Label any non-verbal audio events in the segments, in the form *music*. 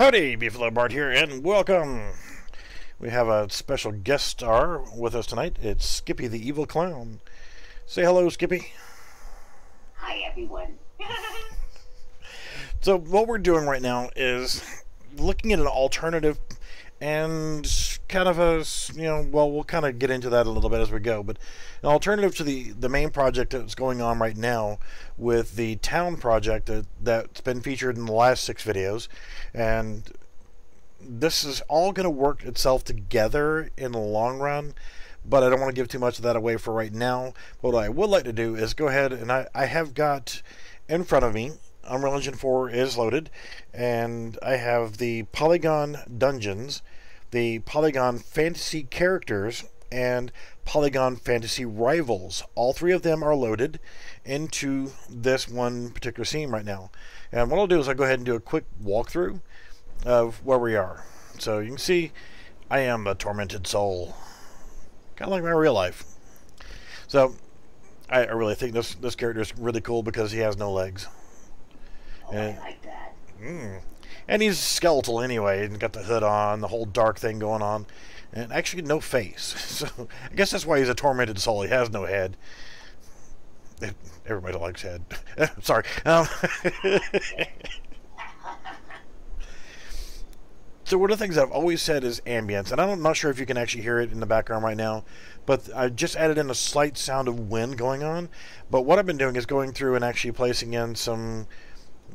Howdy, Beefalo Bart here, and welcome. We have a special guest star with us tonight. It's Skippy the Evil Clown. Say hello, Skippy. Hi, everyone. *laughs* So what we're doing right now is looking at an alternative and kind of a you know well we'll kind of get into that a little bit as we go but an alternative to the the main project that's going on right now with the town project that, that's been featured in the last six videos and this is all going to work itself together in the long run but I don't want to give too much of that away for right now. What I would like to do is go ahead and I, I have got in front of me Unreal Engine 4 is loaded, and I have the Polygon Dungeons, the Polygon Fantasy Characters, and Polygon Fantasy Rivals. All three of them are loaded into this one particular scene right now. And what I'll do is I'll go ahead and do a quick walkthrough of where we are. So you can see I am a tormented soul. Kind of like my real life. So I, I really think this, this character is really cool because he has no legs. Oh, And- I like that. Mm. And he's skeletal anyway, and got the hood on, the whole dark thing going on, and actually no face. *laughs* So I guess that's why he's a tormented soul. He has no head. Everybody likes head. *laughs* Sorry. Um, *laughs* so one of the things I've always said is ambience, and I'm not sure if you can actually hear it in the background right now, but I just added in a slight sound of wind going on. But what I've been doing is going through and actually placing in some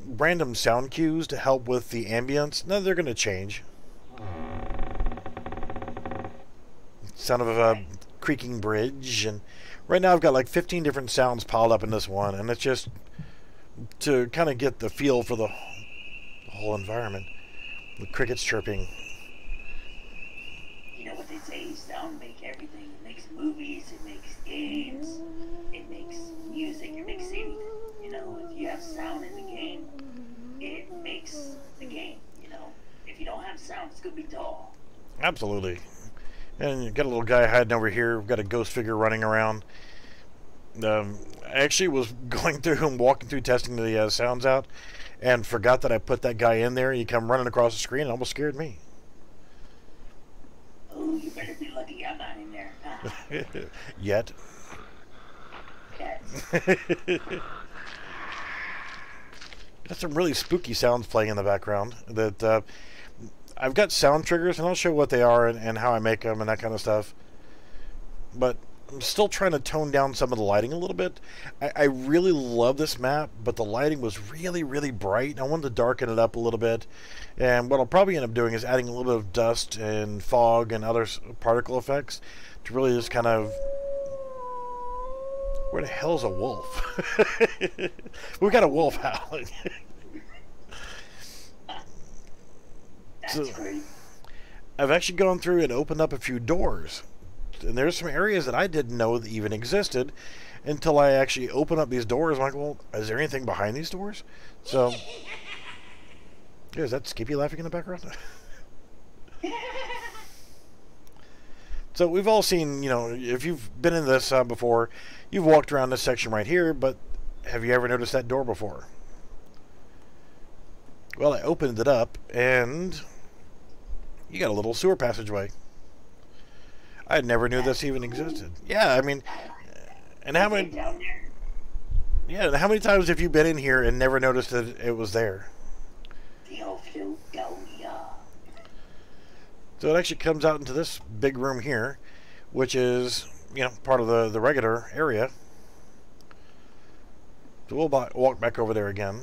random sound cues to help with the ambience. Now they're going to change. Sound of a creaking bridge, and right now I've got like 15 different sounds piled up in this one, and it's just to kind of get the feel for the whole environment. The crickets chirping. You know what they say, sound make everything. It makes movies, it makes games, it makes music, it makes anything. You know, if you have sound in the game, it makes the game, you know. If you don't be dull. Absolutely. And you got a little guy hiding over here. We've got a ghost figure running around. Um, I actually was *laughs* going through and walking through testing the uh, sounds out and forgot that I put that guy in there. He come running across the screen and almost scared me. Oh, you better be lucky I'm not in there. *laughs* Yet. yes. *laughs* Got some really spooky sounds playing in the background. That uh, I've got sound triggers, and I'll show what they are and, and how I make them and that kind of stuff. But I'm still trying to tone down some of the lighting a little bit. I, I really love this map, but the lighting was really, really bright. I wanted to darken it up a little bit. And what I'll probably end up doing is adding a little bit of dust and fog and other particle effects to really just kind of where the hell's a wolf? *laughs* We've got a wolf howling. *laughs* That's So- great. I've actually gone through and opened up a few doors. And there's some areas that I didn't know that even existed until I actually open up these doors. I'm like, well, is there anything behind these doors? So, yeah, is that Skippy laughing in the background? *laughs* so we've all seen, you know, if you've been in this uh, before, you've walked around this section right here, but have you ever noticed that door before? Well, I opened it up, and you got a little sewer passageway. I never knew this even existed. Yeah, I mean, and how many? Yeah, how many times have you been in here and never noticed that it was there? So it actually comes out into this big room here, which is you know part of the the regular area. So we'll walk back over there again.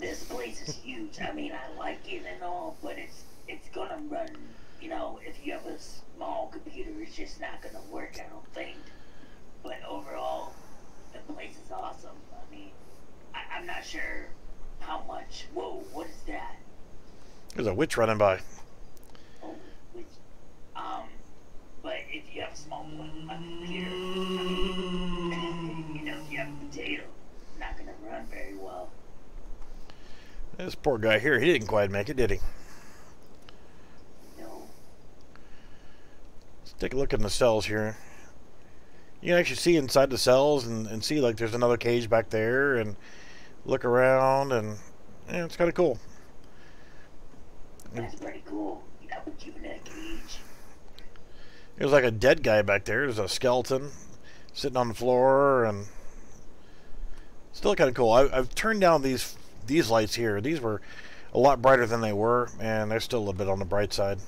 This place is huge. I mean, I like it and all, but it's it's gonna run. You know, if you have a small computer, it's just not gonna work. I don't think. But overall, the place is awesome. I mean, I, I'm not sure how much. Whoa, what is that? There's a witch running by. Oh, which, um, but if you have a small computer, I mean, you know, if you have a potato, it's not gonna run very well. This poor guy here, he didn't quite make it, did he? No. Let's take a look in the cells here. You can actually see inside the cells and, and see like there's another cage back there and look around, and yeah, it's kind of cool. That's pretty cool. You know, put you in a cage. There's like a dead guy back there. There's a skeleton sitting on the floor, and still kind of cool. I, I've turned down these these lights here. These were a lot brighter than they were, and they're still a little bit on the bright side.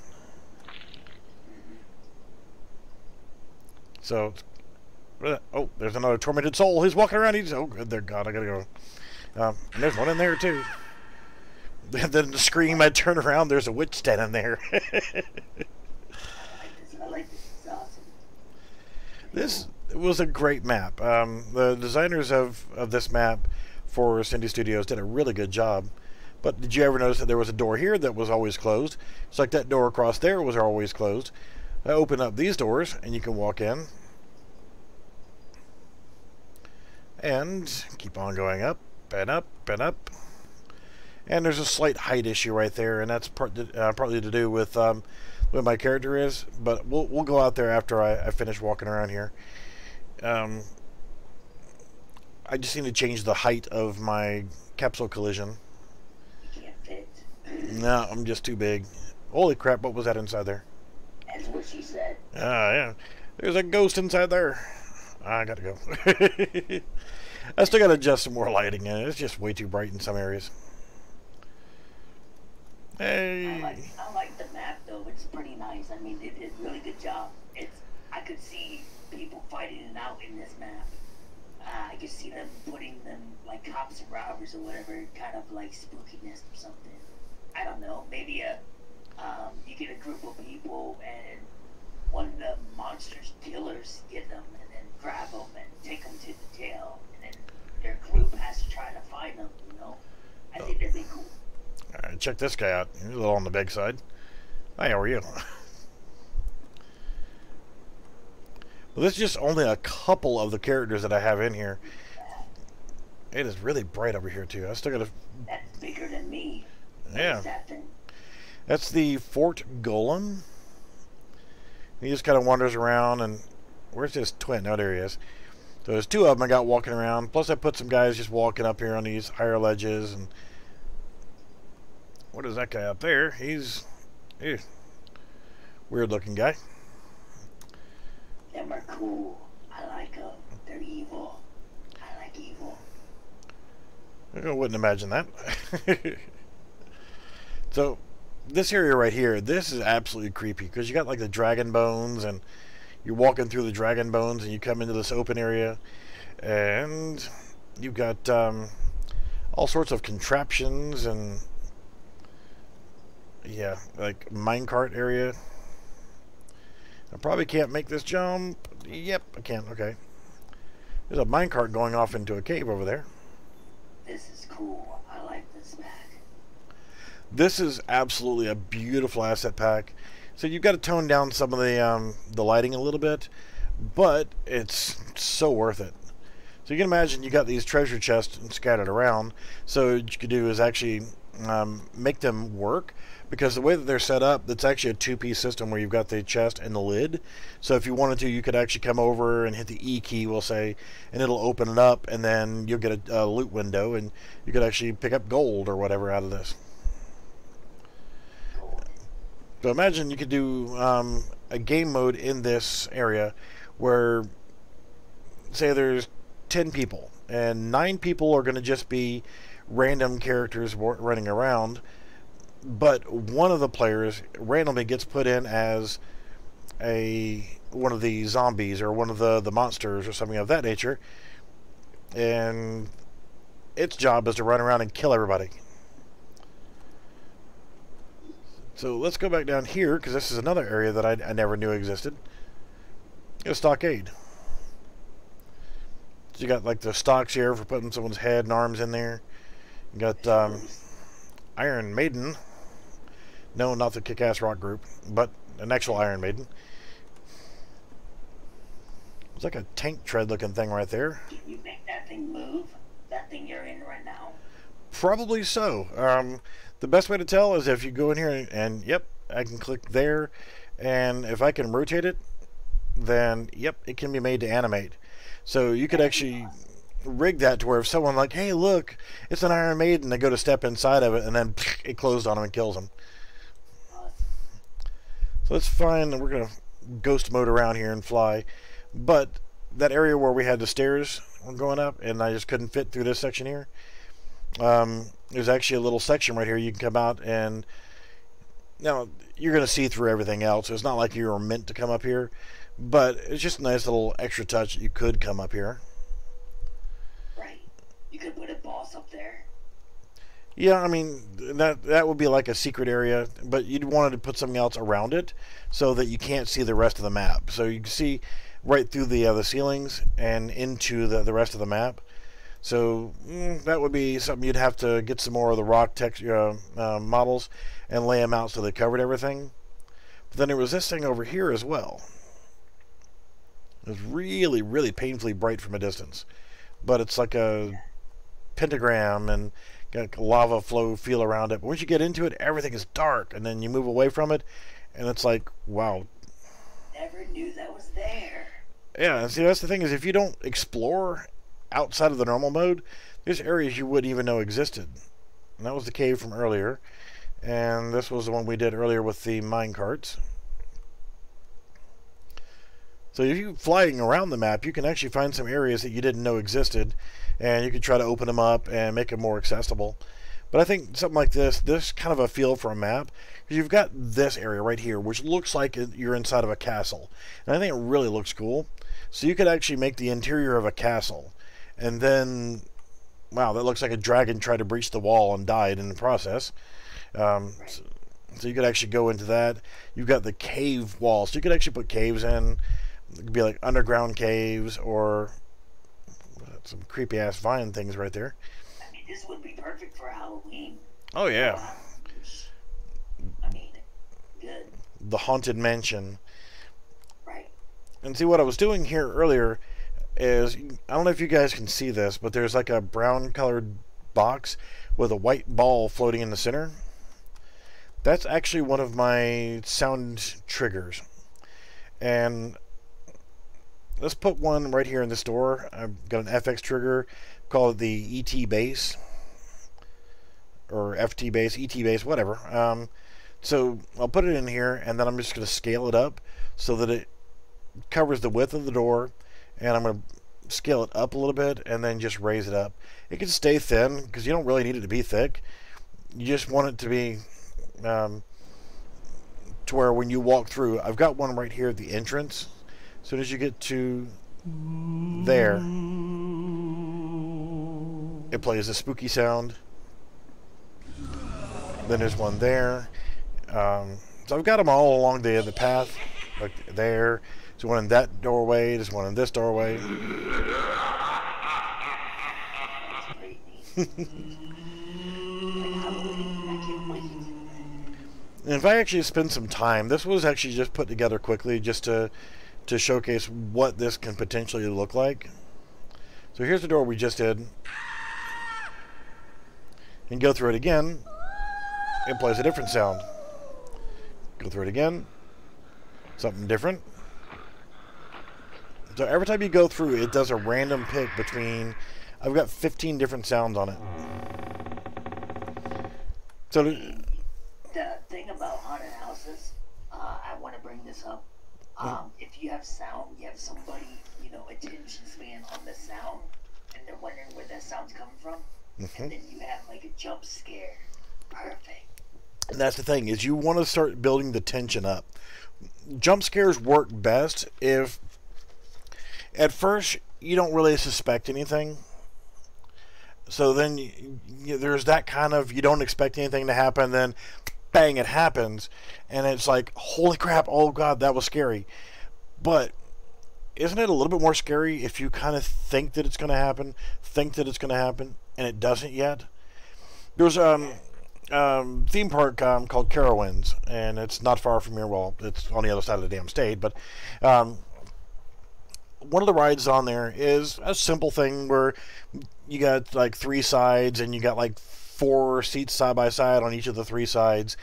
So, uh, oh, there's another tormented soul. He's walking around. He's oh, good, they're gone. I gotta go. Um, and there's one in there too. *laughs* then the scream, I turn around. There's a witch standing there. *laughs* This was a great map. Um, the designers of, of this map for Synty Studios did a really good job. But did you ever notice that there was a door here that was always closed? It's like that door across there was always closed. I open up these doors and you can walk in. And keep on going up and up and up. And there's a slight height issue right there, and that's part, uh, partly to do with um, what my character is. But we'll, we'll go out there after I, I finish walking around here. Um, I just need to change the height of my capsule collision. You can't fit. No, I'm just too big. Holy crap, what was that inside there? That's what she said. Ah, yeah. There's a ghost inside there. I gotta go. *laughs* I still gotta adjust some more lighting in it. It's just way too bright in some areas. I Hey. like, I like the map though. It's pretty nice. I mean, they did a really good job. It's I could see people fighting it out in this map. Uh, I could see them putting them like cops and robbers or whatever, kind of like spookiness or something. I don't know. Maybe a um, you get a group of people and one of the monsters killers get them and then grab them and take them to the jail, and then their group has to try to find them. You know, I think that'd be cool. Alright, check this guy out. He's a little on the big side. Hi, how are you? *laughs* well, this is just only a couple of the characters that I have in here. It is really bright over here, too. I still gotta... That's bigger than me. Yeah. that? That's the Fort Golem. He just kind of wanders around and... Where's his twin? Oh, there he is. So there's two of them I got walking around. Plus I put some guys just walking up here on these higher ledges. And What is that guy up there? He's... ew. Weird looking guy. Them are cool. I like them. They're evil. I like evil. I wouldn't imagine that. *laughs* so, this area right here, this is absolutely creepy because you got like the dragon bones, and you're walking through the dragon bones, and you come into this open area, and you've got um, all sorts of contraptions and yeah, like minecart area. I probably can't make this jump. Yep, I can't. Okay. There's a minecart going off into a cave over there. This is cool. I like this pack. This is absolutely a beautiful asset pack. So you've got to tone down some of the um, the lighting a little bit, but it's so worth it. So you can imagine you got these treasure chests scattered around. So what you could do is actually um, make them work because the way that they're set up, it's actually a two-piece system where you've got the chest and the lid. So if you wanted to, you could actually come over and hit the E key, we'll say, and it'll open it up, and then you'll get a, a loot window, and you could actually pick up gold or whatever out of this. So imagine you could do um, a game mode in this area where, say, there's 10 people, and 9 people are going to just be random characters running around, but one of the players randomly gets put in as a one of the zombies or one of the, the monsters or something of that nature, and its job is to run around and kill everybody. So let's go back down here because this is another area that I, I never knew existed. A stockade. So you got like the stocks here for putting someone's head and arms in there. You got um, Iron Maiden. No, not the Kick-Ass Rock group, but an actual Iron Maiden. It's like a tank tread looking thing right there. Can you make that thing move? That thing you're in right now. Probably so. Um, the best way to tell is if you go in here and, and yep, I can click there, and if I can rotate it, then yep, it can be made to animate. So you could actually rig that to where if someone like, hey, look, it's an Iron Maiden, they go to step inside of it, and then it closed on them and kills them. So that's fine. We're gonna ghost mode around here and fly, but that area where we had the stairs were going up, and I just couldn't fit through this section here. Um, there's actually a little section right here you can come out and now you're going to see through everything else. It's not like you were meant to come up here, but it's just a nice little extra touch you could come up here. Right. You could put a boss up there. Yeah, I mean that that would be like a secret area, but you'd wanted to put something else around it so that you can't see the rest of the map. So you can see right through the uh, the ceilings and into the the rest of the map. So mm, that would be something you'd have to get some more of the rock texture uh, uh, models and lay them out so they covered everything. But then there was this thing over here as well. It was really, really painfully bright from a distance. But it's like a pentagram and got a lava flow feel around it. But once you get into it, everything is dark. And then you move away from it, and it's like, wow. Never knew that was there. Yeah, see, that's the thing is if you don't explore outside of the normal mode, there's areas you wouldn't even know existed. And that was the cave from earlier. And this was the one we did earlier with the mine carts. So if you're flying around the map, you can actually find some areas that you didn't know existed, and you can try to open them up and make them more accessible. But I think something like this, this kind of a feel for a map, because you've got this area right here, which looks like you're inside of a castle. And I think it really looks cool. So you could actually make the interior of a castle and then wow that looks like a dragon tried to breach the wall and died in the process um, so, so, you could actually go into that you've got the cave wall so you could actually put caves in it could be like underground caves or some creepy ass vine things right there. I mean this would be perfect for Halloween. Oh yeah. Uh, I mean good. The haunted mansion. Right. And see what I was doing here earlier is I don't know if you guys can see this, but there's like a brown colored box with a white ball floating in the center. That's actually one of my sound triggers. And let's put one right here in this door. I've got an FX trigger called the ET base or FT base, ET base, whatever. Um, so I'll put it in here and then I'm just going to scale it up so that it covers the width of the door and I'm going to scale it up a little bit and then just raise it up. It can stay thin because you don't really need it to be thick. You just want it to be um, to where when you walk through, I've got one right here at the entrance. As soon as you get to there, it plays a spooky sound. Then there's one there. Um, so I've got them all along the, the path, like there. There's one in that doorway. There's one in this doorway. *laughs* And if I actually spend some time, this was actually just put together quickly just to to showcase what this can potentially look like. So here's the door we just did. And go through it again. It plays a different sound. Go through it again. Something different. So every time you go through, it does a random pick between. I've got 15 different sounds on it. So the thing about haunted houses, uh, I want to bring this up. Um, if you have sound, you have somebody, you know, attention span on the sound, and they're wondering where that sound's coming from, Mhm. and then you have like a jump scare. Perfect. And that's the thing is you want to start building the tension up. Jump scares work best if at first you don't really suspect anything. So then you, you, there's that kind of you don't expect anything to happen, then bang, it happens, and it's like holy crap! Oh god, that was scary. But isn't it a little bit more scary if you kind of think that it's going to happen, think that it's going to happen, and it doesn't yet? There's um um, theme park um, called Carowinds, and it's not far from here. Well, it's on the other side of the damn state, but um, one of the rides on there is a simple thing where you got like three sides, and you got like four seats side by side on each of the three sides.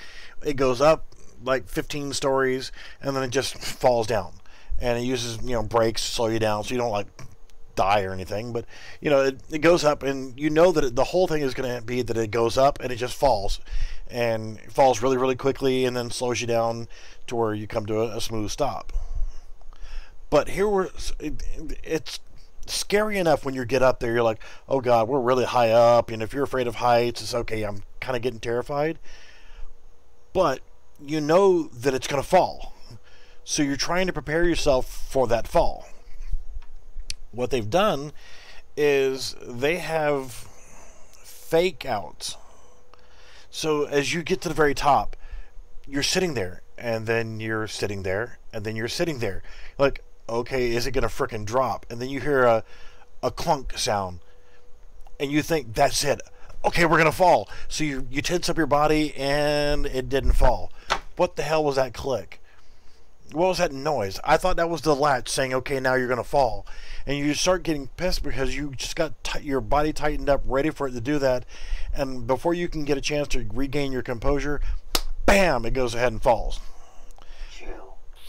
It goes up like 15 stories, and then it just falls down, and it uses you know brakes to slow you down, so you don't like die or anything, but you know it, it goes up, and you know that it, the whole thing is going to be that it goes up and it just falls, and it falls really really quickly, and then slows you down to where you come to a, a smooth stop. But here we're it, it's scary enough when you get up there. You're like, oh god, we're really high up, and if you're afraid of heights, it's okay. I'm kind of getting terrified, but you know that it's going to fall. So you're trying to prepare yourself for that fall. What they've done is they have fake outs. So as you get to the very top, you're sitting there, and then you're sitting there, and then you're sitting there. Like, okay, is it going to fricking drop? And then you hear a, a clunk sound, and you think, that's it. Okay, we're going to fall. So you, you tense up your body, and it didn't fall. What the hell was that click? What was that noise? I thought that was the latch saying, okay, now you're going to fall. And you start getting pissed because you just got your body tightened up, ready for it to do that. And before you can get a chance to regain your composure, bam, it goes ahead and falls.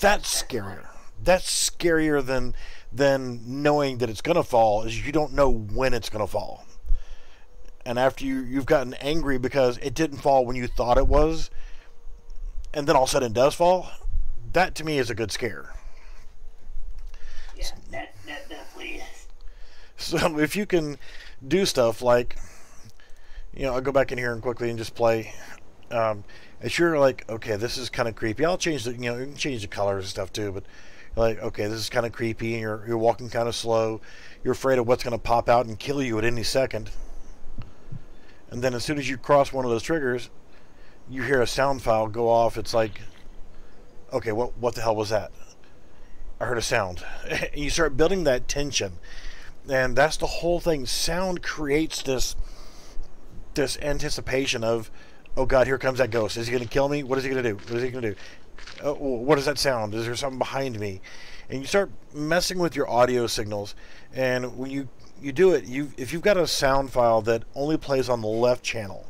That's scarier. That's scarier than than knowing that it's going to fall is you don't know when it's going to fall. And after you you've gotten angry because it didn't fall when you thought it was, and then all of a sudden it does fall, that to me is a good scare. Yeah, that, that definitely is. So *laughs* if you can do stuff like, you know, I'll go back in here and quickly and just play. Um, if you're like, okay, this is kind of creepy, I'll change the, you know, you can change the colors and stuff too, but like, okay, this is kind of creepy, and you're you're walking kind of slow. You're afraid of what's going to pop out and kill you at any second. And then as soon as you cross one of those triggers, you hear a sound file go off. It's like, okay, what what the hell was that? I heard a sound. *laughs* and you start building that tension. And that's the whole thing. Sound creates this this anticipation of, oh god, here comes that ghost. Is he going to kill me? What is he going to do? What is he going to do? Oh, what does that sound? Is there something behind me? And you start messing with your audio signals. And when you you do it, you if you've got a sound file that only plays on the left channel,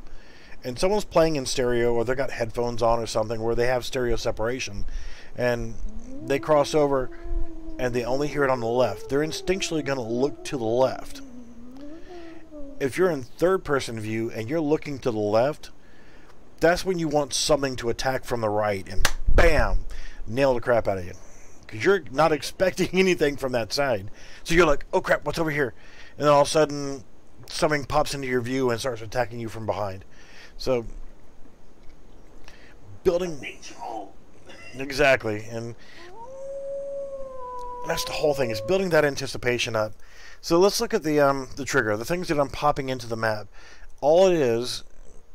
and someone's playing in stereo or they've got headphones on or something where they have stereo separation, and they cross over and they only hear it on the left, they're instinctually going to look to the left. If you're in third person view and you're looking to the left, that's when you want something to attack from the right and bam, nail the crap out of you. Because you're not *laughs* expecting anything from that side. So you're like, oh crap, what's over here? And then all of a sudden, something pops into your view and starts attacking you from behind. So, building. *laughs* Exactly. And that's the whole thing is building that anticipation up. So let's look at the um, the trigger, the things that I'm popping into the map. All it is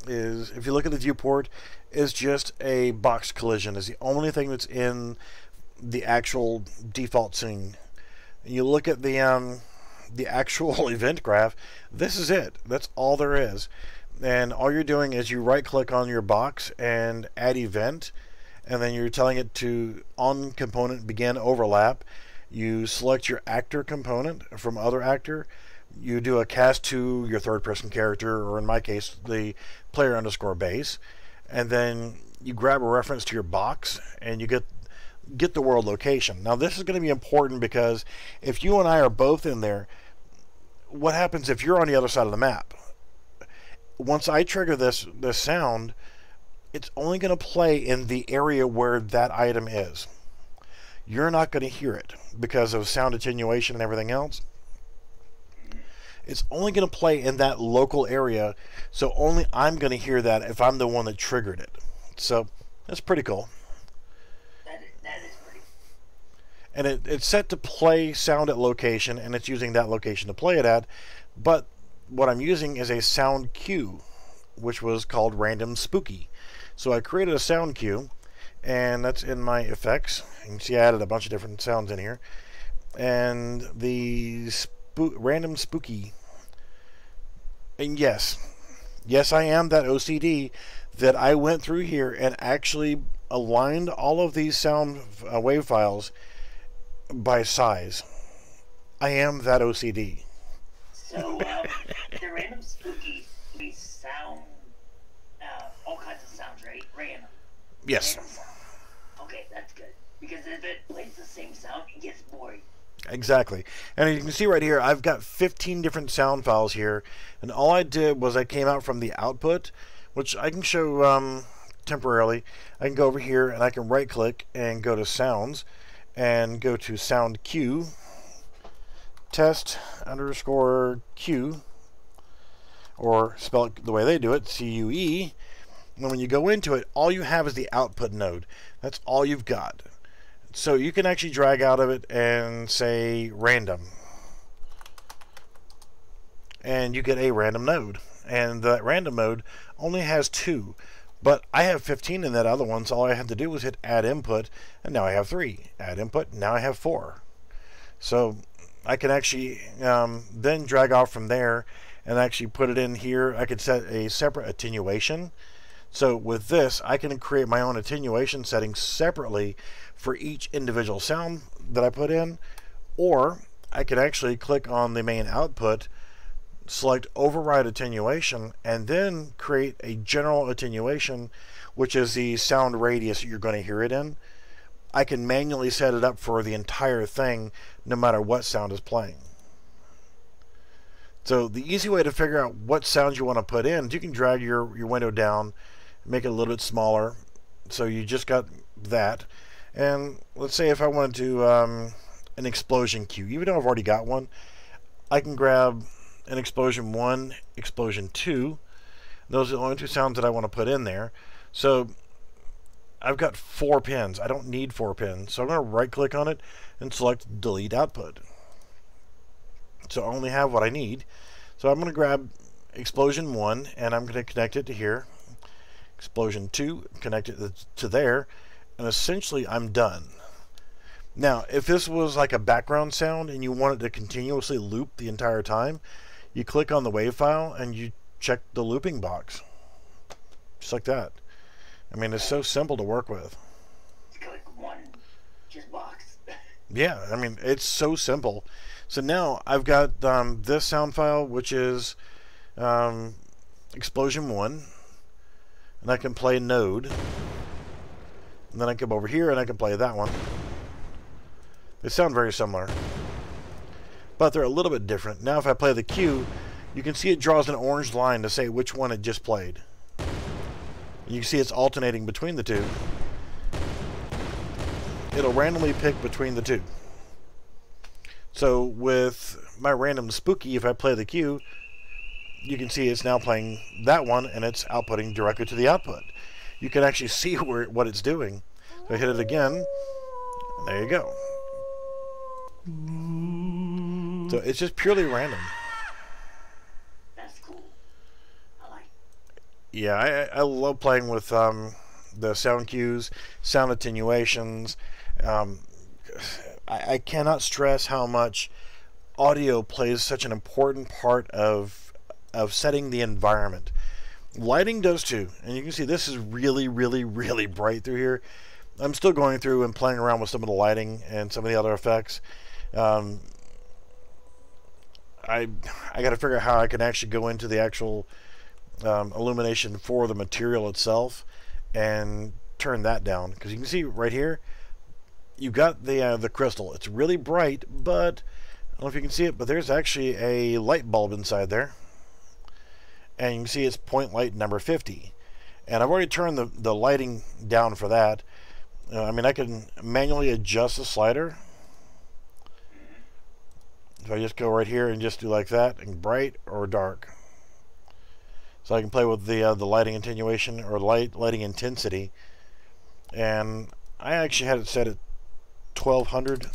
is if you look at the viewport, is just a box collision. Is the only thing that's in the actual default scene. You look at the um, *laughs* the actual *laughs* event graph. This is it. That's all there is. And all you're doing is you right click on your box and add event, and then you're telling it to on component begin overlap you select your actor component from other actor. You do a cast to your third person character, or in my case, the player underscore base. And then you grab a reference to your box and you get get the world location. Now this is going to be important because if you and I are both in there, what happens if you're on the other side of the map? Once I trigger this this sound, it's only going to play in the area where that item is you're not going to hear it because of sound attenuation and everything else. It's only going to play in that local area, so only I'm going to hear that if I'm the one that triggered it. So that's pretty cool. That is, that is pretty. And it, it's set to play sound at location, and it's using that location to play it at. But what I'm using is a sound cue, which was called Random Spooky. So I created a sound cue and that's in my effects. You can see I added a bunch of different sounds in here. And the spook, random spooky. And yes, yes, I am that OCD that I went through here and actually aligned all of these sound uh, wave files by size. I am that OCD. So, um, the random spooky, we sound uh, all kinds of sounds, right? Random. Yes. Random because if it plays the same it boring. Exactly. And you can see right here, I've got 15 different sound files here. And all I did was I came out from the output, which I can show um, temporarily. I can go over here and I can right click and go to sounds and go to sound cue, test underscore Q, or spell it the way they do it, C-U-E. And when you go into it, all you have is the output node. That's all you've got. So you can actually drag out of it and say random. And you get a random node. And that random node only has two. But I have 15 in that other one, so all I had to do was hit add input, and now I have three. Add input, now I have four. So I can actually um, then drag off from there and actually put it in here. I could set a separate attenuation. So with this, I can create my own attenuation settings separately for each individual sound that I put in, or I can actually click on the main output, select override attenuation, and then create a general attenuation, which is the sound radius you're going to hear it in. I can manually set it up for the entire thing no matter what sound is playing. So the easy way to figure out what sounds you want to put in, you can drag your, your window down, make it a little bit smaller. So you just got that. And let's say if I wanted to um, an explosion cue, even though I've already got one, I can grab an explosion 1, explosion 2. Those are the only two sounds that I want to put in there. So I've got four pins. I don't need four pins. So I'm going to right click on it and select delete output. So I only have what I need. So I'm going to grab explosion 1 and I'm going to connect it to here. Explosion 2, connect it to there. And essentially I'm done. Now, if this was like a background sound and you want it to continuously loop the entire time, you click on the wave file and you check the looping box. Just like that. I mean, it's so simple to work with. Click one, just box. *laughs* yeah, I mean, it's so simple. So now I've got um, this sound file, which is um, Explosion 1. And I can play Node. And then I come over here and I can play that one. They sound very similar. But they're a little bit different. Now if I play the cue, you can see it draws an orange line to say which one it just played. You can see it's alternating between the two. It'll randomly pick between the two. So with my random spooky, if I play the cue, you can see it's now playing that one and it's outputting directly to the output. You can actually *laughs* see where what it's doing. So I hit it again. there you go. So it's just purely random. That's cool. I like. Yeah, I, I love playing with um, the sound cues, sound attenuations. Um, I, I cannot stress how much audio plays such an important part of of setting the environment. Lighting does too, and you can see this is really, really, really bright through here. I'm still going through and playing around with some of the lighting and some of the other effects. Um, I I got to figure out how I can actually go into the actual um, illumination for the material itself and turn that down because you can see right here you've got the uh, the crystal. It's really bright, but I don't know if you can see it, but there's actually a light bulb inside there. And you can see it's point light number 50. And I've already turned the, the lighting down for that. Uh, I mean, I can manually adjust the slider. If I just go right here and just do like that, and bright or dark. So I can play with the uh, the lighting attenuation or light lighting intensity. And I actually had it set at 1200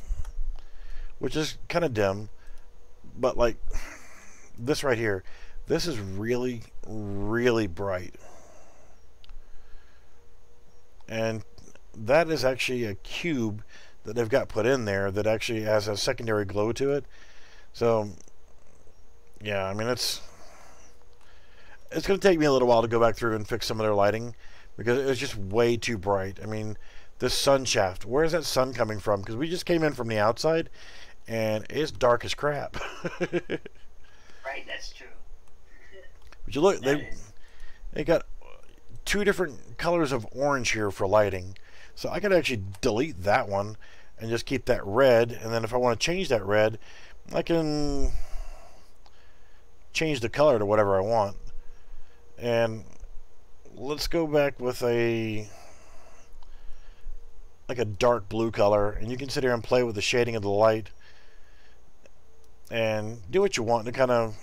which is kind of dim but like this right here this is really really bright and that is actually a cube that they've got put in there that actually has a secondary glow to it so yeah I mean it's it's going to take me a little while to go back through and fix some of their lighting because it's just way too bright I mean this sun shaft. Where is that sun coming from? Because we just came in from the outside, and it's dark as crap. *laughs* right, that's true. But you look, they they got two different colors of orange here for lighting. So I could actually delete that one and just keep that red. And then if I want to change that red, I can change the color to whatever I want. And let's go back with a like a dark blue color and you can sit here and play with the shading of the light and do what you want to kind of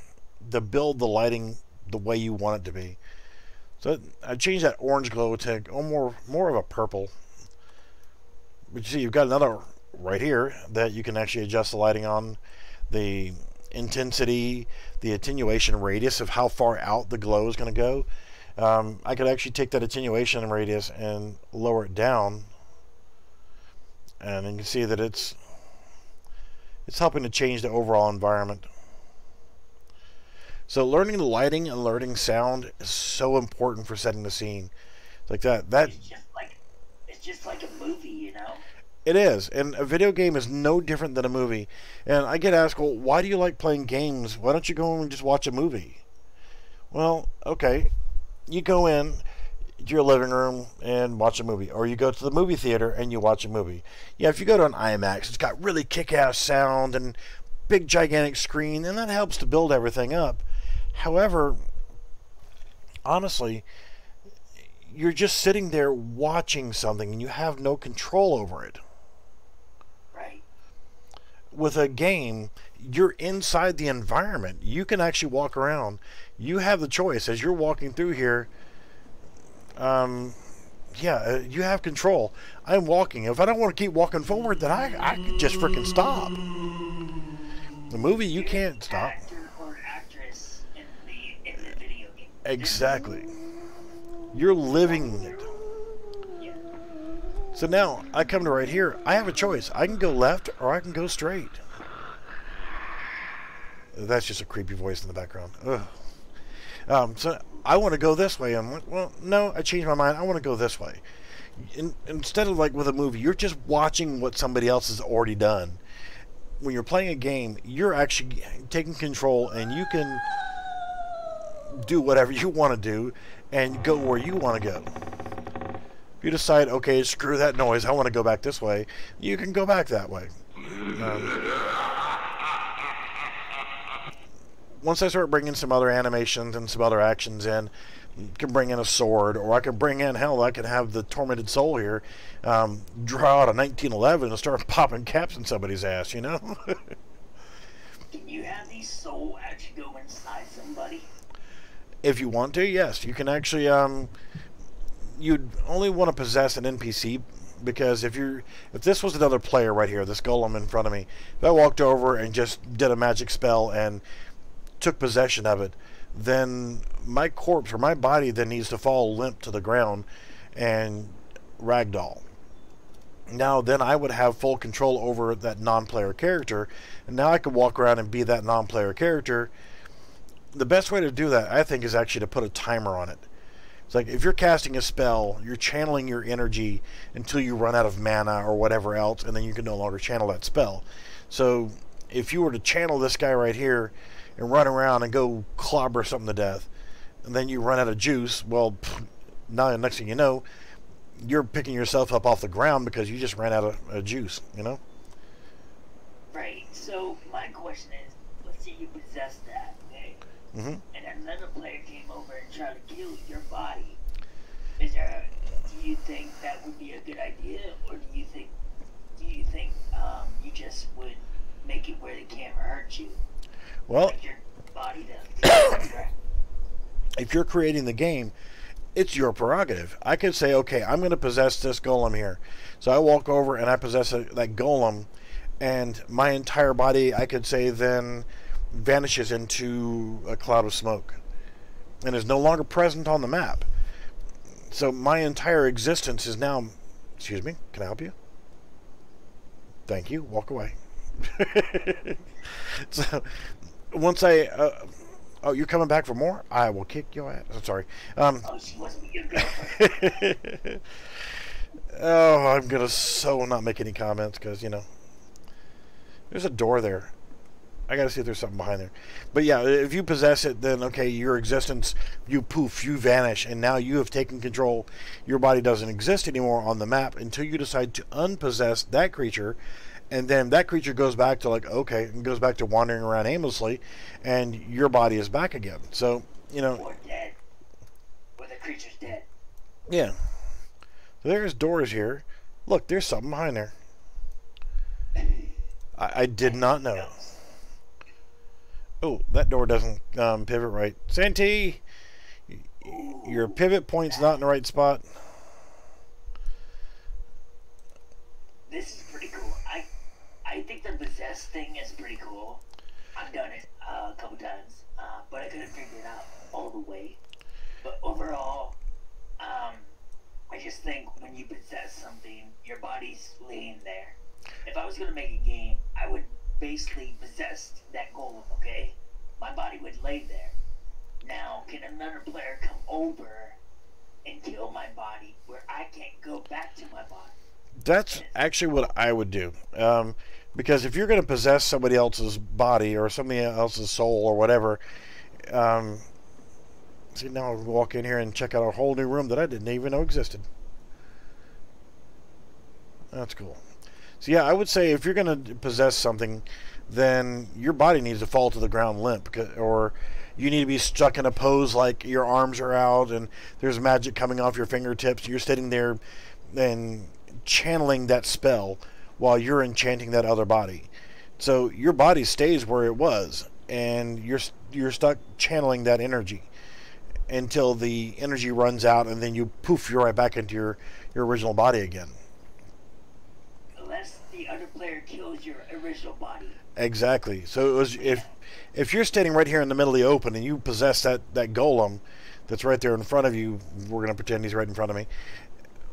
to build the lighting the way you want it to be. So I changed that orange glow to oh, more more of a purple. But you see, you've got another right here that you can actually adjust the lighting on, the intensity, the attenuation radius of how far out the glow is going to go. Um, I could actually take that attenuation radius and lower it down, and you can see that it's it's helping to change the overall environment. So learning the lighting and learning sound is so important for setting the scene. It's like that. That It's just like it's just like a movie, you know. it is, and a video game is no different than a movie. And I get asked, well, why do you like playing games? Why don't you go and just watch a movie? Well, okay, you go in to your living room and watch a movie, or you go to the movie theater and you watch a movie. Yeah, if you go to an IMAX, it's got really kick-ass sound and big gigantic screen, and that helps to build everything up. However, honestly, you're just sitting there watching something and you have no control over it. Right. With a game, you're inside the environment. You can actually walk around. You have the choice as you're walking through here. Um, yeah, uh, you have control. I'm walking. If I don't want to keep walking forward, then I, I could just freaking stop. The movie, you can't stop. Actor or actress in the in the video game. Exactly. You're living it. So now I come to right here. I have a choice. I can go left or I can go straight. That's just a creepy voice in the background. Ugh. Um, so I want to go this way. I'm like, well, no, I changed my mind. I want to go this way. In, instead of like with a movie, you're just watching what somebody else has already done. When you're playing a game, you're actually taking control and you can do whatever you want to do and go where you want to go. If you decide, okay, screw that noise, I want to go back this way, you can go back that way. Um, once I start bringing some other animations and some other actions in, you can bring in a sword, or I can bring in, hell, I can have the Tormented Soul here, um, draw out a 1911 and start *laughs* popping caps in somebody's ass, you know? *laughs* Can you have these soul actually go inside somebody? If you want to, yes, you can actually. Um, you'd only want to possess an NPC because if you're if this was another player right here, this golem in front of me, if I walked over and just did a magic spell and took possession of it, then my corpse or my body then needs to fall limp to the ground and ragdoll. Now then I would have full control over that non-player character, and now I could walk around and be that non-player character the best way to do that, I think, is actually to put a timer on it. It's like if you're casting a spell, you're channeling your energy until you run out of mana or whatever else, and then you can no longer channel that spell. So if you were to channel this guy right here and run around and go clobber something to death, and then you run out of juice, well, now next thing you know, you're picking yourself up off the ground because you just ran out of uh, juice, you know? Right. So my question is, let's say you possess that, okay? hmm And another player came over and tried to kill your body. Is there? Do you think that would be a good idea, or do you think? Do you think um, you just would make it where they can't hurt you? Well, Like your body does. *coughs* if you're creating the game, it's your prerogative. I could say, okay, I'm going to possess this golem here. So I walk over and I possess a, that golem, and my entire body, I could say, then vanishes into a cloud of smoke and is no longer present on the map. So my entire existence is now. Excuse me, can I help you? Thank you. Walk away. *laughs* so once I. Uh, Oh, you're coming back for more? I will kick your ass. I'm sorry. Um, oh, she wasn't your girlfriend. oh, I'm gonna so not make any comments because you know there's a door there. I gotta see if there's something behind there. But yeah, if you possess it, then okay, your existence, you poof, you vanish, and now you have taken control. Your body doesn't exist anymore on the map until you decide to unpossess that creature, and then that creature goes back to like okay, and goes back to wandering around aimlessly, and your body is back again. So you know. Or dead. Or the creature's dead. Yeah. So there's doors here. Look, there's something behind there. I, I did not know. Oh, that door doesn't um, pivot right. Synty, your pivot point's not in the right spot. This is pretty cool. I I think the possessed thing is pretty cool. I've done it uh, a couple times, uh, but I couldn't figure it out all the way. But overall, um, I just think when you possess something, your body's laying there. If I was gonna make a game, I would basically possessed that golem. Okay, my body would lay there. Now, can another player come over and kill my body where I can't go back to my body? That's actually what I would do. Um, because if you're going to possess somebody else's body or somebody else's soul or whatever, um, see now I'll walk in here and check out a whole new room that I didn't even know existed. That's cool. So yeah, I would say if you're going to possess something, then your body needs to fall to the ground limp, or you need to be stuck in a pose like your arms are out and there's magic coming off your fingertips. You're sitting there and channeling that spell while you're enchanting that other body. So your body stays where it was, and you're you're stuck channeling that energy until the energy runs out, and then you poof, you're right back into your your original body again. The other player kills your original body. Exactly. So it was if if you're standing right here in the middle of the open and you possess that that golem that's right there in front of you, we're gonna pretend he's right in front of me.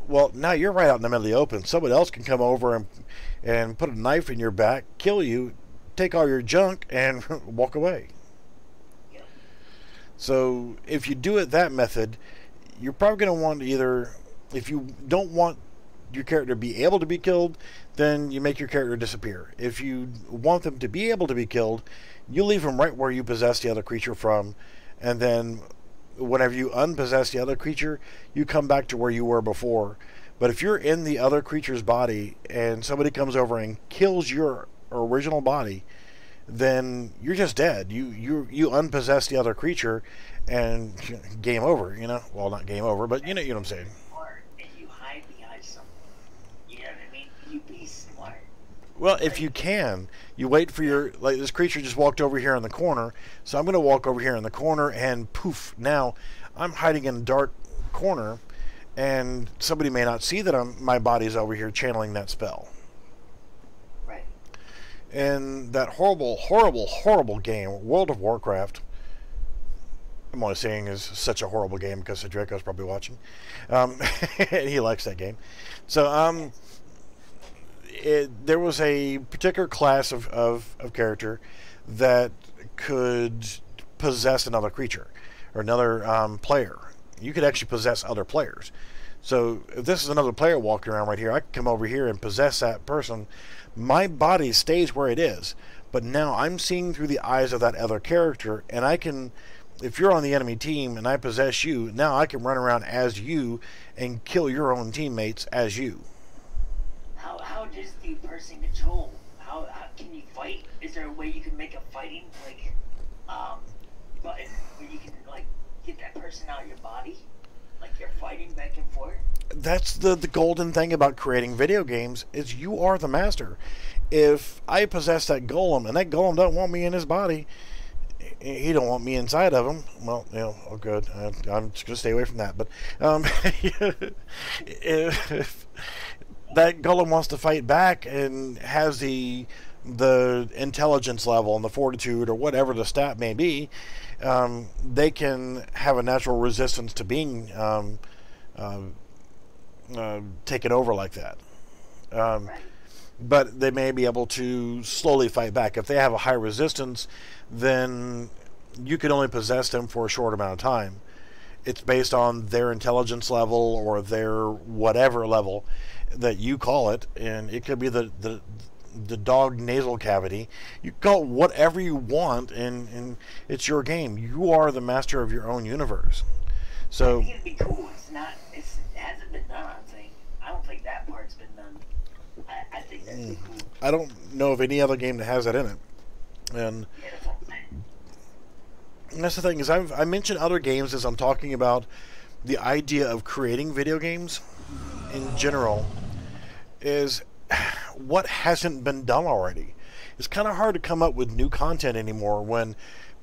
Well, now you're right out in the middle of the open. Someone else can come over and and put a knife in your back, kill you, take all your junk, and *laughs* walk away. Yep. So if you do it that method, you're probably going to want to either, if you don't want your character be able to be killed, then you make your character disappear. If you want them to be able to be killed, you leave them right where you possess the other creature from, and then whenever you unpossess the other creature, you come back to where you were before. But if you're in the other creature's body and somebody comes over and kills your original body, then you're just dead. You you you unpossess the other creature, and *laughs* game over. You know, well not game over, but you know you know what I'm saying. Smart, and you hide behind something. You know what I mean? You be smart. Well, if you can, you wait for your like this creature just walked over here in the corner, so I'm going to walk over here in the corner and poof. Now I'm hiding in a dark corner, and somebody may not see that I'm my body's over here channeling that spell. Right. And that horrible, horrible, horrible game, World of Warcraft. I'm only saying is such a horrible game because the Draco's probably watching. Um, *laughs* he likes that game. So um, it, there was a particular class of, of, of character that could possess another creature or another um, player. You could actually possess other players. So if this is another player walking around right here, I can come over here and possess that person. My body stays where it is, but now I'm seeing through the eyes of that other character, and I can. If you're on the enemy team and I possess you, now I can run around as you and kill your own teammates as you. How does the person control? How, how can you fight? Is there a way you can make a fighting like um button where you can like get that person out of your body? Like you're fighting back and forth? that's the the golden thing about creating video games is you are the master. If I possess that golem and that golem don't want me in his body, he don't want me inside of him. Well, you know, oh good. I, I'm just gonna stay away from that. But um, *laughs* if that golem wants to fight back and has the the intelligence level and the fortitude or whatever the stat may be, um, they can have a natural resistance to being um, um, uh, taken over like that. Um, but they may be able to slowly fight back. If they have a high resistance, then you can only possess them for a short amount of time. It's based on their intelligence level or their whatever level that you call it, and it could be the the, the dog nasal cavity. You call it whatever you want, and, and it's your game. You are the master of your own universe. So it'd be cool. It's not. It's, it hasn't been done. I don't think. I don't think that part's been done. I, I think cool. Mm. I don't know of any other game that has that in it. And Yeah, that's what I'm saying. And that's the thing is I've I mentioned other games as I'm talking about the idea of creating video games in general is what hasn't been done already. It's kind of hard to come up with new content anymore when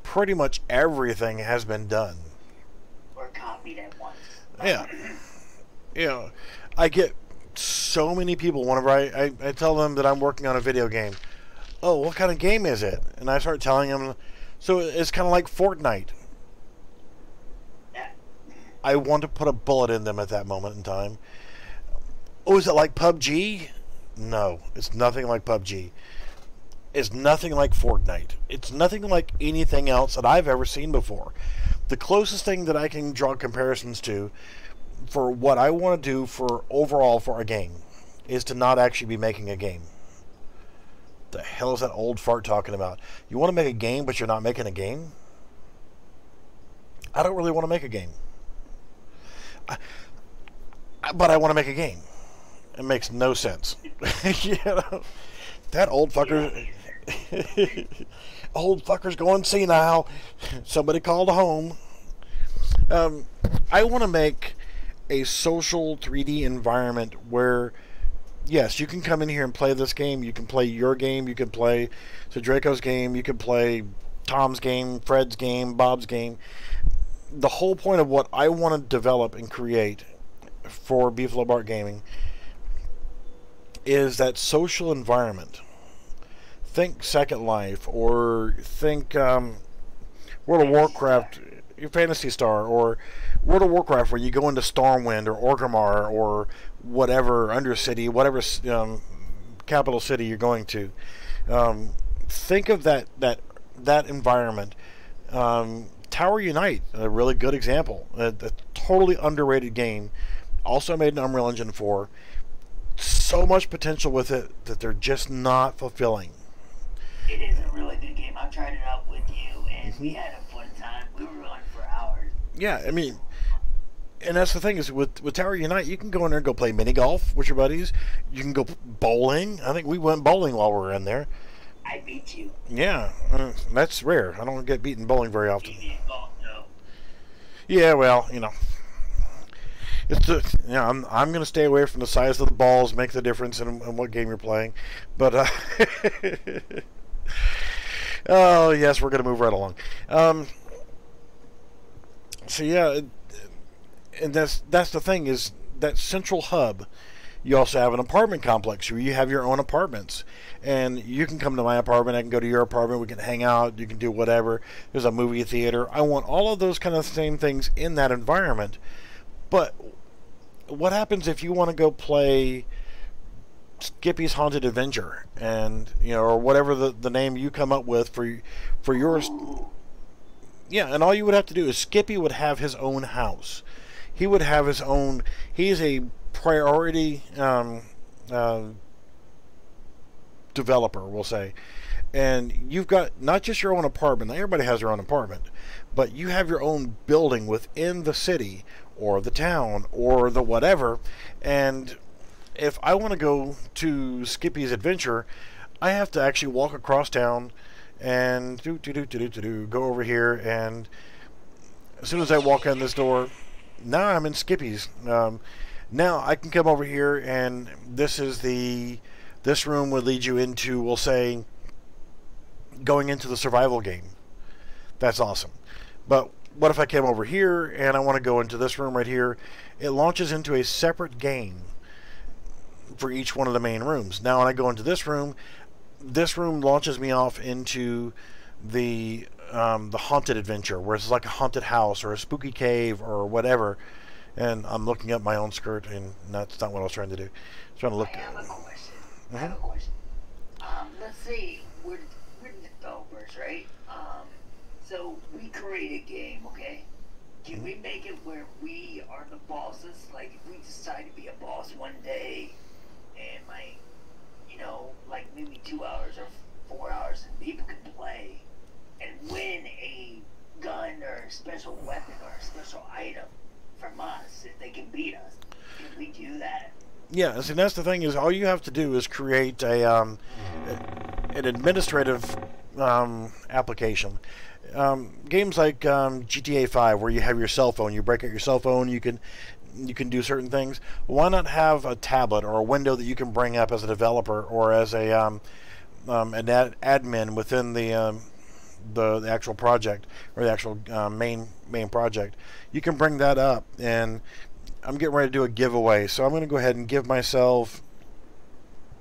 pretty much everything has been done. Or copied at once. Yeah. You know, I get so many people whenever I, I, I tell them that I'm working on a video game. Oh, what kind of game is it? And I start telling them, so it's kind of like Fortnite. I want to put a bullet in them at that moment in time. Oh, is it like PUBG? No, it's nothing like PUBG. It's nothing like Fortnite. It's nothing like anything else that I've ever seen before. The closest thing that I can draw comparisons to for what I want to do for overall for a game is to not actually be making a game. The hell is that old fart talking about? You want to make a game, but you're not making a game? I don't really want to make a game. I, but I want to make a game. It makes no sense. *laughs* you know, that old fucker. *laughs* old fucker's going senile. Somebody called home. Um, I want to make a social 3D environment where, yes, you can come in here and play this game. You can play your game. You can play so Draco's game. You can play Tom's game, Fred's game, Bob's game. The whole point of what I want to develop and create for Beefalo Bart Gaming is that social environment. Think Second Life or think um, World of Warcraft, Phantasy Star, or World of Warcraft, where you go into Stormwind or Orgrimmar or whatever Undercity, whatever um, capital city you're going to. Um, think of that that that environment. Um, Tower Unite, a really good example. A, a totally underrated game. Also made an Unreal Engine 4. So much potential with it that they're just not fulfilling. It is a really good game. I've tried it out with you, and we Mm-hmm. had a fun time. We were on for hours. Yeah, I mean, and that's the thing is with with Tower Unite, you can go in there and go play mini golf with your buddies. You can go bowling. I think we went bowling while we were in there. I beat you. Yeah, uh, that's rare. I don't get beaten bowling very often. Golf, no. Yeah, well, you know, it's the you know, I'm I'm gonna stay away from the size of the balls, make the difference in, in what game you're playing. But uh, *laughs* oh yes, we're gonna move right along. Um, so yeah, and that's that's the thing is that central hub. You also have an apartment complex where you have your own apartments, and you can come to my apartment. I can go to your apartment. We can hang out. You can do whatever. There's a movie theater. I want all of those kind of same things in that environment. But what happens if you want to go play Skippy's Haunted Avenger and you know, or whatever the, the name you come up with for for yours? Yeah, and all you would have to do is Skippy would have his own house. He would have his own. He's a priority um, uh, developer, we'll say. And you've got not just your own apartment. Everybody has their own apartment, but you have your own building within the city or the town or the whatever. And if I want to go to Skippy's Adventure, I have to actually walk across town and do do do do do do go over here and as soon as I walk in this door, now I'm in Skippy's. Um, now I can come over here and this is the this room would lead you into we'll say going into the survival game. That's awesome. But what if I came over here and I want to go into this room right here? It launches into a separate game for each one of the main rooms. Now when I go into this room, this room launches me off into the um, the haunted adventure, where it's like a haunted house or a spooky cave or whatever. And I'm looking at my own skirt, and that's not what I was trying to do. I was trying to look. I have a question. I have a question. Um, let's see, we're, we're developers, right? Um, so create a game, okay? Can we make it where we are the bosses? Like, if we decide to be a boss one day, and like, you know, like maybe two hours or four hours, and people can play and win a gun or a special weapon or a special item from us if they can beat us. Can we do that? Yeah, see, that's the thing is all you have to do is create a um, an administrative um, application. Um, games like um, GTA 5, where you have your cell phone, you break out your cell phone, you can you can do certain things. Why not have a tablet or a window that you can bring up as a developer or as a um, um, an ad admin within the, um, the the actual project or the actual uh, main main project? You can bring that up, and I'm getting ready to do a giveaway, so I'm going to go ahead and give myself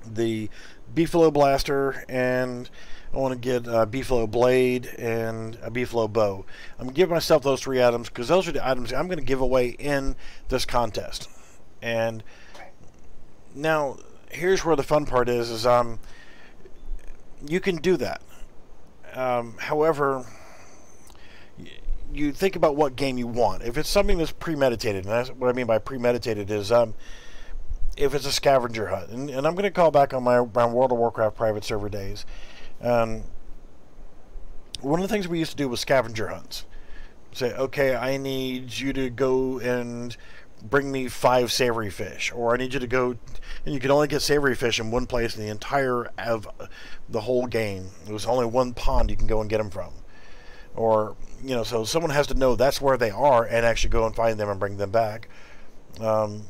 the Beefalo Blaster and I want to get a Beefalo Blade and a Beefalo Bow. I'm going to give myself those three items because those are the items I'm going to give away in this contest. And now, here's where the fun part is, is um, you can do that. Um, however, you think about what game you want. If it's something that's premeditated, and that's what I mean by premeditated is um, if it's a scavenger hunt, and, and I'm going to call back on my, my World of Warcraft private server days. Um, one of the things we used to do was scavenger hunts. Say, okay, I need you to go and bring me five savory fish, or I need you to go, and you can only get savory fish in one place in the entire of the whole game. It was only one pond you can go and get them from, or you know, so someone has to know that's where they are and actually go and find them and bring them back. Um,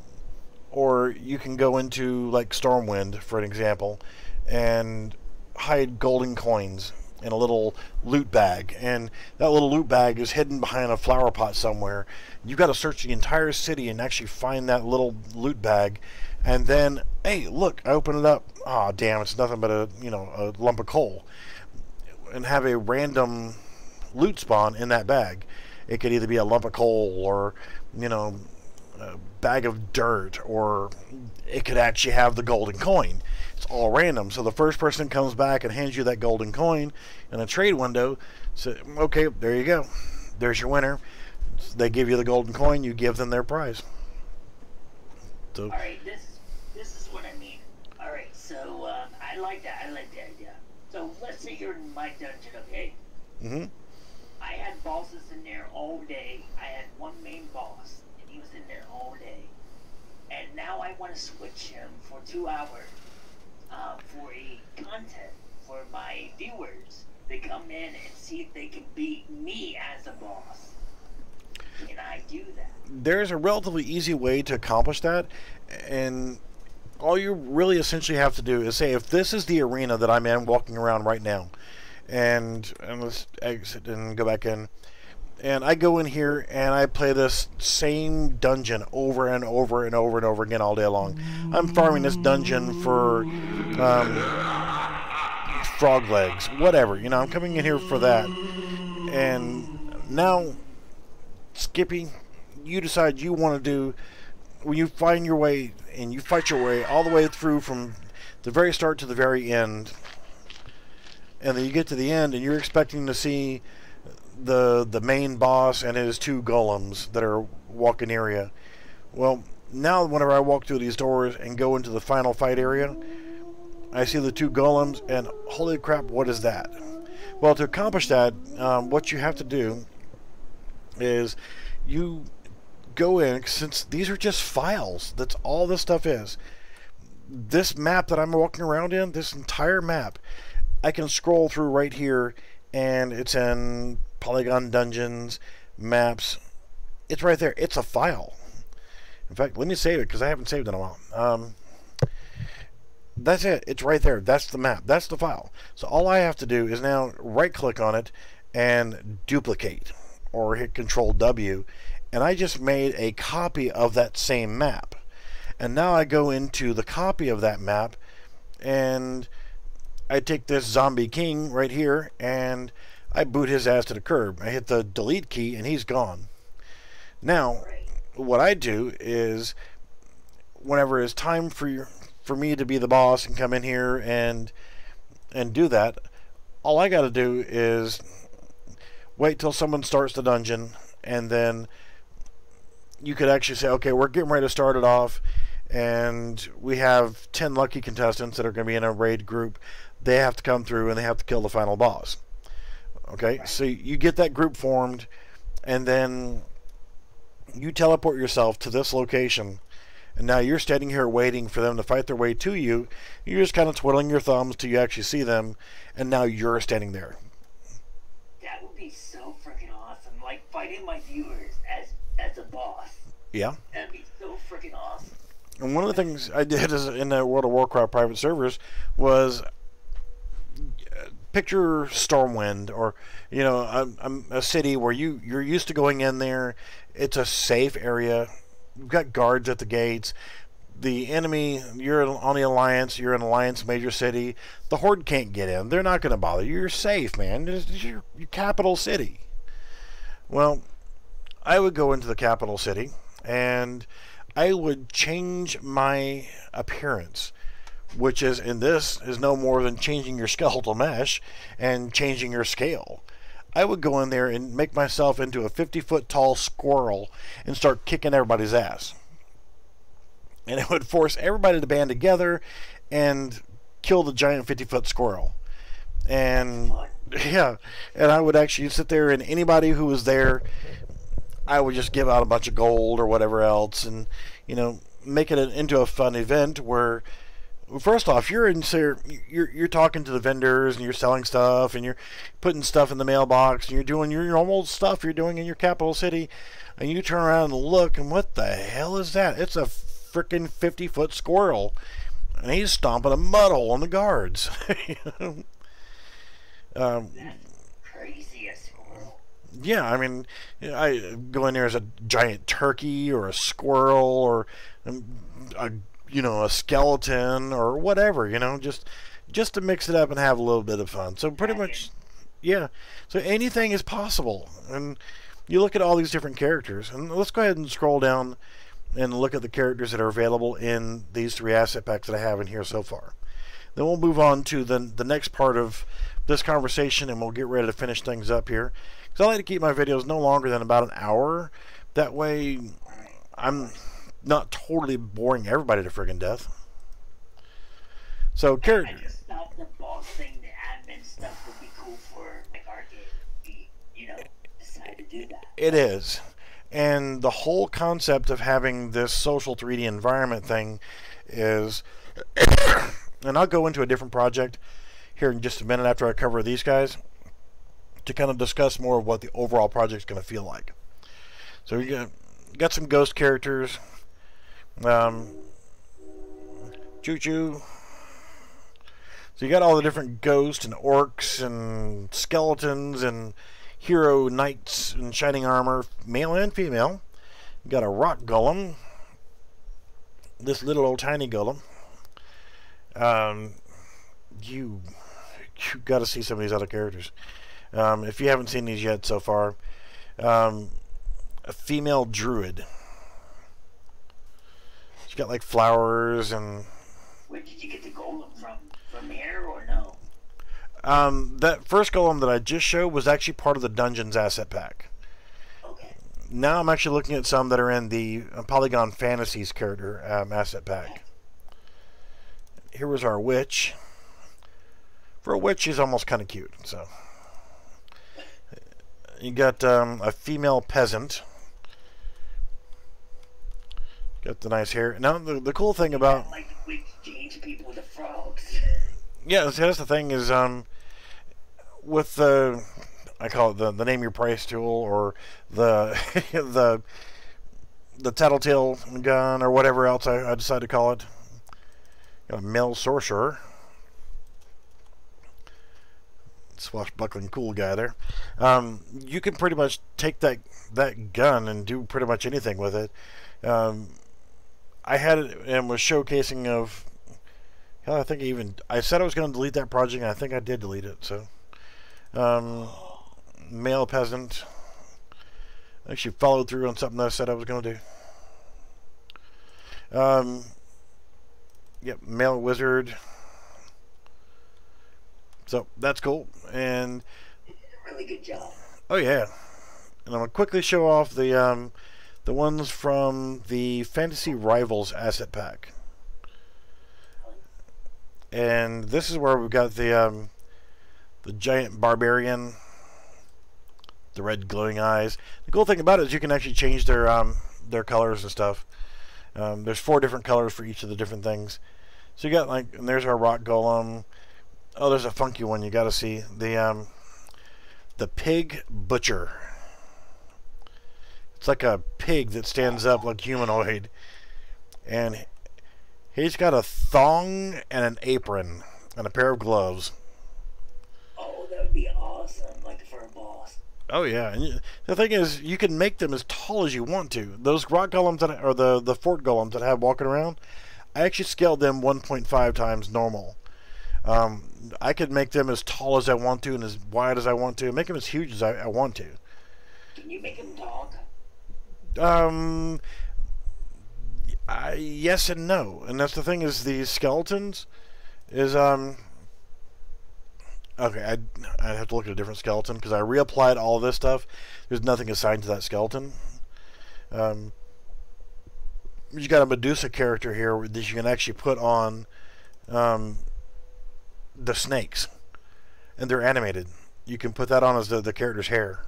or you can go into like Stormwind, for an example, and hide golden coins in a little loot bag, and that little loot bag is hidden behind a flower pot somewhere. You've got to search the entire city and actually find that little loot bag, and then, hey, look, I open it up. Ah, oh, damn, it's nothing but a you know a lump of coal, and have a random loot spawn in that bag. It could either be a lump of coal or you know a bag of dirt, or it could actually have the golden coin it's all random. So the first person comes back and hands you that golden coin in a trade window. So okay, there you go. There's your winner. They give you the golden coin. You give them their prize. So. All right, this this is what I mean. All right, so uh, I like that. I like that idea. So let's say you're in my dungeon, okay? Mm-hmm. I had bosses in there all day. I had one main boss, and he was in there all day. And now I want to switch him for two hours uh, for a content for my viewers. They come in and see if they can beat me as a boss. Can I do that? There's a relatively easy way to accomplish that, and all you really essentially have to do is say, if this is the arena that I'm in, walking around right now, and, and let's exit and go back in and I go in here and I play this same dungeon over and over and over and over again all day long. I'm farming this dungeon for um, frog legs, whatever. You know, I'm coming in here for that. And now, Skippy, you decide you want to do, when you find your way and you fight your way all the way through from the very start to the very end, and then you get to the end and you're expecting to see the the main boss and his two golems that are walking area. Well, now whenever I walk through these doors and go into the final fight area, I see the two golems, and holy crap, what is that? Well, to accomplish that, um, what you have to do is you go in, since these are just files, that's all this stuff is. This map that I'm walking around in, this entire map, I can scroll through right here, and it's in Polygon Dungeons, maps. It's right there. It's a file. In fact, let me save it because I haven't saved it in a while. Um, that's it. It's right there. That's the map. That's the file. So all I have to do is now right click on it and duplicate or hit control W and I just made a copy of that same map. And now I go into the copy of that map and I take this zombie king right here and I boot his ass to the curb. I hit the delete key and he's gone. Now, what I do is whenever it's time for your, for me to be the boss and come in here and and do that, all I got to do is wait till someone starts the dungeon and then you could actually say, okay, we're getting ready to start it off and we have 10 lucky contestants that are going to be in a raid group. They have to come through and they have to kill the final boss. Okay, so you get that group formed, and then you teleport yourself to this location, and now you're standing here waiting for them to fight their way to you. You're just kind of twiddling your thumbs till you actually see them, and now you're standing there. That would be so freaking awesome. Like fighting my viewers as as a boss. Yeah. That'd be so freaking awesome. And one of the things I did is in the World of Warcraft private servers was picture Stormwind or you know a, a, city where you you're used to going in there. It's a safe area. You've got guards at the gates. The enemy, you're on the Alliance. You're an Alliance major city. The Horde can't get in. They're not going to bother you. You're safe, man. It's your, your capital city. Well, I would go into the capital city and I would change my appearance which is in this is no more than changing your skeletal mesh and changing your scale. I would go in there and make myself into a 50 foot tall squirrel and start kicking everybody's ass. And it would force everybody to band together and kill the giant 50 foot squirrel. And yeah, and I would actually sit there and anybody who was there, I would just give out a bunch of gold or whatever else and, you know, make it into a fun event where first off, you're in you're you're talking to the vendors and you're selling stuff and you're putting stuff in the mailbox and you're doing your normal stuff you're doing in your capital city, and you turn around and look and what the hell is that? It's a freaking fifty foot squirrel, and he's stomping a mud hole on the guards. *laughs* um, yeah, I mean, I go in there as a giant turkey or a squirrel or um, a you know, a skeleton or whatever, you know, just just to mix it up and have a little bit of fun. So pretty much yeah. So anything is possible. And you look at all these different characters. And let's go ahead and scroll down and look at the characters that are available in these three asset packs that I have in here so far. Then we'll move on to the the next part of this conversation and we'll get ready to finish things up here. Cuz I like to keep my videos no longer than about an hour. That way I'm not totally boring everybody to friggin' death. So, character. I just thought the boss thing, the admin stuff would be cool for like Arcade. You know, decide to do that. It is. And the whole concept of having this social 3D environment thing is. *coughs* and I'll go into a different project here in just a minute after I cover these guys to kind of discuss more of what the overall project is going to feel like. So we got, got some ghost characters. Um, Choo Choo. So you got all the different ghosts and orcs and skeletons and hero knights in shining armor, male and female. You got a rock golem. This little old tiny golem. Um, you you got to see some of these other characters. Um, if you haven't seen these yet so far, um, a female druid got like flowers and. Where did you get the golem from? From here or no? Um, that first golem that I just showed was actually part of the Dungeons asset pack. Okay. Now I'm actually looking at some that are in the uh, Polygon Fantasies character um, asset pack. Here was our witch. For a witch, she's almost kind of cute. So you got um, a female peasant. Got the nice hair. Now the the cool thing about like we change people to frogs. Yeah, see, that's the thing is um with the I call it the the name your price tool or the *laughs* the the tattletale gun or whatever else I, I decide to call it. Got a male sorcerer. Swashbuckling cool guy there. Um, you can pretty much take that that gun and do pretty much anything with it. Um, I had it and was showcasing of. Hell, I think even I said I was going to delete that project, and I think I did delete it. So, um, male peasant. I actually, followed through on something that I said I was going to do. Um, yep, male wizard. So that's cool, and really good job. Oh yeah, and I'm gonna quickly show off the um, the ones from the Fantasy Rivals asset pack. And this is where we've got the um, the giant barbarian, the red glowing eyes. The cool thing about it is you can actually change their um, their colors and stuff. Um, there's four different colors for each of the different things. So you got like, and there's our rock golem. Oh, there's a funky one you got to see. The um, the pig butcher. It's like a pig that stands up like humanoid, and he's got a thong and an apron and a pair of gloves. Oh, that would be awesome, like for a boss. Oh yeah, and you, the thing is, you can make them as tall as you want to. Those rock golems that, or the the fort golems that I have walking around, I actually scaled them 1.5 times normal. Um, I could make them as tall as I want to and as wide as I want to, make them as huge as I, I want to. Can you make him talk? Um, I, yes and no, and that's the thing is these skeletons is um. Okay, I'd, I'd have to look at a different skeleton because I reapplied all this stuff. There's nothing assigned to that skeleton. Um, you got a Medusa character here that you can actually put on um, the snakes, and they're animated. You can put that on as the, the character's hair.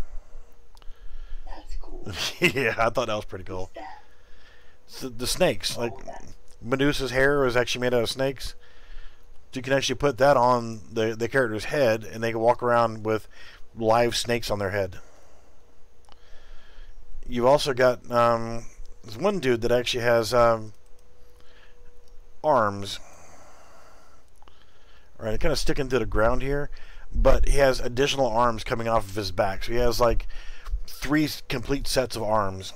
*laughs* Yeah, I thought that was pretty cool. So the snakes, like Medusa's hair is actually made out of snakes. So you can actually put that on the the character's head, and they can walk around with live snakes on their head. You've also got um, there's one dude that actually has um, arms. All right, kind of sticking to the ground here, but he has additional arms coming off of his back. So he has like three complete sets of arms.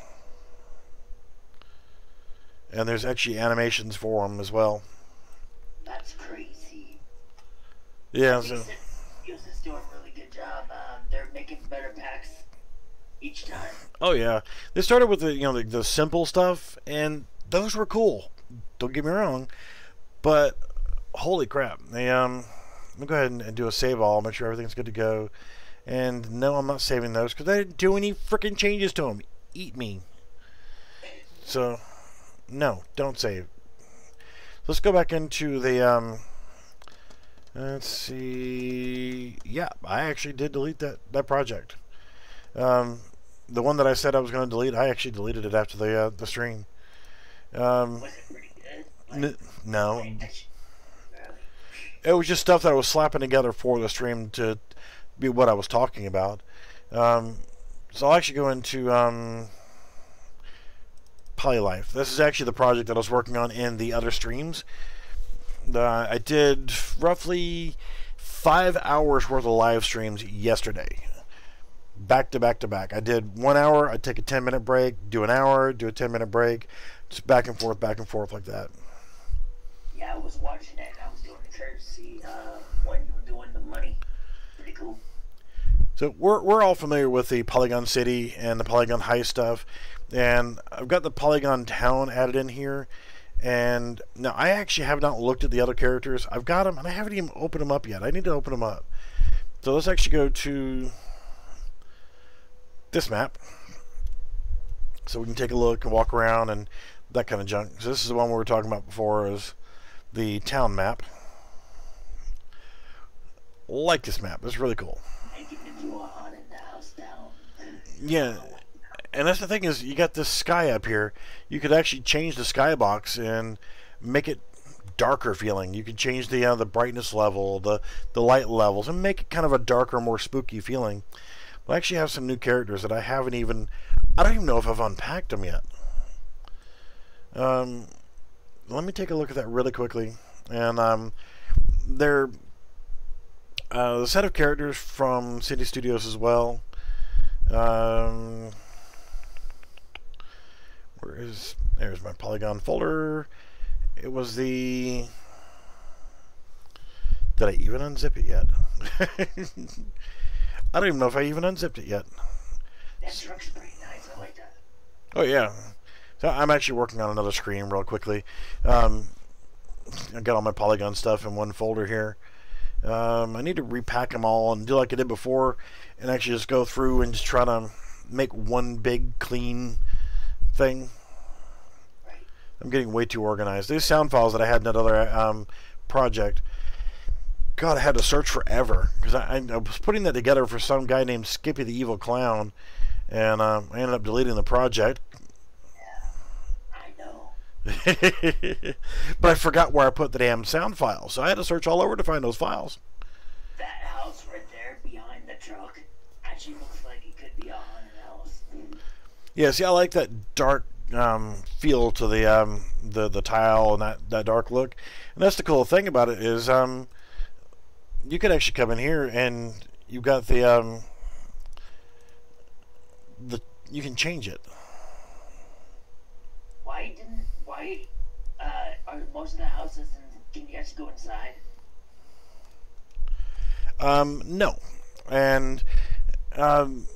And there's actually animations for them as well. That's crazy. Yeah, so, is doing a really good job. Um, they're making better packs each time. oh yeah. They started with the you know the, the simple stuff, and those were cool. Don't get me wrong, but holy crap! They um, let me go ahead and, and do a save all, make sure everything's good to go. And no, I'm not saving those because I didn't do any freaking changes to them. Eat me. So, no, don't save. Let's go back into the um. Let's see. Yeah, I actually did delete that that project. Um, the one that I said I was going to delete, I actually deleted it after the uh, the stream. Um, no, Like, really? it was just stuff that I was slapping together for the stream to be what I was talking about. Um, so I'll actually go into um, Polylife. This is actually the project that I was working on in the other streams. Uh, I did roughly five hours worth of live streams yesterday. Back to back to back. I did one hour, I'd take a 10 minute break, do an hour, do a 10 minute break, just back and forth, back and forth like that. Yeah, I was watching it. and I was doing the courtesy uh, when you were doing the money. Pretty cool. So we're we're all familiar with the Polygon City and the Polygon High stuff, and I've got the Polygon Town added in here. And now I actually have not looked at the other characters. I've got them, and I haven't even opened them up yet. I need to open them up. So let's actually go to this map, so we can take a look and walk around and that kind of junk. So this is the one we were talking about before, is the town map. Like this map. It's really cool. Yeah, and that's the thing is you got this sky up here. You could actually change the skybox and make it darker feeling. You could change the uh, the brightness level, the the light levels, and make it kind of a darker, more spooky feeling. I actually have some new characters that I haven't even. I don't even know if I've unpacked them yet. Um, let me take a look at that really quickly, and um, they're uh, the set of characters from Synty Studios as well. Um, where is there's my Polygon folder. It was the. Did I even unzip it yet? *laughs* I don't even know if I even unzipped it yet. That truck's pretty nice. Like that. Oh yeah. So I'm actually working on another screen real quickly. Um, I got all my Polygon stuff in one folder here. Um, I need to repack them all and do like I did before, and actually just go through and just try to make one big clean thing. I'm getting way too organized. These sound files that I had in that other um, project, God, I had to search forever because I, I, was putting that together for some guy named Skippy the Evil Clown, and um, I ended up deleting the project. *laughs* But I forgot where I put the damn sound file, so I had to search all over to find those files. That house right there behind the truck actually looks like it could be a haunted house. Yeah, see, I like that dark um, feel to the um, the the tile and that, that dark look. And that's the cool thing about it is um, you could actually come in here and you've got the um, the you can change it. Why didn't why uh, are most of the houses and can you guys go inside? Um, no, and um,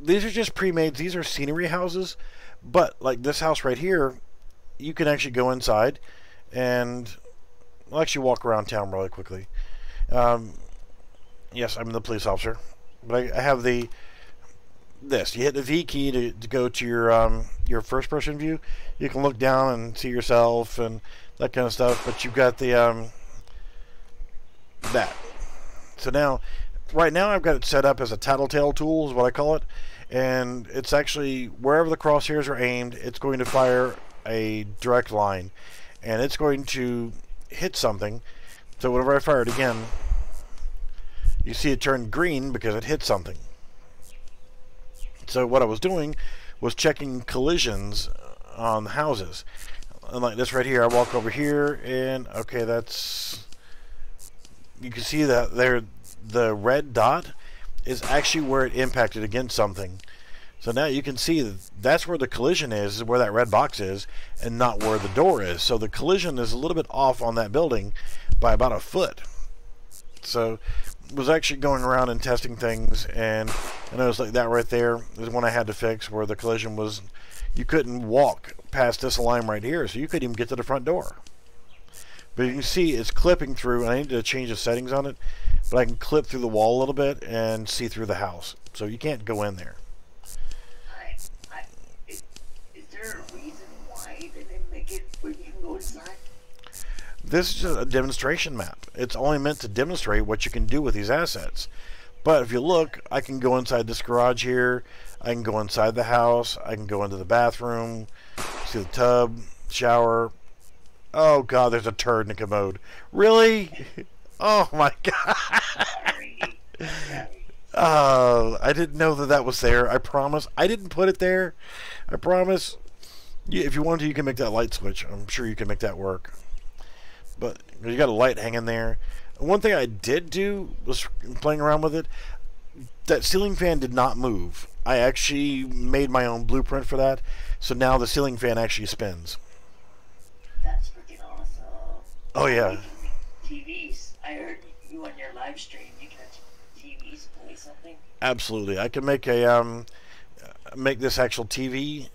these are just pre-made. These are scenery houses, but like this house right here, you can actually go inside, and I'll actually walk around town really quickly. Um, yes, I'm the police officer, but I, I have the this. You hit the V key to, to go to your um, your first person view. You can look down and see yourself and that kind of stuff. But you've got the um, that. So now, right now I've got it set up as a tattletale tool is what I call it, and it's actually wherever the crosshairs are aimed, it's going to fire a direct line, and it's going to hit something. So whenever I fire it again, you see it turn green because it hit something. So what I was doing was checking collisions on houses. And like this right here, I walk over here and okay, that's you can see that there the red dot is actually where it impacted against something. So now you can see that that's where the collision is, is where that red box is, and not where the door is. So the collision is a little bit off on that building by about a foot. So was actually going around and testing things, and I noticed like that right there is one I had to fix where the collision was. You couldn't walk past this line right here, so you couldn't even get to the front door. But you can see it's clipping through, and I need to change the settings on it. But I can clip through the wall a little bit and see through the house, so you can't go in there. I, I, is, is there a reason why they didn't make it where you can go inside? This is a demonstration map. It's only meant to demonstrate what you can do with these assets. But if you look, I can go inside this garage here. I can go inside the house. I can go into the bathroom. See the tub, shower. Oh god, there's a turd in the commode. Really? *laughs* Oh my *laughs* god. Oh, I didn't know that that was there. I promise. I didn't put it there. I promise. If you want to, you can make that light switch. I'm sure you can make that work. But you got a light hanging there. One thing I did do was playing around with it. That ceiling fan did not move. I actually made my own blueprint for that. So now the ceiling fan actually spins. That's freaking awesome. Oh yeah. TVs. I heard you on your live stream. You can TVs play something. Absolutely. I can make a um make this actual TV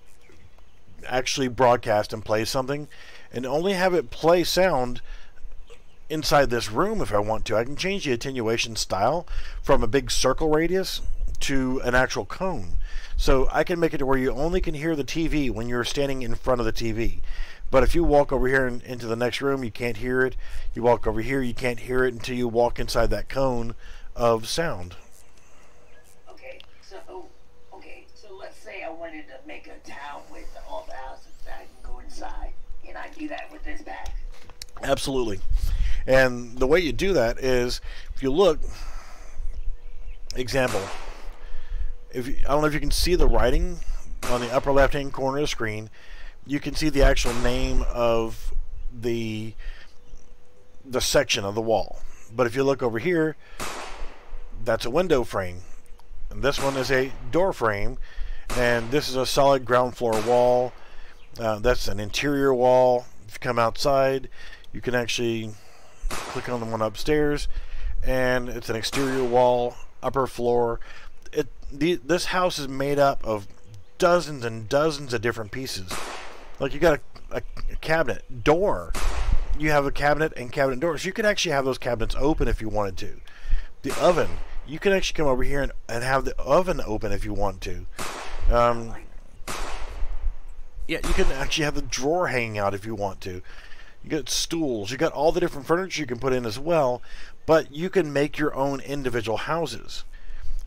actually broadcast and play something and only have it play sound inside this room if I want to. I can change the attenuation style from a big circle radius to an actual cone. So I can make it to where you only can hear the TV when you're standing in front of the TV. But if you walk over here and into the next room, you can't hear it. You walk over here, you can't hear it until you walk inside that cone of sound. Okay, so oh, okay, so let's say I wanted to make a town with all the houses that I can go inside. Can I do that with this pack? Absolutely. And the way you do that is if you look, example, if you, I don't know if you can see the writing on the upper left hand corner of the screen, you can see the actual name of the the section of the wall. But if you look over here, that's a window frame. And this one is a door frame. And this is a solid ground floor wall. Uh, that's an interior wall. If you come outside, you can actually click on the one upstairs. And it's an exterior wall, upper floor. It the, This house is made up of dozens and dozens of different pieces. Like you got a, a, a cabinet door. You have a cabinet and cabinet doors. You could actually have those cabinets open if you wanted to. The oven, you can actually come over here and, and have the oven open if you want to. Um, Yeah, you can actually have the drawer hanging out if you want to. You got stools. You got all the different furniture you can put in as well, but you can make your own individual houses.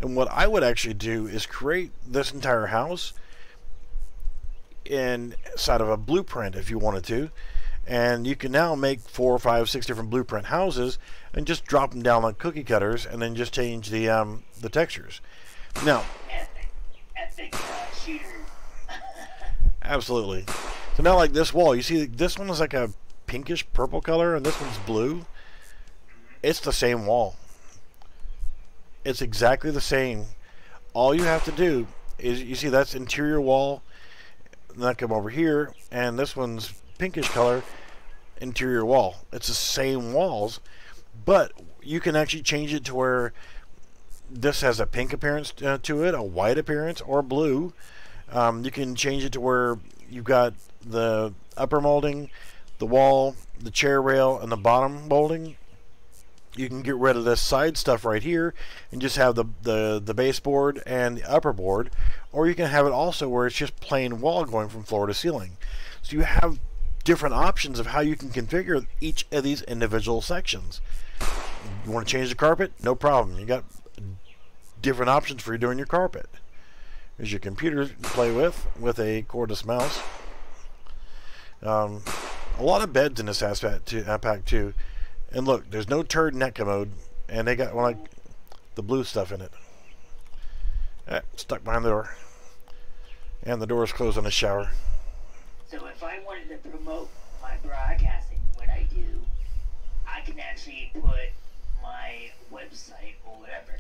And what I would actually do is create this entire house inside of a blueprint if you wanted to. And you can now make four, five, six different blueprint houses and just drop them down like cookie cutters and then just change the um, the textures. Now, uh. Absolutely. So now like this wall, you see this one is like a pinkish purple color and this one's blue. It's the same wall. It's exactly the same. All you have to do is you see that's interior wall. Then I come over here, and this one's pinkish color interior wall. It's the same walls, but you can actually change it to where this has a pink appearance uh, to it, a white appearance, or blue. Um, you can change it to where you've got the upper molding, the wall, the chair rail, and the bottom molding. You can get rid of this side stuff right here and just have the, the, the baseboard and the upper board or you can have it also where it's just plain wall going from floor to ceiling. So you have different options of how you can configure each of these individual sections. You want to change the carpet? No problem. You got different options for doing your carpet there's your computer to play with with a cordless mouse um, a lot of beds in this aspect to, uh, pack too and look, there's no turd net commode, and they got like the blue stuff in it. Eh, stuck behind the door. And the door is closed on the shower. So if I wanted to promote my broadcasting, what I do, I can actually put my website or whatever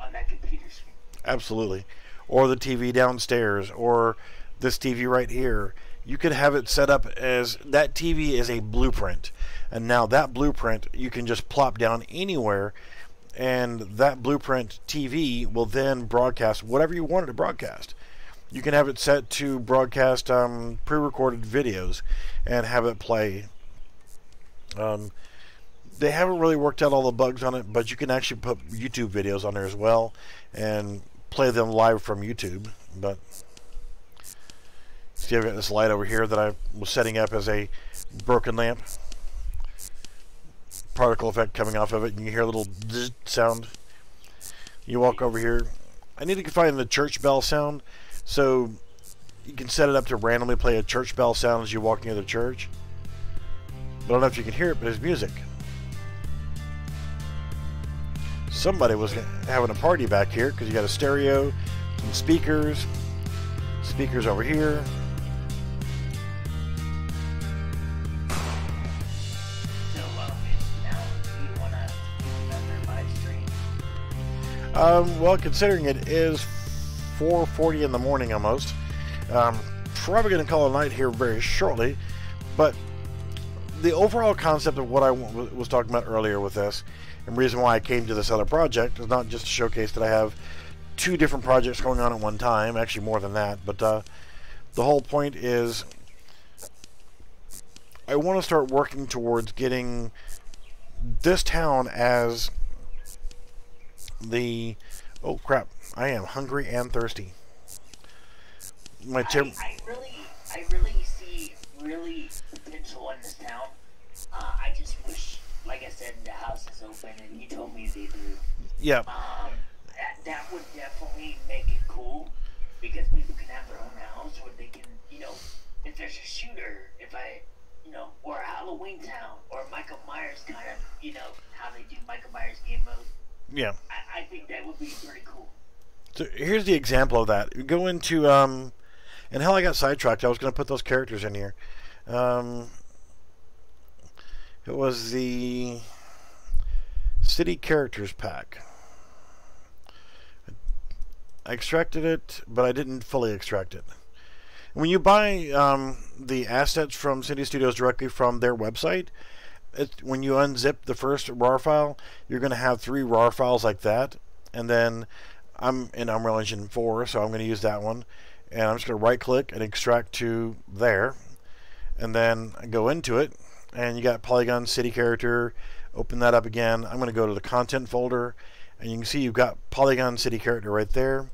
on that computer screen. Absolutely. Or the TV downstairs, or this TV right here. You could have it set up as that TV is a blueprint. And now that blueprint you can just plop down anywhere and that blueprint TV will then broadcast whatever you wanted to broadcast. You can have it set to broadcast um, pre-recorded videos and have it play. Um, they haven't really worked out all the bugs on it, but you can actually put YouTube videos on there as well and play them live from YouTube. But see, I've got this light over here that I was setting up as a broken lamp particle effect coming off of it, and you hear a little sound. You walk over here. I need to find the church bell sound, so you can set it up to randomly play a church bell sound as you walk into the church. But I don't know if you can hear it, but it's music. Somebody was having a party back here because you got a stereo, and speakers, speakers over here. Um, well, considering it is 4:40 in the morning almost, um, probably going to call a night here very shortly. But the overall concept of what I was talking about earlier with this, and the reason why I came to this other project is not just to showcase that I have two different projects going on at one time, actually more than that. But uh, the whole point is, I want to start working towards getting this town as the oh crap i am hungry and thirsty my I, I really i really see really potential in this town uh, i just wish like i said the house and you told me they do yeah um, that, that would definitely make it cool because people can have their own house or they can you know if there's a shooter if i you know or halloween town or michael myers kind of you know how they do michael myers game mode yeah. I, I think that would be pretty cool. So here's the example of that. Go into um, and hell, I got sidetracked. I was going to put those characters in here. Um, it was the city characters pack. I extracted it, but I didn't fully extract it. When you buy um, the assets from Synty Studios directly from their website, it, when you unzip the first RAR file, you're going to have three RAR files like that. And then I'm in Unreal Engine 4, so I'm going to use that one. And I'm just going to right click and extract to there. And then go into it. And you got Polygon City Character. Open that up again. I'm going to go to the content folder. And you can see you've got Polygon City Character right there.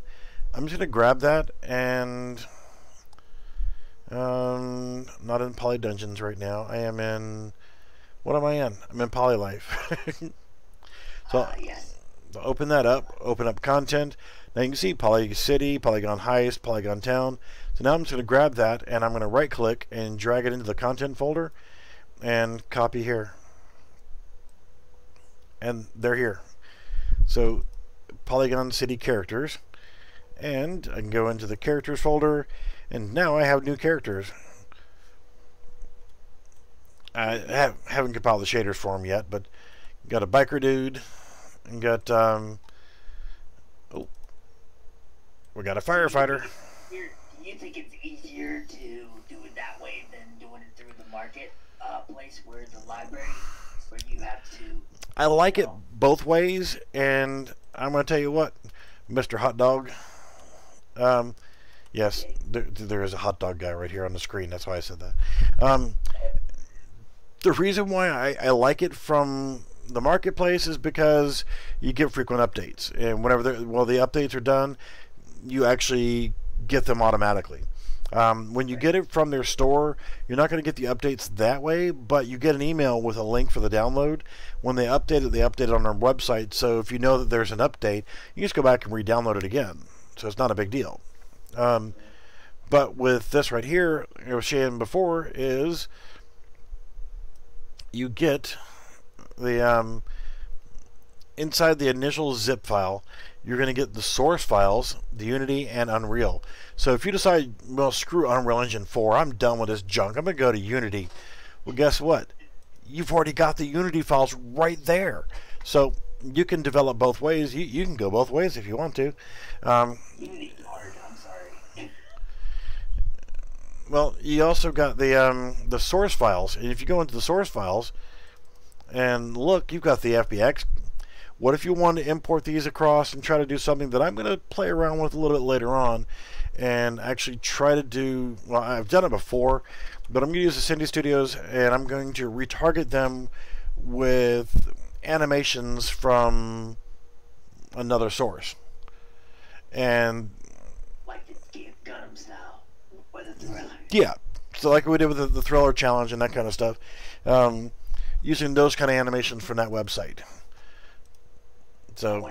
I'm just going to grab that and Um, not in Poly Dungeons right now. I am in. What am I in? I'm in Poly Life. *laughs* so, Uh, yes. open that up. Open up content. Now you can see Poly City, Polygon Heist, Polygon Town. So now I'm just going to grab that and I'm going to right click and drag it into the content folder and copy here. And they're here. So Polygon City characters. And I can go into the characters folder and now I have new characters. I have, haven't compiled the shaders for them yet, but got a biker dude and got um, oh, we got a firefighter. Do you think it's easier to do it that way than doing it through the market uh, place where the library, where you have to? I like it both ways, and I'm going to tell you what, Mr. Hot Dog. Um, yes, there, there is a hot dog guy right here on the screen. That's why I said that. Um, the reason why I, I like it from the marketplace is because you get frequent updates, and whenever well the updates are done, you actually get them automatically. Um, when you get it from their store, you're not going to get the updates that way, but you get an email with a link for the download. When they update it, they update it on their website. So if you know that there's an update, you just go back and re-download it again. So it's not a big deal. Um, but with this right here, I was saying before, is you get the um, inside the initial zip file you're going to get the source files the unity and unreal so if you decide well screw unreal engine 4 i'm done with this junk i'm going to go to unity well guess what you've already got the unity files right there so you can develop both ways you, you can go both ways if you want to um, Unity's hard. I'm sorry. Well, you also got the um, the source files, and if you go into the source files and look, you've got the FBX. What if you want to import these across and try to do something that I'm going to play around with a little bit later on, and actually try to do? Well, I've done it before, but I'm going to use the Synty Studios, and I'm going to retarget them with animations from another source, and Like the game Gundam style, with a thriller. Yeah, so like we did with the, the thriller challenge and that kind of stuff, um, using those kind of animations from that website. I So want to do that so bad. The thriller would be cool.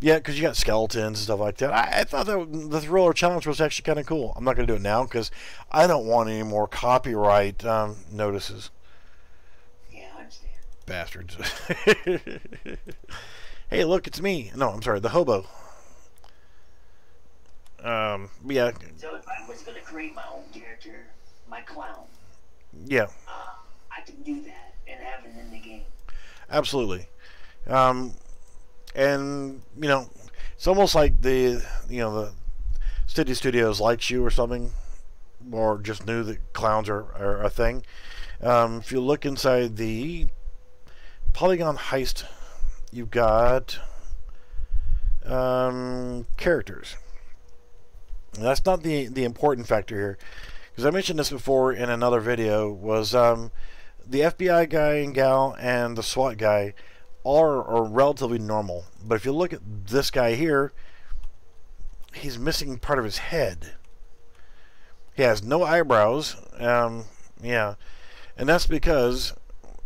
yeah, because you got skeletons and stuff like that. I, I thought that the thriller challenge was actually kind of cool. I'm not going to do it now because I don't want any more copyright um, notices. Yeah, I understand. Bastards. *laughs* hey, look, it's me. No, I'm sorry, the hobo. Um, yeah, So if I was gonna create my own character, my clown, yeah. uh, I can do that and have it in the game. Absolutely. Um, and you know, it's almost like the you know the Synty Studios likes you or something, or just knew that clowns are, are a thing. Um, if you look inside the Polygon Heist, you've got um, characters. And that's not the the important factor here, because I mentioned this before in another video. Was um, the FBI guy and gal and the SWAT guy are, are relatively normal. But if you look at this guy here, he's missing part of his head. He has no eyebrows. Um, yeah. And that's because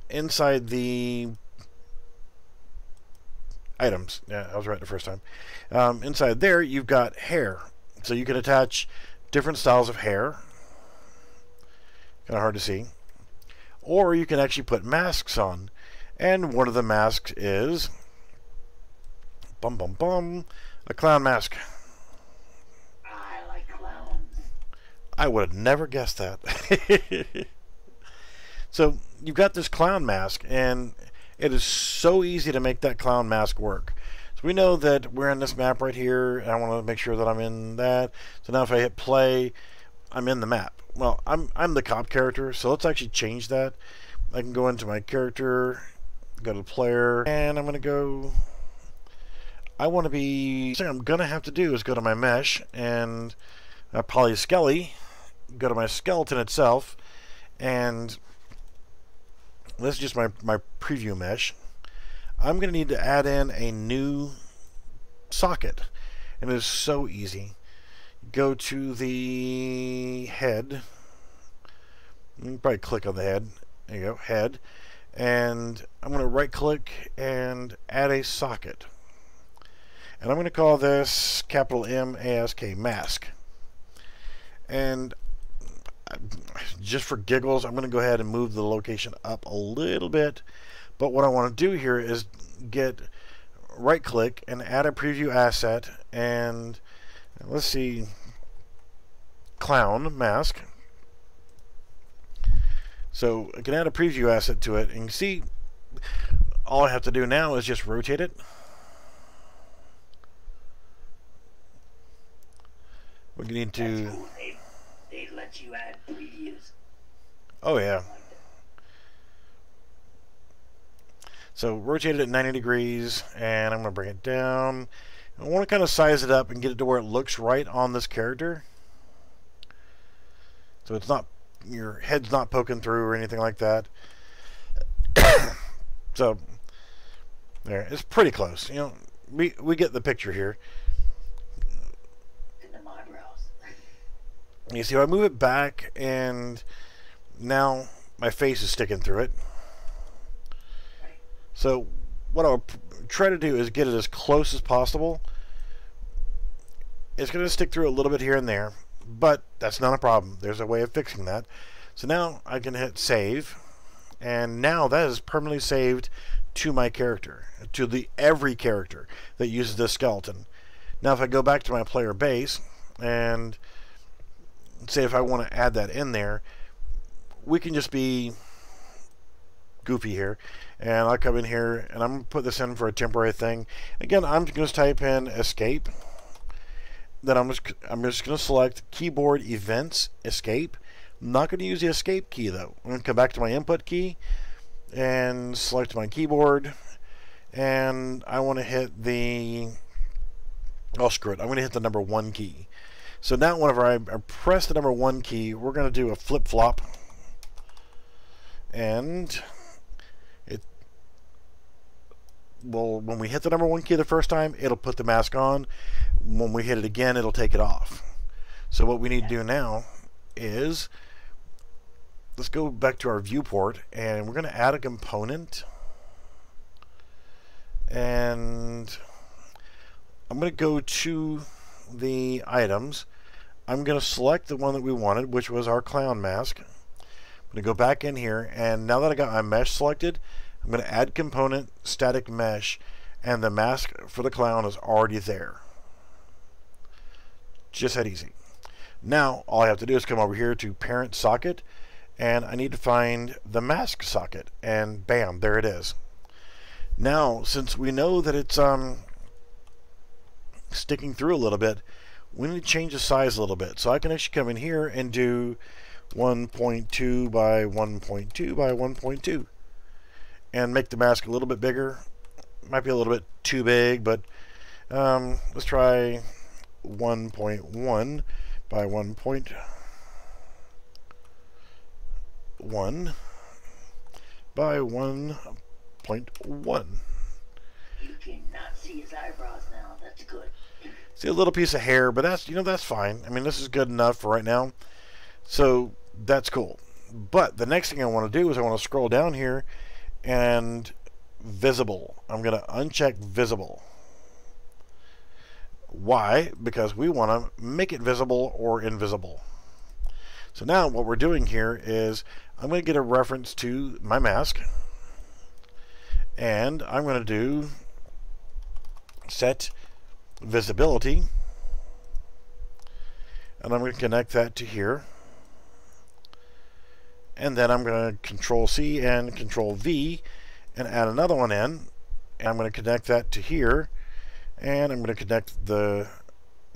inside the items, yeah, I was right the first time. Um, inside there, you've got hair. So you can attach different styles of hair. Kind of hard to see or you can actually put masks on. And one of the masks is bum bum bum a clown mask. I like clowns. I would have never guessed that. *laughs* so you've got this clown mask, and it is so easy to make that clown mask work. So we know that we're in this map right here, and I want to make sure that I'm in that. So now if I hit play, I'm in the map. Well, I'm I'm the cop character, so let's actually change that. I can go into my character, go to player, and I'm gonna go. I want to be. Thing I'm gonna have to do is go to my mesh and uh, Poly Skelly, go to my skeleton itself, and this is just my my preview mesh. I'm gonna need to add in a new socket, and it is so easy go to the head. Probably click on the head. There you go, head. And I'm going to right click and add a socket. And I'm going to call this capital M A S K mask. And just for giggles, I'm going to go ahead and move the location up a little bit. But what I want to do here is get right click and add a preview asset and let's see clown mask so I can add a preview asset to it and you see all I have to do now is just rotate it we need to Cool. They, they let you add previews. oh yeah So rotate it at 90 degrees, and I'm going to bring it down. I want to kind of size it up and get it to where it looks right on this character. So it's not, your head's not poking through or anything like that. *coughs* so, there, it's pretty close. You know, we, we get the picture here. in the eyebrows. You see, I move it back, and now my face is sticking through it. So what I'll try to do is get it as close as possible. It's going to stick through a little bit here and there, but that's not a problem. There's a way of fixing that. So now I can hit save, and now that is permanently saved to my character, to the every character that uses this skeleton. Now if I go back to my player base and say if I want to add that in there, we can just be goofy here and I'll come in here and I'm to put this in for a temporary thing. Again, I'm just to type in escape. Then I'm just, I'm just going to select keyboard events escape. I'm not going to use the escape key though. I'm going to come back to my input key and select my keyboard and I want to hit the oh screw it I'm going to hit the number one key so now whenever I, press the number one key we're going to do a flip-flop and it well, when we hit the number one key the first time, it'll put the mask on. When we hit it again, it'll take it off. So what we need to do now is let's go back to our viewport and we're going to add a component and I'm going to go to the items I'm going to select the one that we wanted which was our clown mask I'm going to go back in here and now that I got my mesh selected I'm going to add component static mesh and the mask for the clown is already there. Just that easy. Now all I have to do is come over here to parent socket and I need to find the mask socket and bam there it is. Now since we know that it's um, sticking through a little bit we need to change the size a little bit so I can actually come in here and do 1.2 by 1.2 by 1.2 and make the mask a little bit bigger. Might be a little bit too big, but um, let's try 1.1 by 1.1 by 1.1. You cannot see his eyebrows now. That's good. See a little piece of hair, but that's you know that's fine. I mean this is good enough for right now. So that's cool. But the next thing I want to do is I want to scroll down here and visible. I'm going to uncheck visible. Why? Because we want to make it visible or invisible. So now what we're doing here is I'm going to get a reference to my mask and I'm going to do set visibility and I'm going to connect that to here and then I'm going to control C and control V and add another one in and I'm going to connect that to here and I'm going to connect the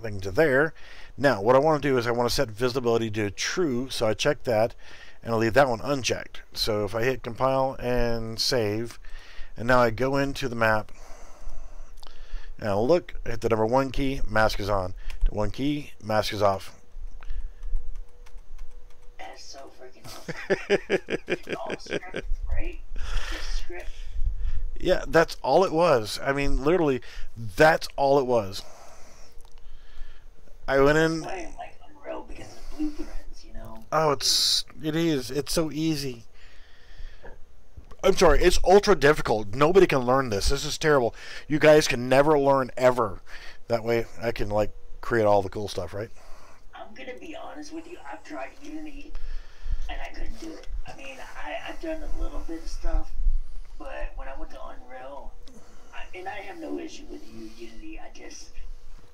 thing to there. Now what I want to do is I want to set visibility to true so I check that and I'll leave that one unchecked. So if I hit compile and save and now I go into the map and I'll look hit the number one key mask is on. The one key mask is off. Script, right? script. Yeah, that's all it was. I mean, literally, that's all it was. I went in. Playing like Unreal because of blueprints, you know. Oh, it's it is. It's so easy. I'm sorry. It's ultra difficult. Nobody can learn this. This is terrible. You guys can never learn ever. That way, I can like create all the cool stuff, right? I'm gonna be honest with you. I've tried Unity, and I couldn't do it. I mean, I I've done a little bit of stuff, but when I went to and I have no issue with you, Unity. I just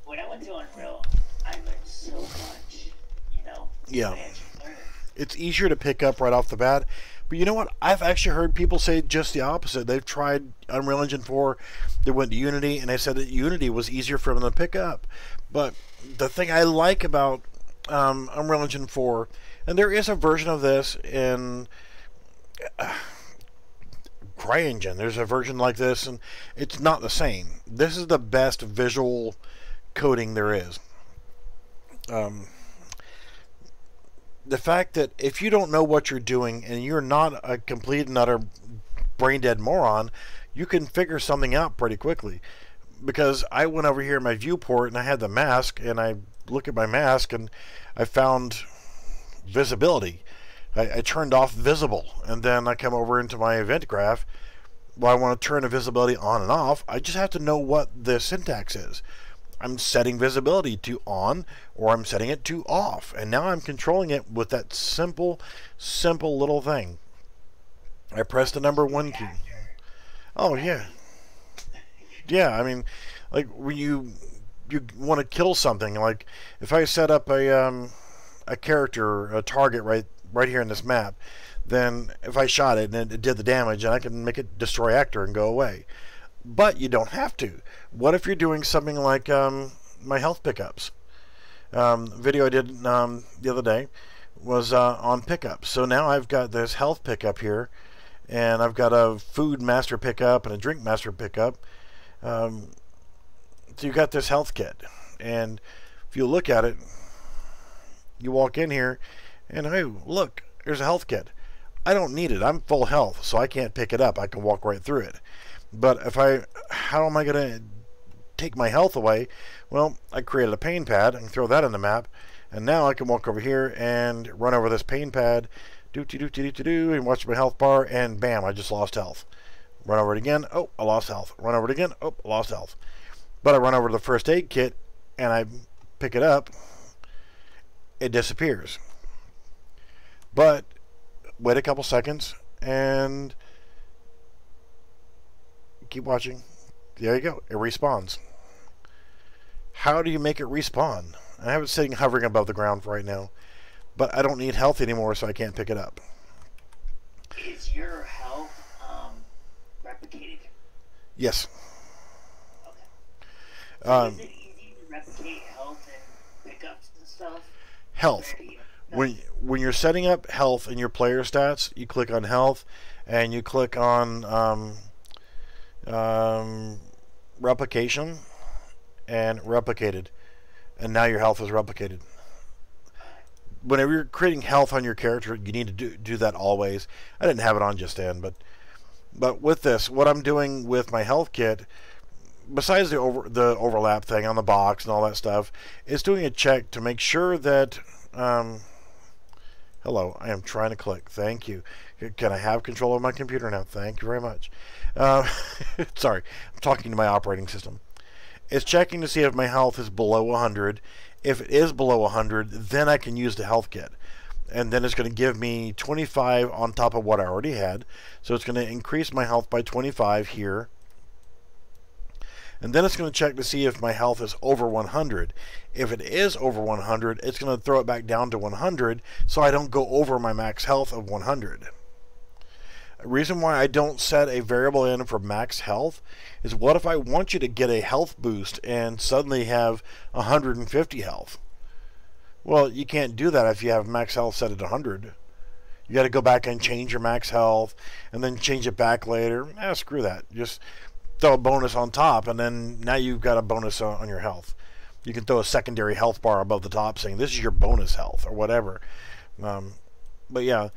when I went to Unreal, I learned so much. You know. Yeah. I actually learned. It's easier to pick up right off the bat. But you know what? I've actually heard people say just the opposite. They've tried Unreal Engine 4, they went to Unity, and they said that Unity was easier for them to pick up. But the thing I like about um, Unreal Engine 4, and there is a version of this in uh, CryEngine. There's a version like this, and it's not the same. This is the best visual coding there is. Um, the fact that if you don't know what you're doing and you're not a complete and utter brain dead moron, you can figure something out pretty quickly. Because I went over here in my viewport and I had the mask and I look at my mask and I found visibility. I, I turned off visible and then I come over into my event graph. Well, I want to turn the visibility on and off. I just have to know what the syntax is. I'm setting visibility to on or I'm setting it to off. And now I'm controlling it with that simple, simple little thing. I press the number one key. Oh, yeah. Yeah, I mean, like when you you want to kill something, like if I set up a um, a character, a target right right here in this map, then if I shot it and it did the damage, and I can make it destroy actor and go away. But you don't have to. What if you're doing something like um, my health pickups? Um, video I did um, the other day was uh, on pickups. So now I've got this health pickup here, and I've got a food master pickup and a drink master pickup. Um, so you got this health kit, and if you look at it, you walk in here, and hey, look, there's a health kit. I don't need it. I'm full health, so I can't pick it up. I can walk right through it. But if I, how am I going to take my health away? Well, I created a pain pad and throw that in the map, and now I can walk over here and run over this pain pad, do do do do do do, and watch my health bar, and bam, I just lost health. Run over it again. Oh, I lost health. Run over it again. Oh, I lost health. But I run over to the first aid kit, and I pick it up. It disappears. But wait a couple seconds, and keep watching. There you go. It respawns. How do you make it respawn? I have it sitting hovering above the ground right now, but I don't need health anymore, so I can't pick it up. Is your health um, replicated? Yes. Okay. So Um, is it easy to replicate health and pickups and stuff? health. Or do you- When when you're setting up health in your player stats, you click on health, and you click on um, um, replication and replicated, and now your health is replicated. Whenever you're creating health on your character, you need to do do that always. I didn't have it on just then, but but with this, what I'm doing with my health kit, besides the over the overlap thing on the box and all that stuff, is doing a check to make sure that. Um, hello, I am trying to click. Thank you. Can I have control of my computer now? Thank you very much. Uh, *laughs* sorry, I'm talking to my operating system. It's checking to see if my health is below 100. If it is below 100, then I can use the health kit. And then it's going to give me 25 on top of what I already had. So it's going to increase my health by 25 here. And then it's going to check to see if my health is over 100. If it is over 100, it's going to throw it back down to 100 so I don't go over my max health of 100. A reason why I don't set a variable in for max health is what if I want you to get a health boost and suddenly have 150 health? Well, you can't do that if you have max health set at 100. You got to go back and change your max health and then change it back later. Eh, screw that. Just throw a bonus on top, and then now you've got a bonus on, on your health. You can throw a secondary health bar above the top saying this is your bonus health or whatever. Um, but yeah,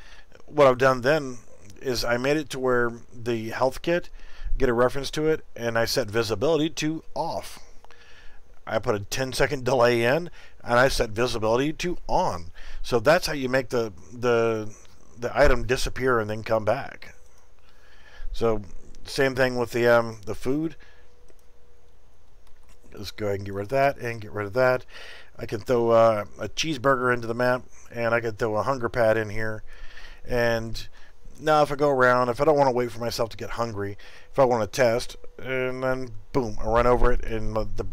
what I've done then is I made it to where the health kit get a reference to it, and I set visibility to off. I put a 10 second delay in and I set visibility to on. So that's how you make the the the item disappear and then come back. So same thing with the um, the food. Let's go ahead and get rid of that and get rid of that. I can throw uh, a cheeseburger into the map and I can throw a hunger pad in here. And now if I go around, if I don't want to wait for myself to get hungry, if I want to test, and then boom, I run over it and the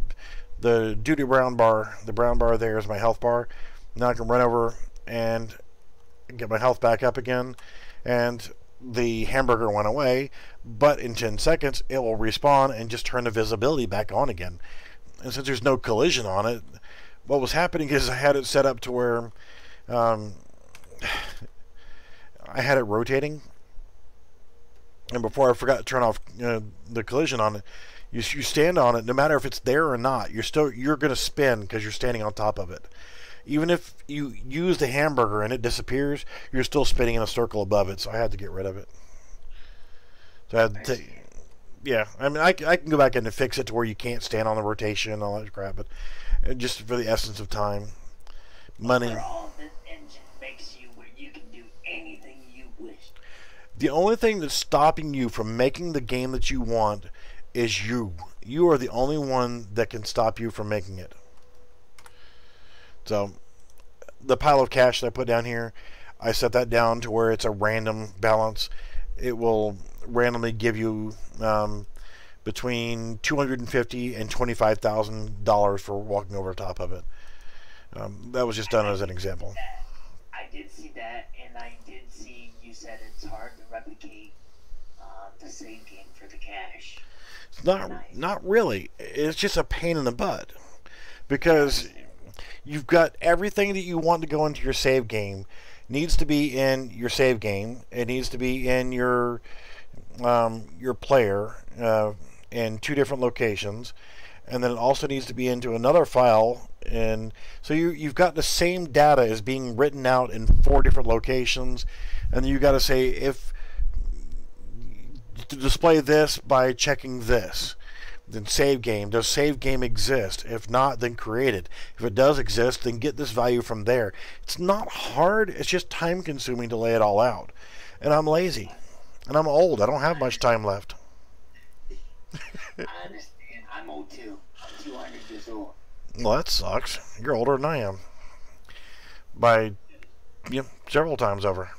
the duty brown bar, the brown bar there is my health bar. Now I can run over and get my health back up again. And the hamburger went away, but in 10 seconds it will respawn and just turn the visibility back on again. And since there's no collision on it, what was happening is I had it set up to where um, *sighs* I had it rotating. And before I forgot to turn off the collision on it, you, you stand on it, no matter if it's there or not, you're still you're going to spin because you're standing on top of it. Even if you use the hamburger and it disappears, you're still spinning in a circle above it. So I had to get rid of it. So I to yeah. I mean, I, I can go back in and fix it to where you can't stand on the rotation and all that crap, but uh, just for the essence of time, money. Overall, this engine makes you you can do anything you. The only thing that's stopping you from making the game that you want is you. You are the only one that can stop you from making it. So, the pile of cash that I put down here, I set that down to where it's a random balance. It will randomly give you um, between 250 and 25,000 dollars for walking over top of it. Um, that was just done as an example. I did see that, and I did see you said it's hard to replicate uh, the save game for the cash. It's Not not really. It's just a pain in the butt because you've got everything that you want to go into your save game needs to be in your save game. It needs to be in your um, your player uh, in two different locations, and then it also needs to be into another file. And so you you've got the same data as being written out in four different locations, and you got to say if to display this by checking this. Then save game. Does save game exist? If not, then create it. If it does exist, then get this value from there. It's not hard. It's just time consuming to lay it all out. And I'm lazy. And I'm old. I don't have much time left. I understand. I'm old too. I'm 200 years old. Well, that sucks. You're older than I am. By you know, several times over.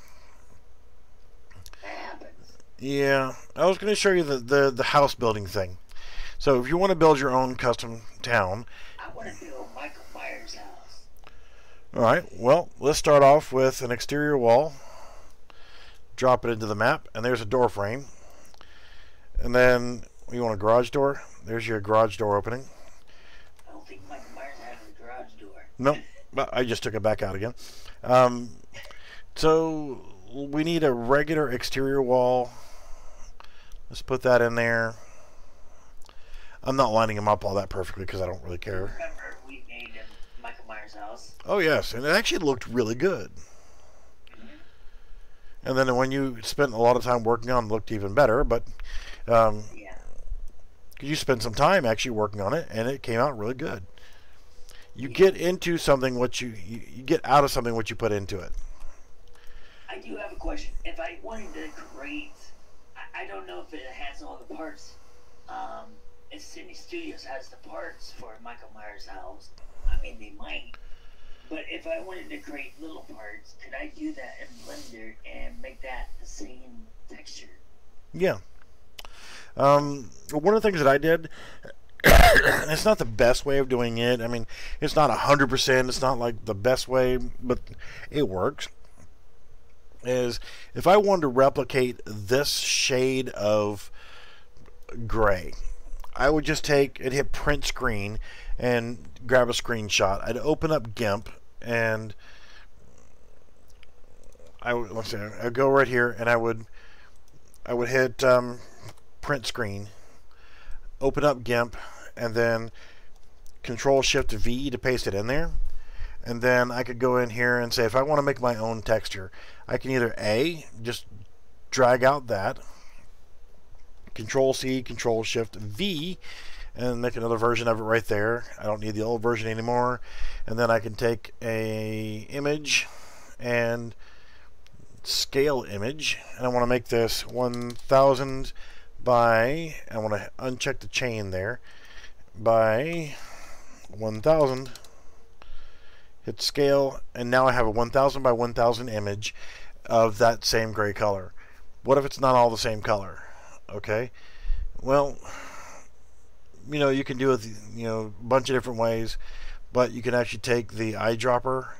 That happens. Yeah, I was going to show you the, the, the house building thing. So if you want to build your own custom town, I want to build Michael Myers' house. all right, well, let's start off with an exterior wall. Drop it into the map, and there's a door frame. And then you want a garage door. There's your garage door opening. I don't think Michael Myers has a garage door. Nope, but I just took it back out again. Um, so we need a regular exterior wall. Let's put that in there. I'm not lining them up all that perfectly because I don't really care. Remember, we made a Michael Myers' house. Oh yes, and it actually looked really good. And then when you spent a lot of time working on looked even better. But um, Yeah. you spent some time actually working on it, and it came out really good. You get into something what you, you you get out of something what you put into it. I do have a question. If I wanted to create, I, I don't know if it has all the parts. Um, if Synty Studios has the parts for Michael Myers' house, I mean they might. But if I wanted to create little parts, could I do that in Blender and make that the same texture? Yeah. Um, one of the things that I did, *coughs* it's not the best way of doing it. I mean, it's not 100%, it's not like the best way, but it works. Is if I wanted to replicate this shade of gray, I would just take and hit print screen and grab a screenshot. I'd open up GIMP and I would let's see, I'd go right here and I would I would hit um, print screen, open up GIMP, and then Control Shift V to paste it in there. And then I could go in here and say if I want to make my own texture, I can either A, just drag out that, Control C, Control Shift V, and make another version of it right there. I don't need the old version anymore. And then I can take a image and scale image. And I want to make this 1000 by I want to uncheck the chain there by 1000 hit scale and now I have a 1000 by 1000 image of that same gray color. What if it's not all the same color? Okay. Well you know you can do it you know a bunch of different ways but you can actually take the eyedropper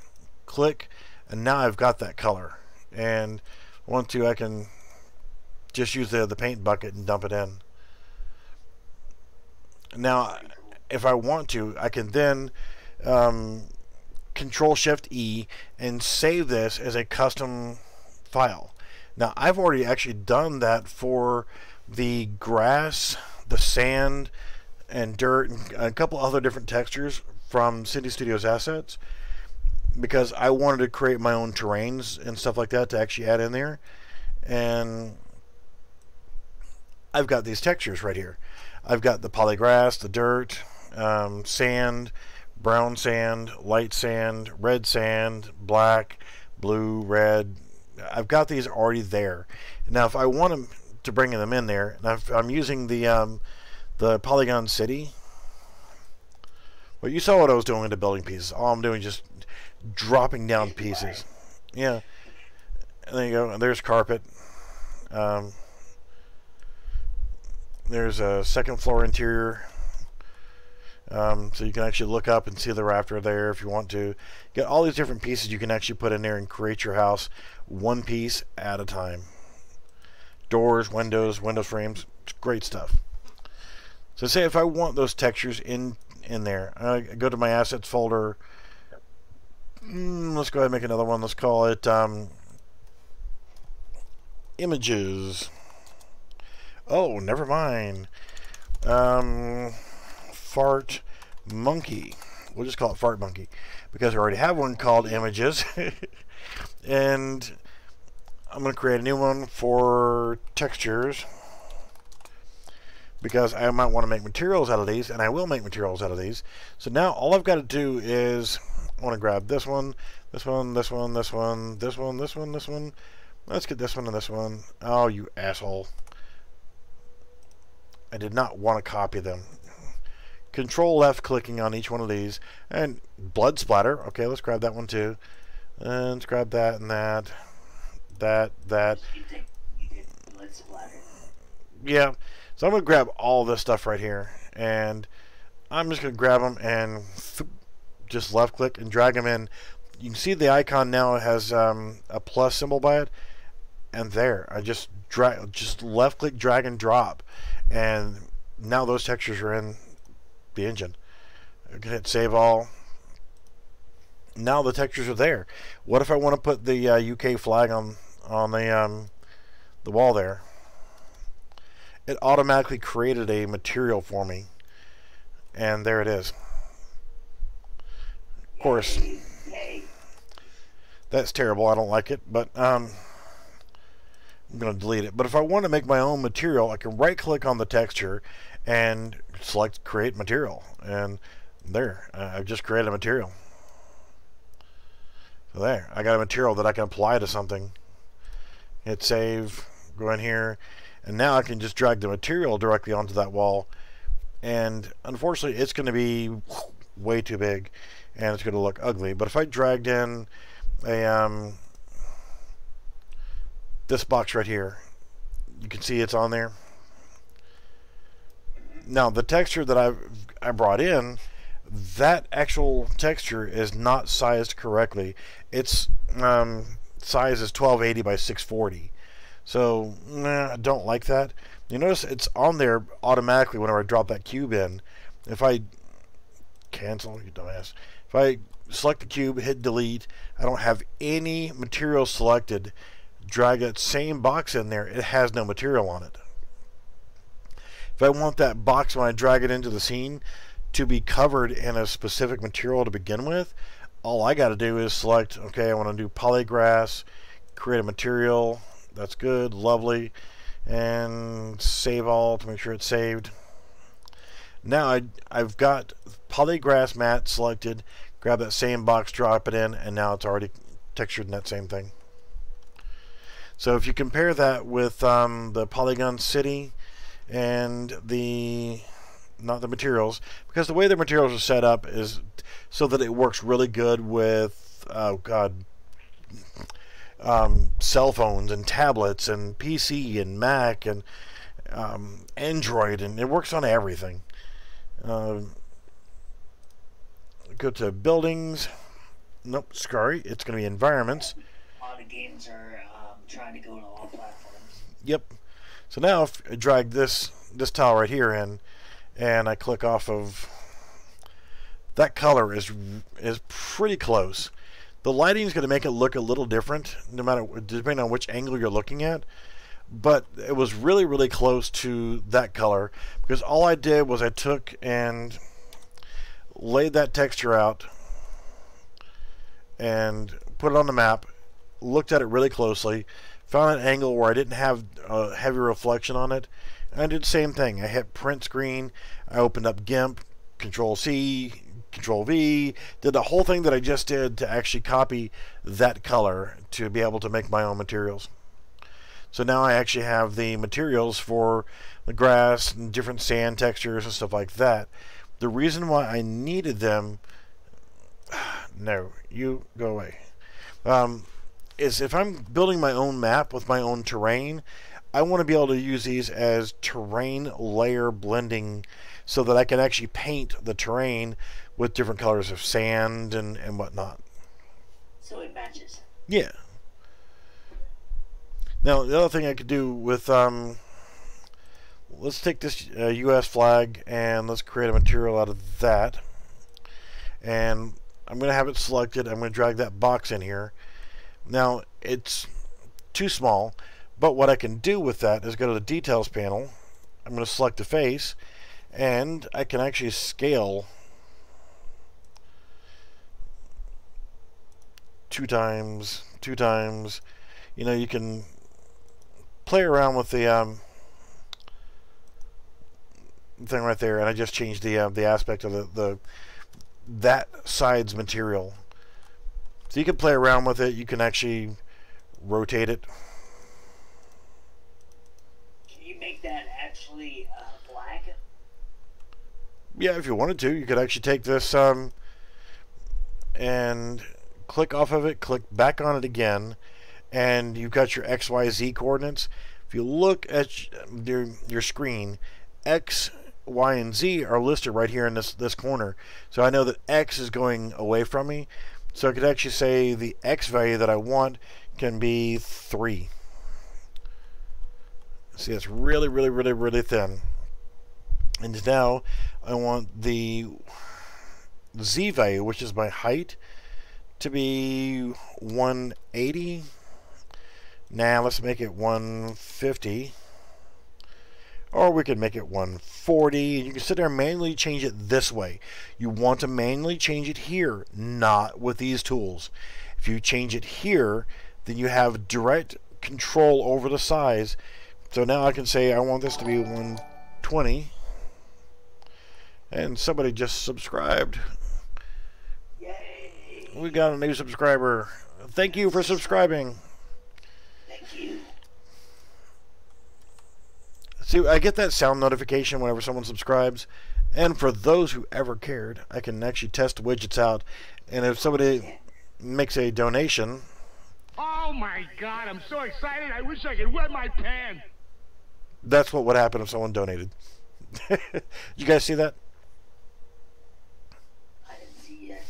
click and now I've got that color. And want to I can just use the, the paint bucket and dump it in. Now if I want to I can then um, control shift E and save this as a custom file. Now I've already actually done that for the grass the sand and dirt and a couple other different textures from Synty Studios assets because I wanted to create my own terrains and stuff like that to actually add in there. And I've got these textures right here. I've got the polygrass, the dirt, um, sand, brown sand, light sand, red sand, black, blue, red. I've got these already there. Now, if I want them to bring them in there, and I'm using the um, the Polygon City. Well, you saw what I was doing with the building pieces. All I'm doing is just dropping down pieces. Yeah. And there you go. There's carpet. Um, there's a second floor interior. Um, so you can actually look up and see the rafter there if you want to. Get all these different pieces you can actually put in there and create your house one piece at a time. Doors, windows, window frames. It's great stuff. So say if I want those textures in in there, I go to my assets folder, Mm, let's go ahead and make another one. Let's call it um, images. Oh, never mind. Um, fart monkey. We'll just call it fart monkey because I already have one called images. *laughs* and I'm going to create a new one for textures because I might want to make materials out of these and I will make materials out of these. So now all I've got to do is I want to grab this one, this one, this one, this one, this one, this one, this one. Let's get this one and this one. Oh, you asshole. I did not want to copy them. Control left clicking on each one of these. And blood splatter. Okay, let's grab that one too. And let's grab that and that. That, that. Yeah. So I'm going to grab all this stuff right here. And I'm just going to grab them and just left click and drag them in. You can see the icon now has um, a plus symbol by it, and there I just drag, just left click, drag and drop, and now those textures are in the engine. I can hit save all. Now the textures are there. What if I want to put the uh, UK flag on on the um, the wall there? It automatically created a material for me, and there it is Of course, that's terrible. I don't like it, but um, I'm going to delete it. But if I want to make my own material, I can right click on the texture and select create material. And there, I've just created a material. So there, I got a material that I can apply to something. Hit save, go in here, and now I can just drag the material directly onto that wall. And unfortunately, it's going to be way too big and it's going to look ugly. But if I dragged in a um, this box right here, you can see it's on there. Now the texture that I I brought in, that actual texture is not sized correctly. Its um, size is 1280 by 640. So nah, I don't like that. You notice it's on there automatically whenever I drop that cube in. If I cancel, you dumbass. If I select the cube, hit delete, I don't have any material selected, drag that same box in there, it has no material on it. If I want that box when I drag it into the scene to be covered in a specific material to begin with, all I got to do is select, okay, I want to do polygrass, create a material, that's good, lovely, and save all to make sure it's saved. Now I, I've got polygrass mat selected, grab that same box, drop it in, and now it's already textured in that same thing. So if you compare that with um, the Polygon City and the not the materials, because the way the materials are set up is so that it works really good with oh god um, cell phones and tablets and PC and Mac and um, Android and it works on everything. Uh, go to buildings. Nope, sorry, it's going to be environments. A lot of games are um, trying to go to all platforms. Yep. So now if I drag this this tile right here in, and I click off of that color is is pretty close. The lighting is going to make it look a little different, no matter depending on which angle you're looking at. But it was really really close to that color because all I did was I took and laid that texture out and put it on the map, looked at it really closely, found an angle where I didn't have a heavy reflection on it, and I did the same thing. I hit print screen, I opened up GIMP, Control C, Control V, did the whole thing that I just did to actually copy that color to be able to make my own materials. So now I actually have the materials for the grass and different sand textures and stuff like that. The reason why I needed them, *sighs* no, you go away, um, is if I'm building my own map with my own terrain, I want to be able to use these as terrain layer blending so that I can actually paint the terrain with different colors of sand and, and whatnot. So it matches. Yeah. Now, the other thing I could do with, um, let's take this uh, U.S. flag and let's create a material out of that. And I'm going to have it selected. I'm going to drag that box in here. Now, it's too small, but what I can do with that is go to the details panel. I'm going to select the face, and I can actually scale two times, two times. You know, you can play around with the um, thing right there, and I just changed the uh, the aspect of the, the that side's material. So you can play around with it. You can actually rotate it. Can you make that actually uh, black? Yeah, if you wanted to, you could actually take this um, and click off of it, click back on it again, and you've got your XYZ coordinates. If you look at your, your screen, X, Y, and Z are listed right here in this, this corner. So I know that X is going away from me. So I could actually say the X value that I want can be 3. See, it's really, really, really, really thin. And now I want the Z value, which is my height, to be 180. Now let's make it 150. Or we could make it 140. You can sit there and manually change it this way. You want to manually change it here, not with these tools. If you change it here, then you have direct control over the size. So now I can say I want this to be 120. And somebody just subscribed. We got a new subscriber. Thank you for subscribing. Thank you. See, I get that sound notification whenever someone subscribes. And for those who ever cared, I can actually test widgets out. And if somebody makes a donation, Oh my god, I'm so excited. I wish I could wet my pants. that's what would happen if someone donated. *laughs* Did you guys see that? I didn't see it.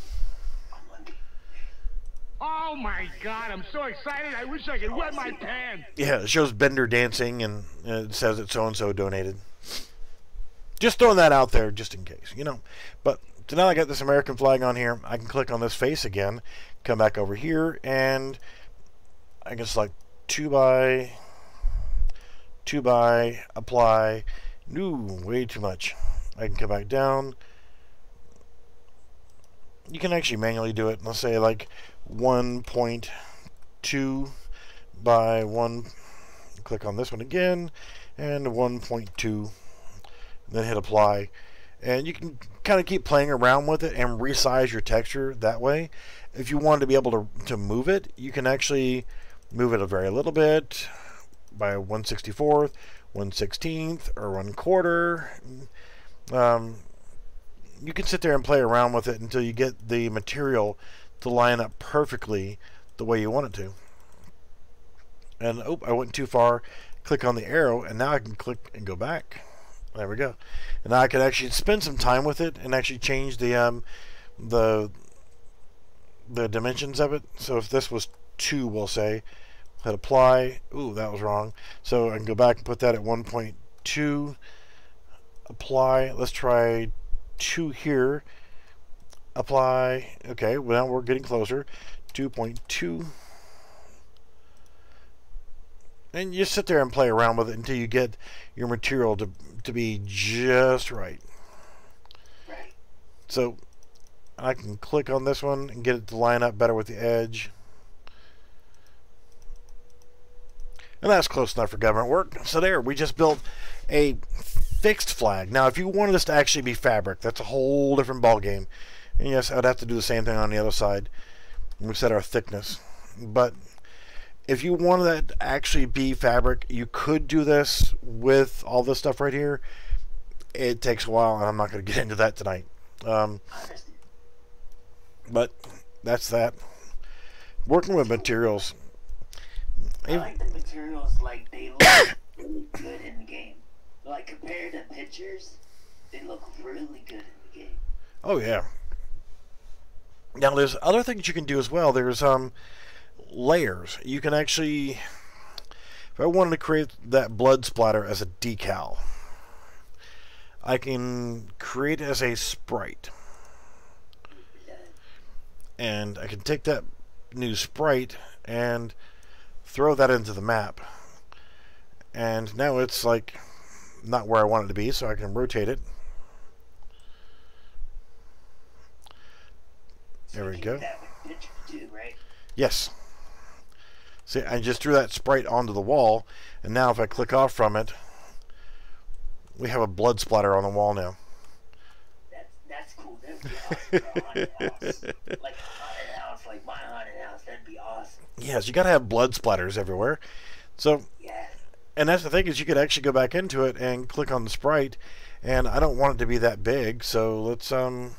I'm Monday. Oh my god, I'm so excited. I wish I could wet my pants. Yeah, it shows Bender dancing and it says that so and so donated. Just throwing that out there just in case, you know. But so now I got this American flag on here. I can click on this face again, come back over here, and I can select 2 by, 2 by, apply. No, way too much. I can come back down. You can actually manually do it. Let's say like 1.2 by 1 click on this one again and 1.2 then hit apply and you can kind of keep playing around with it and resize your texture that way. If you want to be able to, to move it, you can actually move it a very little bit by 164th, 116th, or 1 quarter. Um, you can sit there and play around with it until you get the material to line up perfectly the way you want it to. And oh, I went too far. Click on the arrow, and now I can click and go back. There we go. And now I can actually spend some time with it and actually change the um, the the dimensions of it. So if this was two, we'll say, hit apply. Ooh, that was wrong. So I can go back and put that at 1.2. Apply. Let's try two here. Apply. Okay, well now we're getting closer. 2.2 and you sit there and play around with it until you get your material to, to be just right. Right. So I can click on this one and get it to line up better with the edge. And that's close enough for government work. So there, we just built a fixed flag. Now, if you wanted this to actually be fabric, that's a whole different ballgame. And yes, I'd have to do the same thing on the other side. We set our thickness. But if you wanted that to actually be fabric, you could do this with all this stuff right here. It takes a while, and I'm not going to get into that tonight. Um, but that's that. Working with materials. I like the materials, like, they look really *coughs* good in the game. Like, compared to pictures, they look really good in the game. Oh, yeah. Now, there's other things you can do as well. There's, um, layers. You can actually, if I wanted to create that blood splatter as a decal, I can create as a sprite. And I can take that new sprite and throw that into the map. And now it's like not where I want it to be, so I can rotate it. There we go. Too, right? Yes. See, I just drew that sprite onto the wall, and now if I click off from it, we have a blood splatter on the wall now. That's, that's cool. That'd be awesome *laughs* Like haunted house, like my haunted house, that'd be awesome. Yes, you gotta have blood splatters everywhere. So, yeah. and that's the thing is you could actually go back into it and click on the sprite, and I don't want it to be that big, so let's um,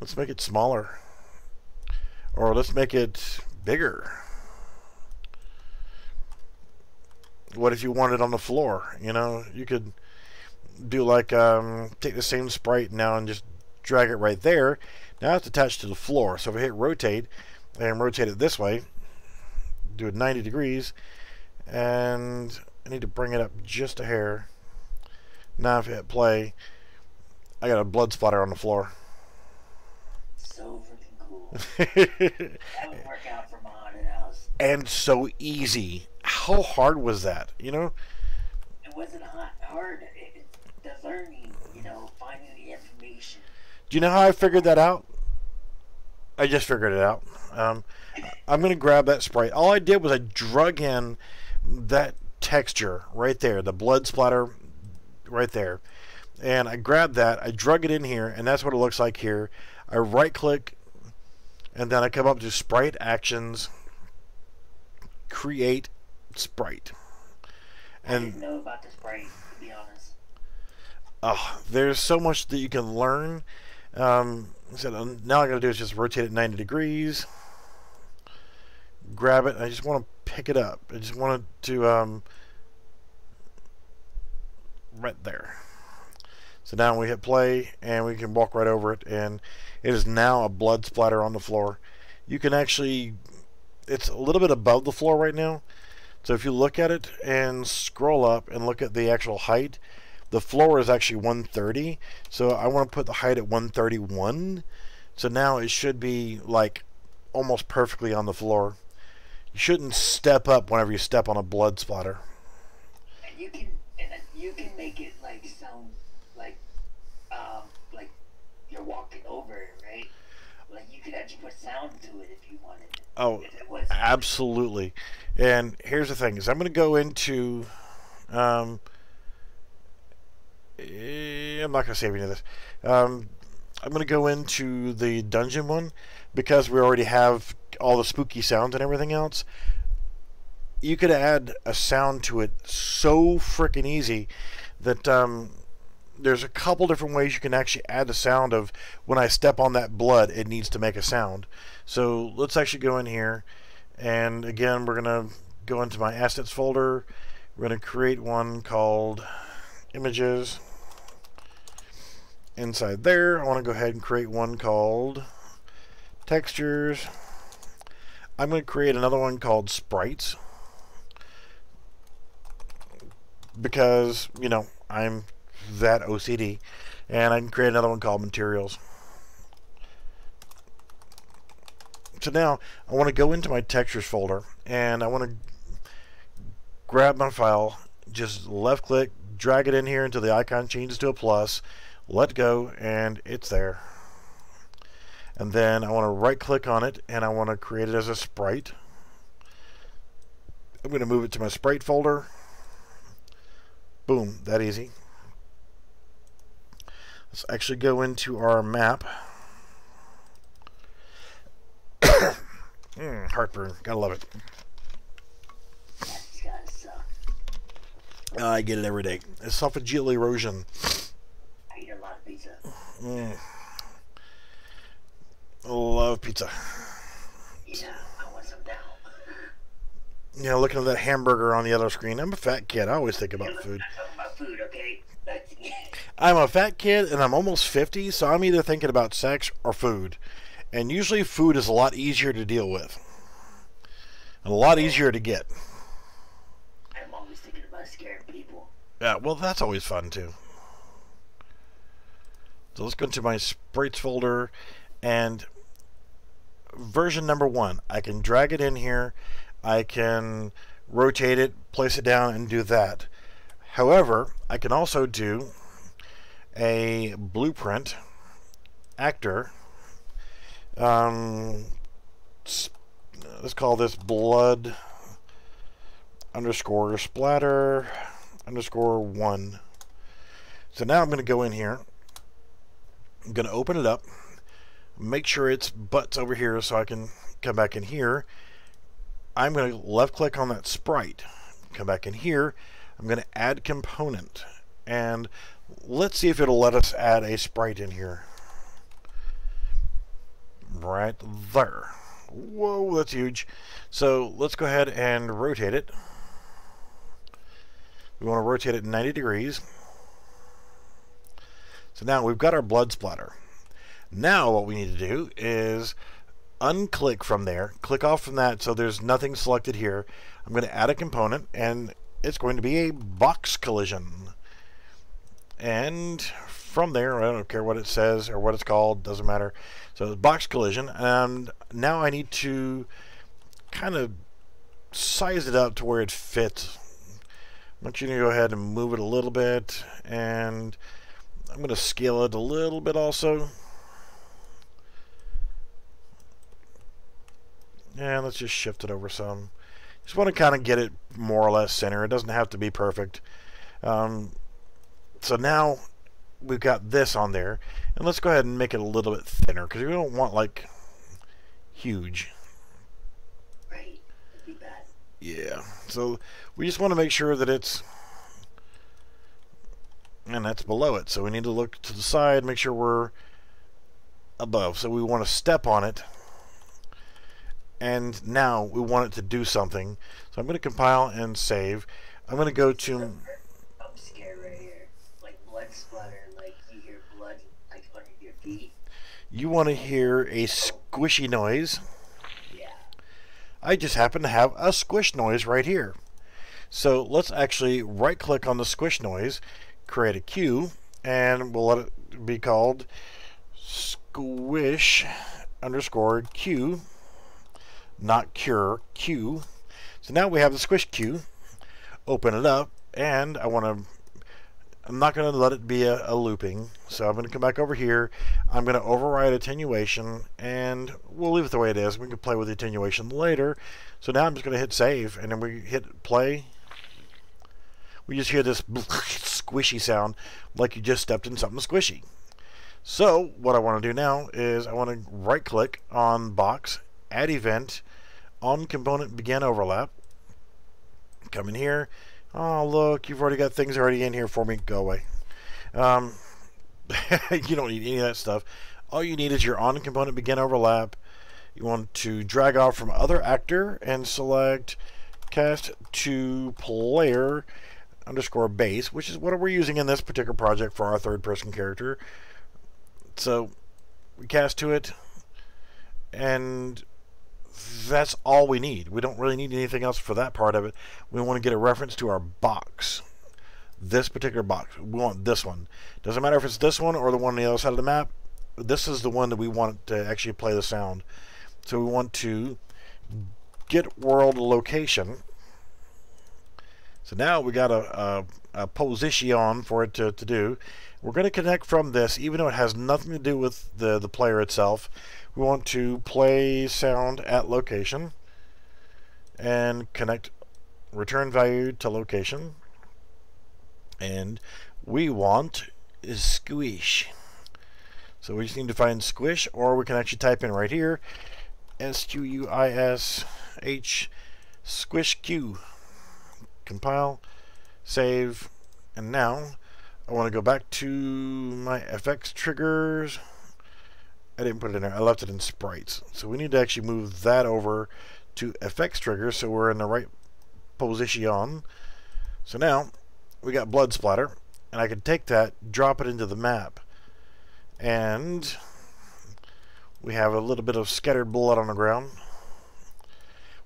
let's make it smaller, or let's make it bigger. what if you want it on the floor? You know, you could do like um, take the same sprite now and just drag it right there. Now it's attached to the floor. So if I hit rotate and rotate it this way, do it 90 degrees, and I need to bring it up just a hair. Now if I hit play, I got a blood splatter on the floor. So freaking cool. *laughs* that would work out for my haunted house. And so easy how hard was that? You know. It wasn't hard. It, the learning, you know, finding the information. Do you know how I figured that out? I just figured it out. Um, I'm going to grab that sprite. All I did was I drug in that texture right there, the blood splatter right there. And I grabbed that, I drug it in here, and that's what it looks like here. I right click, and then I come up to sprite actions, create Sprite. And know about the Sprite, to be honest. Oh, there's so much that you can learn. Um, so now all I gotta do is just rotate it 90 degrees, grab it. I just want to pick it up. I just wanted to um, right there. So now we hit play and we can walk right over it and it is now a blood splatter on the floor. You can actually, it's a little bit above the floor right now. So if you look at it and scroll up and look at the actual height, the floor is actually 130. So I want to put the height at 131. So now it should be like almost perfectly on the floor. You shouldn't step up whenever you step on a blood splatter. And you can and you can make it like um like you're walking over it, right? Like you could actually put sound to it if you wanted. Oh, absolutely. And here's the thing: is I'm going to go into. Um, eh, I'm not going to save any of this. Um, I'm going to go into the dungeon one because we already have all the spooky sounds and everything else. You could add a sound to it so freaking easy that um, there's a couple different ways you can actually add the sound of when I step on that blood, it needs to make a sound. So let's actually go in here, and again, we're going to go into my assets folder. We're going to create one called images. Inside there, I want to go ahead and create one called textures. I'm going to create another one called sprites because, you know, I'm that OCD. And I can create another one called materials. So now I want to go into my textures folder and I want to grab my file, just left click, drag it in here until the icon changes to a plus, let go, and it's there. And then I want to right click on it and I want to create it as a sprite. I'm going to move it to my sprite folder. Boom, that easy. Let's actually go into our map. mm, heartburn, gotta love it. Suck. I get it every day. Esophageal erosion. I eat a lot of pizza. Mm. Love pizza. Yeah, I want some now. Know, looking at that hamburger on the other screen. I'm a fat kid. I always think about food. I'm about food, okay? I'm a fat kid and I'm almost 50, so I'm either thinking about sex or food. And usually food is a lot easier to deal with. And a lot easier to get. I'm always thinking about scaring people. Yeah, well, that's always fun too. So let's go into my sprites folder and version number one. I can drag it in here. I can rotate it, place it down, and do that. However, I can also do a blueprint actor. Um, let's call this blood underscore splatter underscore one. So now I'm going to go in here. I'm going to open it up. Make sure it's butts over here so I can come back in here. I'm going to left click on that sprite. Come back in here. I'm going to add component. And let's see if it'll let us add a sprite in here. Right there. Whoa, that's huge. So let's go ahead and rotate it. We want to rotate it 90 degrees. So now we've got our blood splatter. Now what we need to do is unclick from there, click off from that so there's nothing selected here. I'm going to add a component and it's going to be a box collision. And from there, I don't care what it says or what it's called, doesn't matter. So it's box collision and now I need to kind of size it up to where it fits. I want you to go ahead and move it a little bit and I'm going to scale it a little bit also. And let's just shift it over some. Just want to kind of get it more or less center. It doesn't have to be perfect. Um, so now we've got this on there. And let's go ahead and make it a little bit thinner because we don't want like huge. Right? Be bad. Yeah. So we just want to make sure that it's and that's below it. So we need to look to the side, make sure we're above. So we want to step on it. And now we want it to do something. So I'm going to compile and save. I'm going to go to I'm scared right here. Like blood splatter, like you hear blood like under your feet. you want to hear a squishy noise. Yeah. I just happen to have a squish noise right here. So let's actually right click on the squish noise, create a cue, and we'll let it be called squish underscore cue, not cure, cue. So now we have the squish cue. Open it up, and I want to I'm not going to let it be a, a, looping, so I'm going to come back over here. I'm going to override attenuation, and we'll leave it the way it is. We can play with the attenuation later. So now I'm just going to hit save, and then we hit play. we just hear this *laughs* squishy sound like you just stepped in something squishy. So what I want to do now is I want to right click on box, add event, on component begin overlap. Come in here. Oh look, you've already got things already in here for me. Go away. Um, *laughs* you don't need any of that stuff. All you need is your on component begin overlap. You want to drag off from other actor and select cast to player underscore base, which is what we're using in this particular project for our third person character. So we cast to it, and that's all we need. We don't really need anything else for that part of it. We want to get a reference to our box. This particular box. We want this one. Doesn't matter if it's this one or the one on the other side of the map. This is the one that we want to actually play the sound. So we want to get world location. So now we got a, a, a position for it to, to do. We're going to connect from this, even though it has nothing to do with the, the player itself. We want to play sound at location and connect return value to location. And we want is squish. So we just need to find squish, or we can actually type in right here S-Q-U-I-S-H squish Q. Compile, save, and now I want to go back to my FX triggers. I didn't put it in there. I left it in sprites. So we need to actually move that over to FX triggers so we're in the right position. So now we got blood splatter and I can take that, drop it into the map. And we have a little bit of scattered blood on the ground.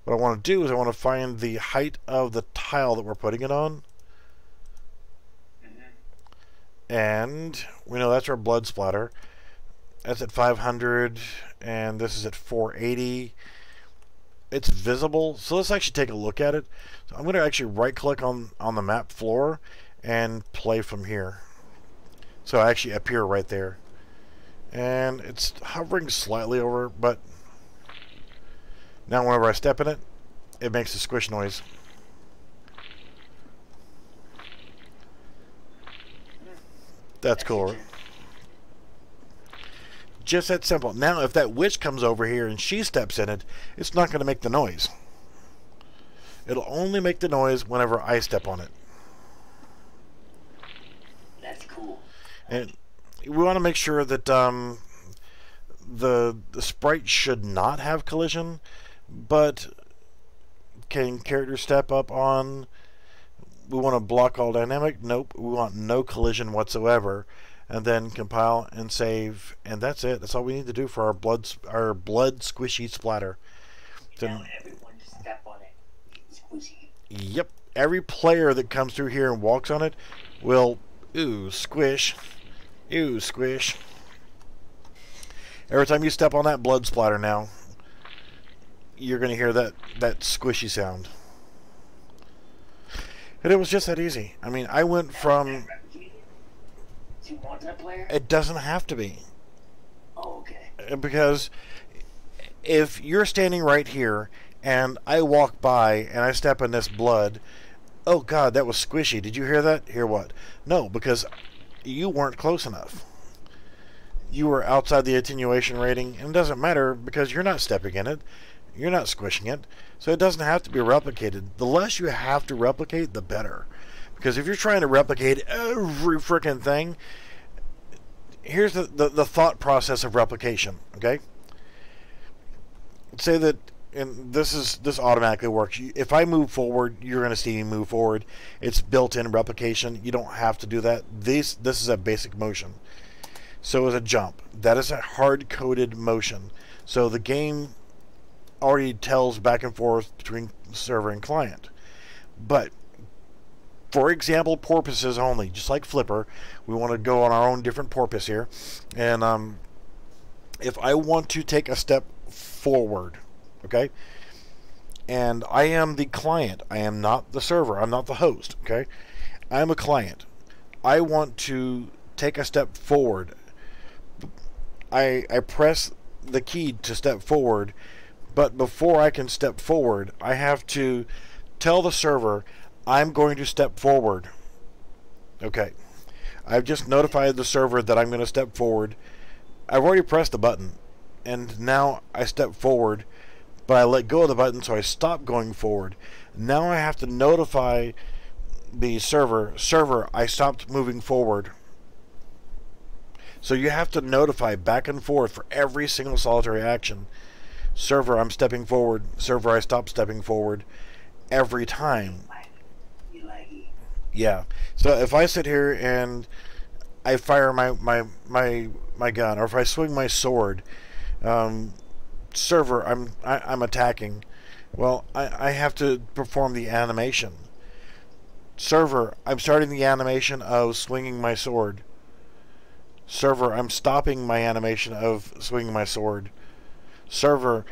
What I want to do is I want to find the height of the tile that we're putting it on. And we know that's our blood splatter. That's at 500 and this is at 480. It's visible. So let's actually take a look at it. So I'm going to actually right click on, on the map floor and play from here. So I actually appear right there. And it's hovering slightly over, but now whenever I step in it, it makes a squish noise. That's cool. Just that simple. Now, if that witch comes over here and she steps in it, it's not going to make the noise. It'll only make the noise whenever I step on it. That's cool. And we want to make sure that um, the the sprite should not have collision, but can characters step up on? We want to block all dynamic. Nope. We want no collision whatsoever, and then compile and save, and that's it. That's all we need to do for our blood our blood squishy splatter. Now everyone step on it. Squishy. Yep. Every player that comes through here and walks on it will ooh squish. Ooh squish. Every time you step on that blood splatter now, you're going to hear that, that squishy sound. And it was just that easy. I mean, I went from... Do you want that player? It doesn't have to be. Oh, okay. Uh, because if you're standing right here and I walk by and I step in this blood, oh god, that was squishy. Did you hear that? Hear what? No, because you weren't close enough you were outside the attenuation rating, and it doesn't matter because you're not stepping in it, you're not squishing it, so it doesn't have to be replicated. The less you have to replicate, the better. Because if you're trying to replicate every freaking thing, here's the, the, the thought process of replication, okay? Say that and this is this automatically works. If I move forward, you're going to see me move forward. It's built-in replication. You don't have to do that. This this is a basic motion. So is a jump. That is a hard-coded motion. So the game already tells back and forth between server and client. But for example porpoises only, just like Flipper, we want to go on our own different porpoise here. And um, if I want to take a step forward, okay, and I am the client, I am not the server, I'm not the host, okay, I am a client. I want to take a step forward I, I press the key to step forward, but before I can step forward, I have to tell the server I'm going to step forward. Okay. I've just notified the server that I'm going to step forward. I've already pressed the button, and now I step forward, but I let go of the button, so I stop going forward. Now I have to notify the server, server, I stopped moving forward. So you have to notify back and forth for every single solitary action. Server, I'm stepping forward. Server, I stop stepping forward. Every time. Yeah. So if I sit here and I fire my my my my gun, or if I swing my sword, um, server, I'm I, I'm attacking. Well, I, I have to perform the animation. Server, I'm starting the animation of swinging my sword. Server, I'm stopping my animation of swinging my sword. Server,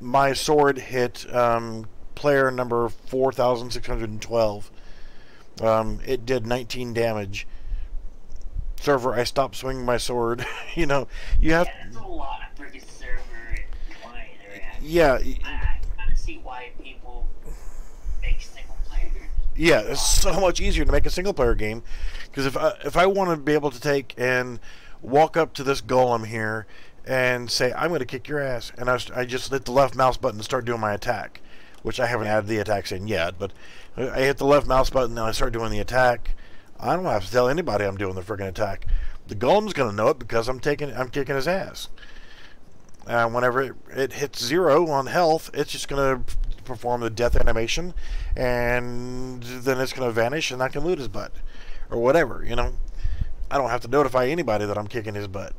my sword hit um, player number 4612. Um, it did 19 damage. Server, I stopped swinging my sword. *laughs* you know, you have. Yeah, there's a lot of freaking server. Yeah, I, I kind of see why people make single player. yeah. It's so much easier to make a single player game because if I, if I want to be able to take and walk up to this golem here and say I'm going to kick your ass, and I just hit the left mouse button and start doing my attack, which I haven't added the attacks in yet, but I hit the left mouse button and I start doing the attack. I don't have to tell anybody I'm doing the friggin' attack. The golem's going to know it because I'm taking I'm kicking his ass. Uh, whenever it, it hits zero on health, it's just going to perform the death animation, and then it's going to vanish, and I can loot his butt, or whatever. You know, I don't have to notify anybody that I'm kicking his butt.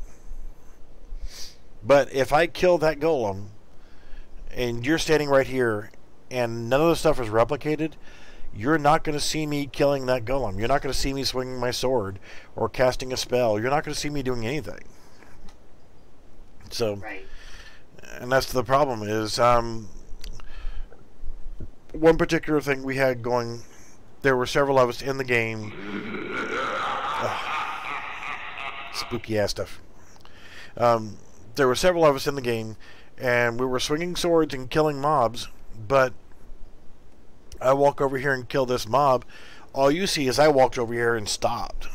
But if I kill that golem, and you're standing right here, and none of the stuff is replicated, you're not going to see me killing that golem. You're not going to see me swinging my sword or casting a spell. You're not going to see me doing anything. So Right. and that's the problem is um, one particular thing we had going there were several of us in the game Ugh. spooky ass stuff um, there were several of us in the game and we were swinging swords and killing mobs but i walk over here and kill this mob. All you see is i walked over here and stopped.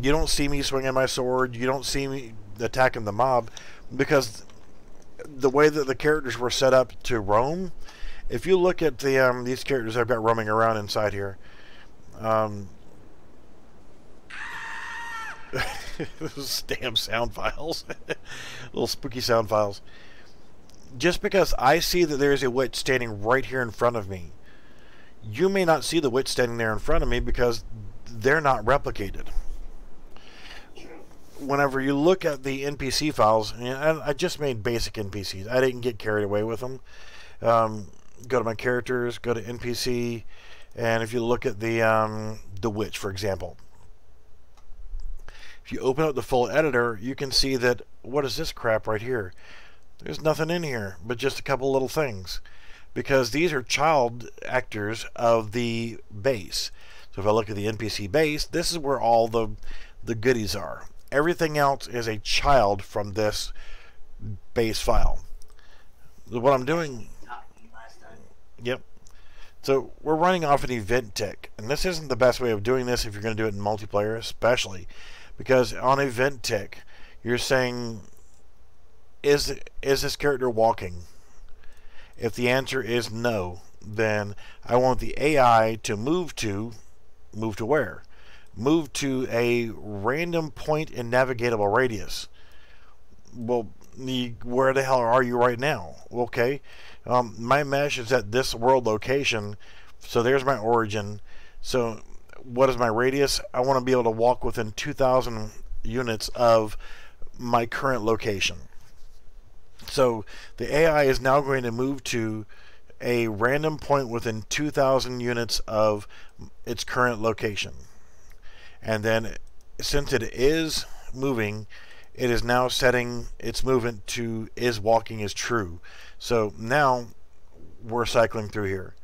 You don't see me swinging my sword. You don't see me attacking the mob because the way that the characters were set up to roam, if you look at the um, these characters I've got roaming around inside here, um, *laughs* *laughs* those damn sound files, *laughs* little spooky sound files. Just because I see that there is a witch standing right here in front of me, you may not see the witch standing there in front of me because they're not replicated whenever you look at the NPC files, and I, just made basic NPCs. I didn't get carried away with them. Um, go to my characters, go to NPC, and if you look at the um, the witch, for example, if you open up the full editor, you can see that what is this crap right here? There's nothing in here but just a couple little things, because these are child actors of the base. So if I look at the NPC base, this is where all the the goodies are. Everything else is a child from this base file. What I'm doing, yep. So we're running off an event tick, and this isn't the best way of doing this if you're going to do it in multiplayer, especially because on event tick, you're saying, is is this character walking? If the answer is no, then I want the AI to move to, move to where? Move to a random point in navigable radius. Well, the, where the hell are you right now? Okay, um, my mesh is at this world location, so there's my origin. So, what is my radius? I want to be able to walk within 2,000 units of my current location. So, the AI is now going to move to a random point within 2,000 units of its current location. And then, since it is moving, it is now setting its movement to is walking is true. So now we're cycling through here.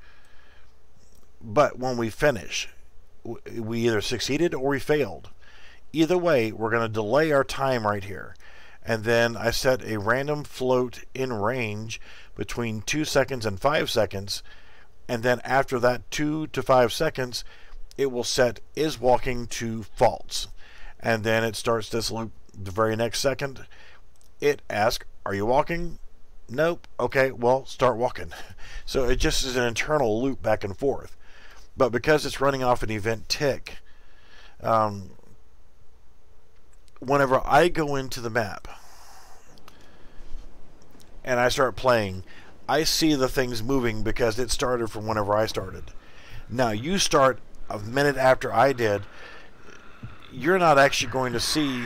But when we finish, we either succeeded or we failed. Either way, we're going to delay our time right here. And then I set a random float in range between 2 seconds and 5 seconds and then after that two to five seconds, it will set is walking to false, and then it starts this loop the very next second. It asks, "Are you walking?" Nope. Okay, well, start walking. *laughs* So it just is an internal loop back and forth. But because it's running off an event tick, um, whenever I go into the map and I start playing, I see the things moving because it started from whenever I started. Now you start a minute after I did. You're not actually going to see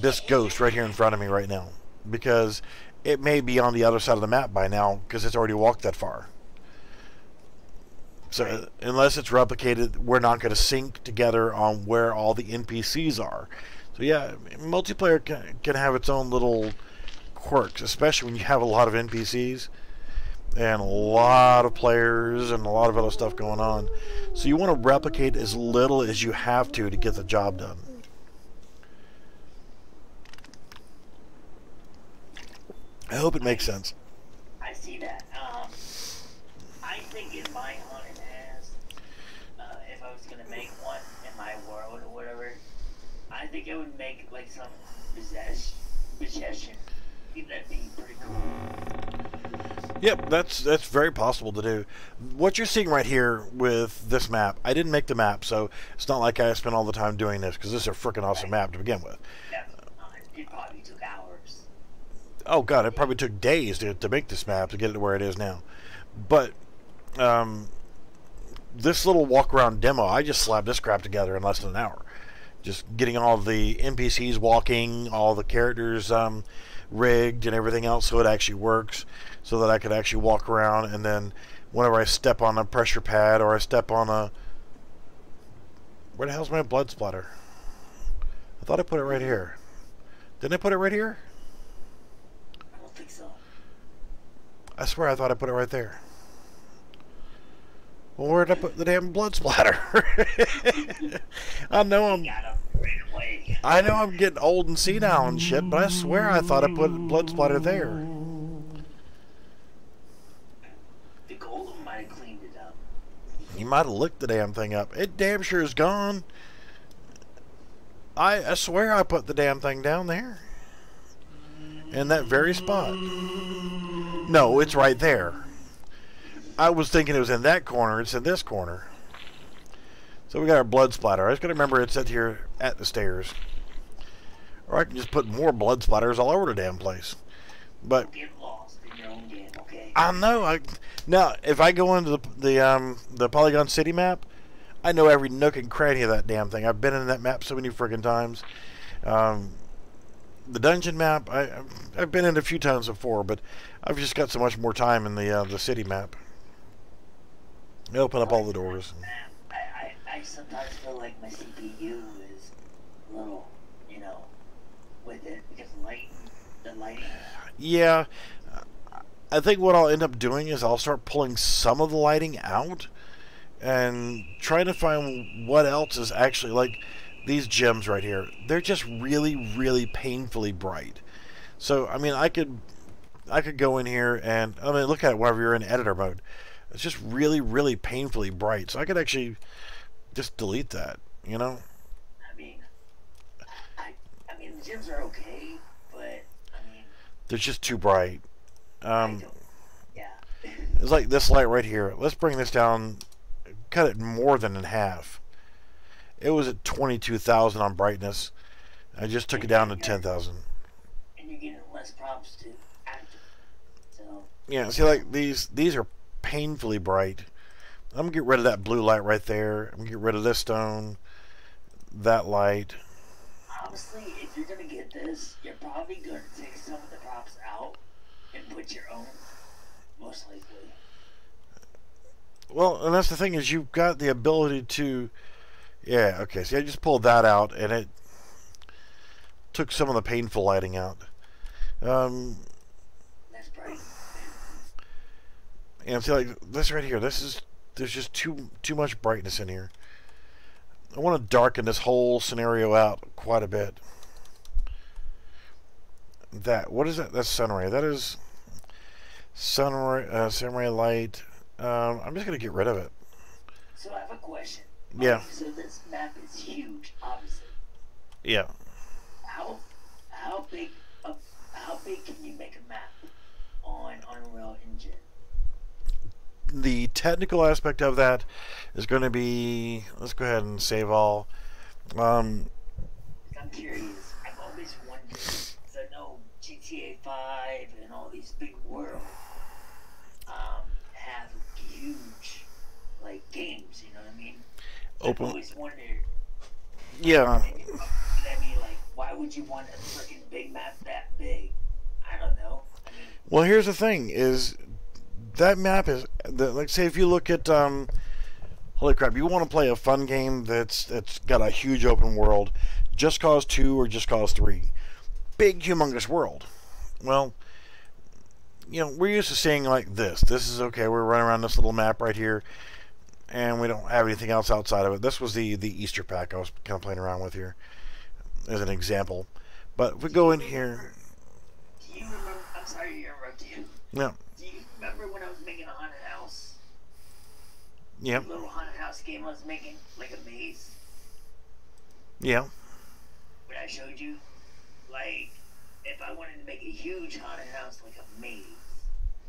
this ghost right here in front of me right now because it may be on the other side of the map by now because it's already walked that far. So Right. unless it's replicated, we're not going to sync together on where all the NPCs are. So yeah, multiplayer can, can have its own little quirks, especially when you have a lot of NPCs and a lot of players and a lot of other stuff going on. So you want to replicate as little as you have to to get the job done. I hope it makes sense. I see that. Um, I think in my haunted ass, uh, if I was gonna make one in my world or whatever, I think I would make like some possession. Possession. I think that'd be pretty cool. Yep, that's that's very possible to do. What you're seeing right here with this map, I didn't make the map, so it's not like I spent all the time doing this because this is a freaking awesome map to begin with. That's, uh, it probably took hours. Oh god, it probably took days to, to make this map to get it to where it is now. But um, this little walk around demo, I just slapped this crap together in less than an hour. Just getting all the NPCs walking, all the characters um, rigged, and everything else so it actually works, so that I could actually walk around. And then whenever I step on a pressure pad or I step on a where the hell's my blood splatter? I thought I put it right here. Didn't I put it right here? I don't think so. I swear I thought I put it right there. Well, where'd I put the damn blood splatter? *laughs* I know I'm Got him right away. I know I'm getting old and senile and shit, but I swear I thought I put blood splatter there. The golem might have cleaned it up. You might have licked the damn thing up. It damn sure is gone. I, I swear I put the damn thing down there. In that very spot. No, it's right there. I was thinking it was in that corner. It's in this corner. So we got our blood splatter. I was going to remember it's at here at the stairs. Or I can just put more blood splatters all over the damn place. But game, okay? I know. I now if I go into the the um the Polygon City map, I know every nook and cranny of that damn thing. I've been in that map so many friggin' times. Um, the dungeon map, I I've been in a few times before, but I've just got so much more time in the uh, the city map. Open up all the doors. I, I, I sometimes feel like my CPU is a little, you know, with it because light, the lighting. Yeah, I think what I'll end up doing is I'll start pulling some of the lighting out and trying to find what else is actually like these gems right here. They're just really, really painfully bright. So I mean, I could, I could go in here and I mean, look at it whenever you're in editor mode. It's just really, really painfully bright. So I could actually just delete that. You know? I mean, I, I mean, the gyms are okay, but I mean, They're just too bright. Um, yeah. It's like this light right here. Let's bring this down, cut it more than in half. It was at 22,000 on brightness. I just took it down to 10,000. and you're getting less props to act. So Yeah, see like these these are painfully bright. I'm gonna get rid of that blue light right there. I'm gonna get rid of this stone, that light. honestly, if you're gonna get this, you're probably gonna take some of the props out and put your own, most likely. Well, and that's the thing is you've got the ability to, yeah. Okay, see, I just pulled that out and it took some of the painful lighting out. Um, That's bright. And see, like this right here, this is there's just too too much brightness in here. I want to darken this whole scenario out quite a bit. That what is that? That's sunray. That is sunray uh, sunray light. Um, I'm just gonna get rid of it. So I have a question. Yeah. So this map is huge, obviously. Yeah. How how big a, how big can you make a map on Unreal Engine? The technical aspect of that is going to be. Let's go ahead and save all. Um, I'm curious. I've always wondered. 'cause I know GTA 5 and all these big worlds um, have huge like games. You know what I mean? open I've always wondered. yeah. I mean, like, why would you want a freaking big map that big? I don't know. I mean, Well, here's the thing: is that map is the, like say if you look at um, holy crap, you want to play a fun game that's that's got a huge open world, Just Cause Two or Just Cause Three, big humongous world. Well, you know we're used to seeing like this. This is okay. We're running around this little map right here, and we don't have anything else outside of it. This was the the Easter pack I was kind of playing around with here as an example. But if we go in here, do making a haunted house? A little haunted house game I was making, like a maze. yeah. When I showed you, like, if I wanted to make a huge haunted house, like a maze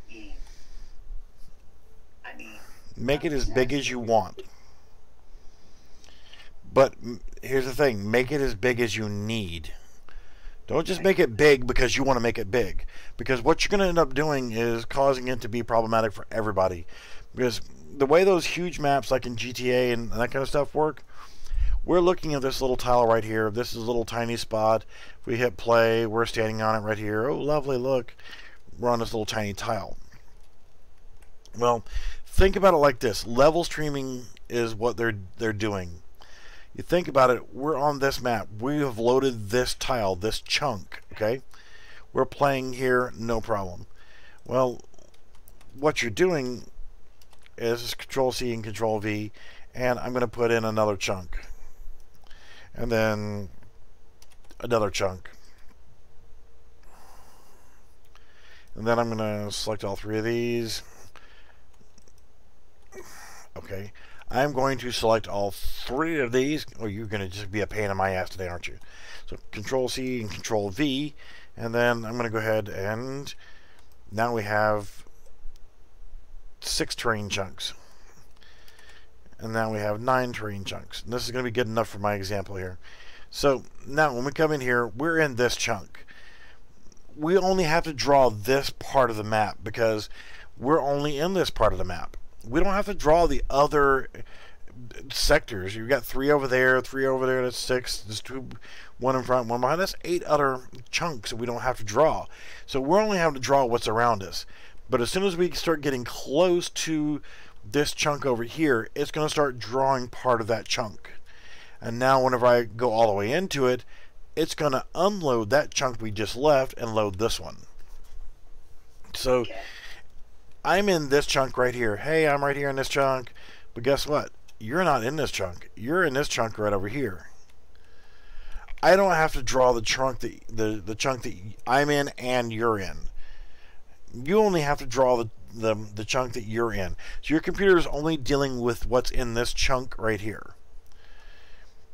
game. I mean, Make it as big as you want. But here's the thing make it as big as you need. Don't just make it big because you want to make it big. Because what you're going to end up doing is causing it to be problematic for everybody. Because the way those huge maps, like in GTA and that kind of stuff, work, we're looking at this little tile right here. This is a little tiny spot. If we hit play, we're standing on it right here. Oh, lovely, look. We're on this little tiny tile. Well, think about it like this level streaming is what they're they're doing you think about it we're on this map. We have loaded this tile this chunk okay? We're playing here no problem. Well what you're doing is control C and control V and I'm going to put in another chunk. And then another chunk. And then I'm going to select all three of these. Okay. I'm going to select all three of these. Oh, you're going to just be a pain in my ass today, aren't you? So Control C and Control V. And then I'm going to go ahead and now we have six terrain chunks. And now we have nine terrain chunks. And this is going to be good enough for my example here. So now when we come in here, we're in this chunk. We only have to draw this part of the map because we're only in this part of the map we don't have to draw the other sectors. You've got three over there, three over there. That's six. There's two, one in front, one behind. That's eight other chunks that we don't have to draw. So we're only having to draw what's around us. But as soon as we start getting close to this chunk over here, it's going to start drawing part of that chunk. And now whenever I go all the way into it, it's going to unload that chunk we just left and load this one. So okay. I'm in this chunk right here. Hey, I'm right here in this chunk. But guess what? You're not in this chunk. You're in this chunk right over here. I don't have to draw the chunk that the, the chunk that I'm in and you're in. You only have to draw the, the the chunk that you're in. So your computer is only dealing with what's in this chunk right here.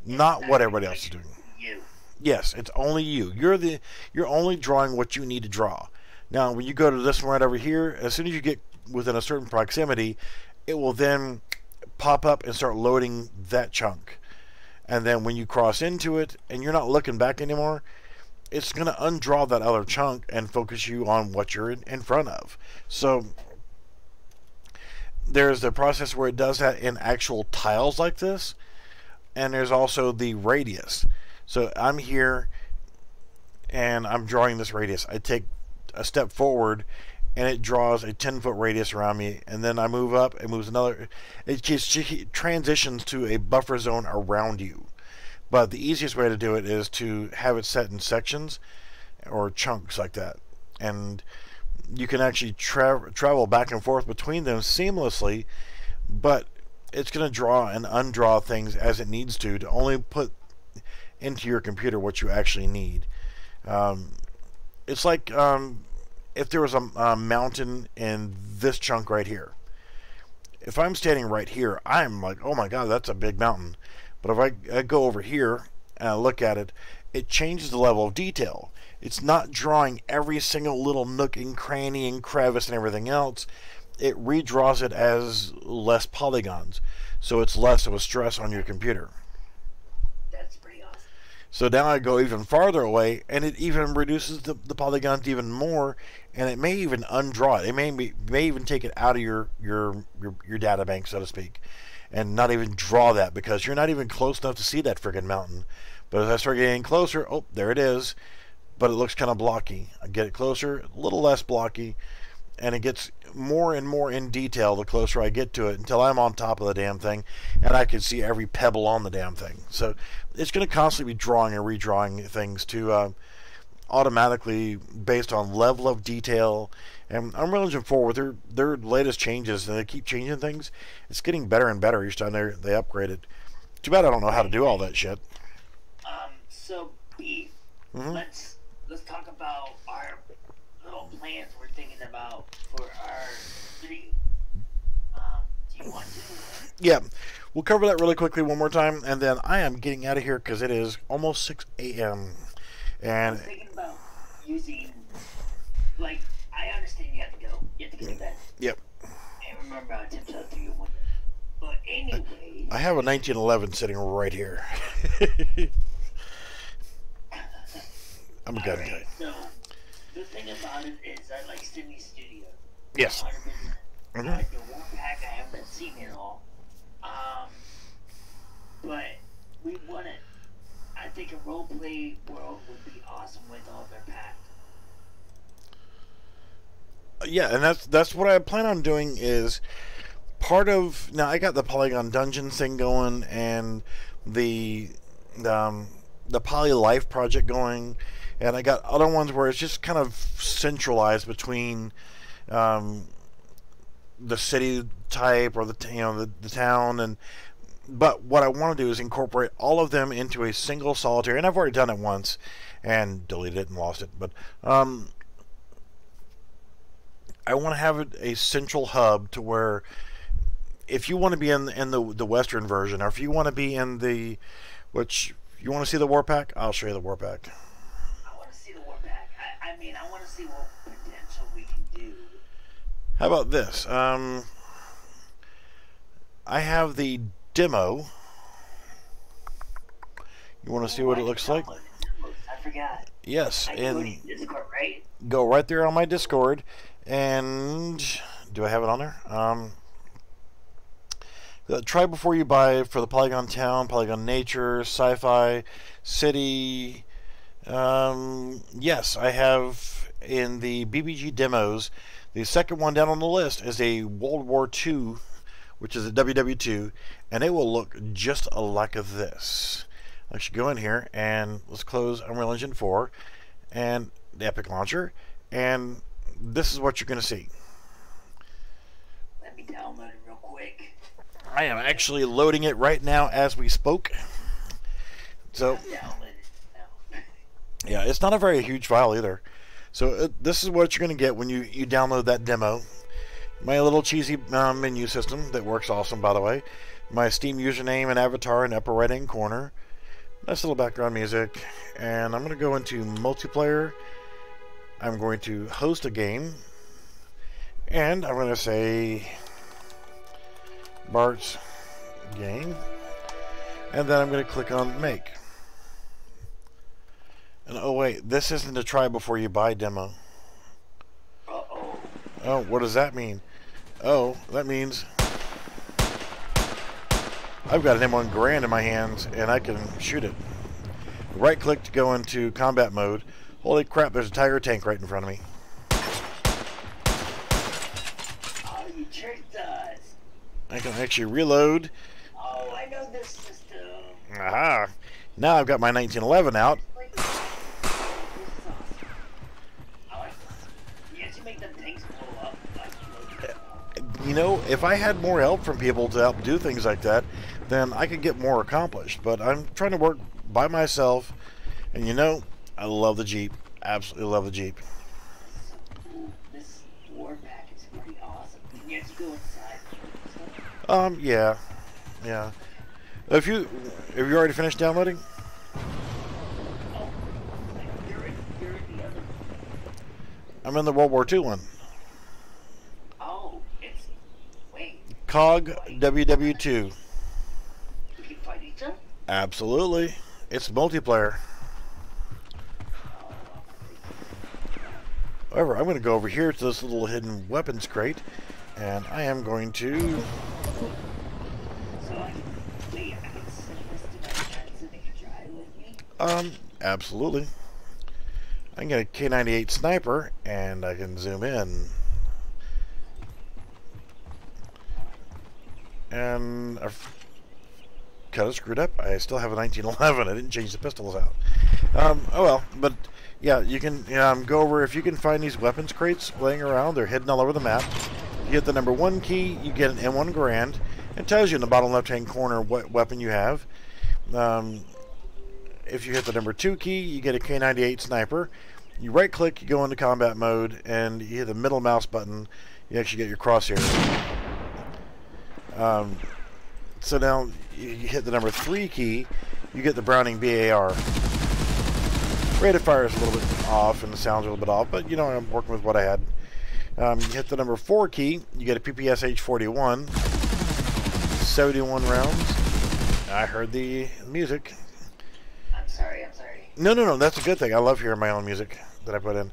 Not what everybody else is doing. You. Yes, it's only you. You're the you're only drawing what you need to draw. Now, when you go to this one right over here, as soon as you get within a certain proximity, it will then pop up and start loading that chunk. And then when you cross into it and you're not looking back anymore, it's going to undraw that other chunk and focus you on what you're in, in front of. So there's the process where it does that in actual tiles like this, and there's also the radius. So I'm here and I'm drawing this radius. I take a step forward and it draws a 10 foot radius around me and then I move up it moves another it just transitions to a buffer zone around you. But the easiest way to do it is to have it set in sections or chunks like that. And you can actually tra travel back and forth between them seamlessly but it's going to draw and undraw things as it needs to to only put into your computer what you actually need. Um, it's like um, if there was a, a, mountain in this chunk right here. if I'm standing right here, I'm like, oh my god, that's a big mountain. But if I, I go over here and I look at it, it changes the level of detail. It's not drawing every single little nook and cranny and crevice and everything else. It redraws it as less polygons. So it's less of a stress on your computer. So now I go even farther away, and it even reduces the, the polygons even more, and it may even undraw it. It may be, may even take it out of your, your your your data bank, so to speak, and not even draw that because you're not even close enough to see that friggin' mountain. But as I start getting closer, oh, there it is. But it looks kind of blocky. I get it closer, a little less blocky, and it gets more and more in detail the closer I get to it until I'm on top of the damn thing and I can see every pebble on the damn thing. So it's going to constantly be drawing and redrawing things to uh, automatically based on level of detail. And Unreal Engine 4 with their their latest changes and they keep changing things, it's getting better and better each time they they upgrade it. Too bad I don't know how to do all that shit. Um, so B, Mhm. let's let's talk about our plans we're thinking about for our city. Um, do you want to? Yeah, we'll cover that really quickly one more time, and then I am getting out of here because it is almost 6 a.m. I And thinking about using, like, I understand you have to go, you have to get to bed, yep, and remember tiptoe through your window. But anyway, I have a 1911 sitting right here. *laughs* I'm a gun guy. so the thing about it is, I like Synty Studio. Yes. 100%. Mhm. I like the Wolfpack. I haven't seen it all. Um, but we want it. I think a roleplay world would be awesome with all their packs. Yeah, and that's that's what I plan on doing is part of now I got the Polygon Dungeon thing going and the um, the Poly Life project going, and I got other ones where it's just kind of centralized between um, the city type or the you know the, the town. And but what I want to do is incorporate all of them into a single solitary and I've already done it once and deleted it and lost it. But um, I want to have a central hub to where if you want to be in in the the western version or if you want to be in the which you want to see the war pack I'll show you the war pack I want to see the Warpack. I, I mean, I want to see what potential we can do. How about this? Um, I have the demo. You want to see what it looks like? I forgot. Yes, I can go and Discord, right? go right there on my Discord. And do I have it on there? Um, uh, try before you buy for the Polygon Town, Polygon Nature, Sci-Fi, City. Um, yes, I have in the BBG demos. The second one down on the list is a World War II, which is a WW2, and it will look just like this. I should go in here and let's close Unreal Engine 4 and the Epic Launcher, and this is what you're going to see. Let me download it real quick. I am actually loading it right now as we spoke. So, Download it now. Yeah, it's not a very huge file either. So, uh, this is what you're going to get when you, you download that demo. My little cheesy uh, menu system that works awesome, by the way. My Steam username and avatar in upper right hand corner. Nice little background music. And I'm going to go into multiplayer. I'm going to host a game. And I'm going to say Bart's game. And then I'm going to click on make. And oh wait, this isn't a try before you buy demo. Uh-oh. Oh, what does that mean? Oh, that means I've got an M1 Garand in my hands and I can shoot it. Right click to go into combat mode. Holy crap, there's a Tiger tank right in front of me. Oh, you tricked us. I can actually reload. Oh, I know this system. Aha! Now I've got my 1911 out. You know, if I had more help from people to help do things like that, then I could get more accomplished. But I'm trying to work by myself. And you know, I love the Jeep. Absolutely love the Jeep. This war pack is pretty awesome. You actually go inside? Um, yeah, yeah. If you have you already finished downloading? Oh, you're in, you're in the other. I'm in the World War II one. Oh, it's. Wait, COG WW2. we can fight each other? Absolutely, it's multiplayer. However, I'm going to go over here to this little hidden weapons crate, and I am going to. Um, absolutely. I can get a K98 sniper, and I can zoom in. And I've kind of screwed up. I still have a 1911. I didn't change the pistols out. Um, oh well, but yeah, you can um, go over if you can find these weapons crates laying around. They're hidden all over the map. You hit the number one key, you get an M1 Garand. It tells you in the bottom left-hand corner what weapon you have. Um, if you hit the number two key, you get a K98 sniper. You right click, you go into combat mode, and you hit the middle mouse button, you actually get your crosshair. Um, so now you you hit the number three key, you get the Browning BAR. Rate of fire is a little bit off and the sound's a little bit off, but you know, I'm working with what I had. Um, you hit the number four key, you get a PPSh-41, 71 rounds. I heard the music. I'm sorry, I'm sorry. No, no, no. That's a good thing. I love hearing my own music that I put in.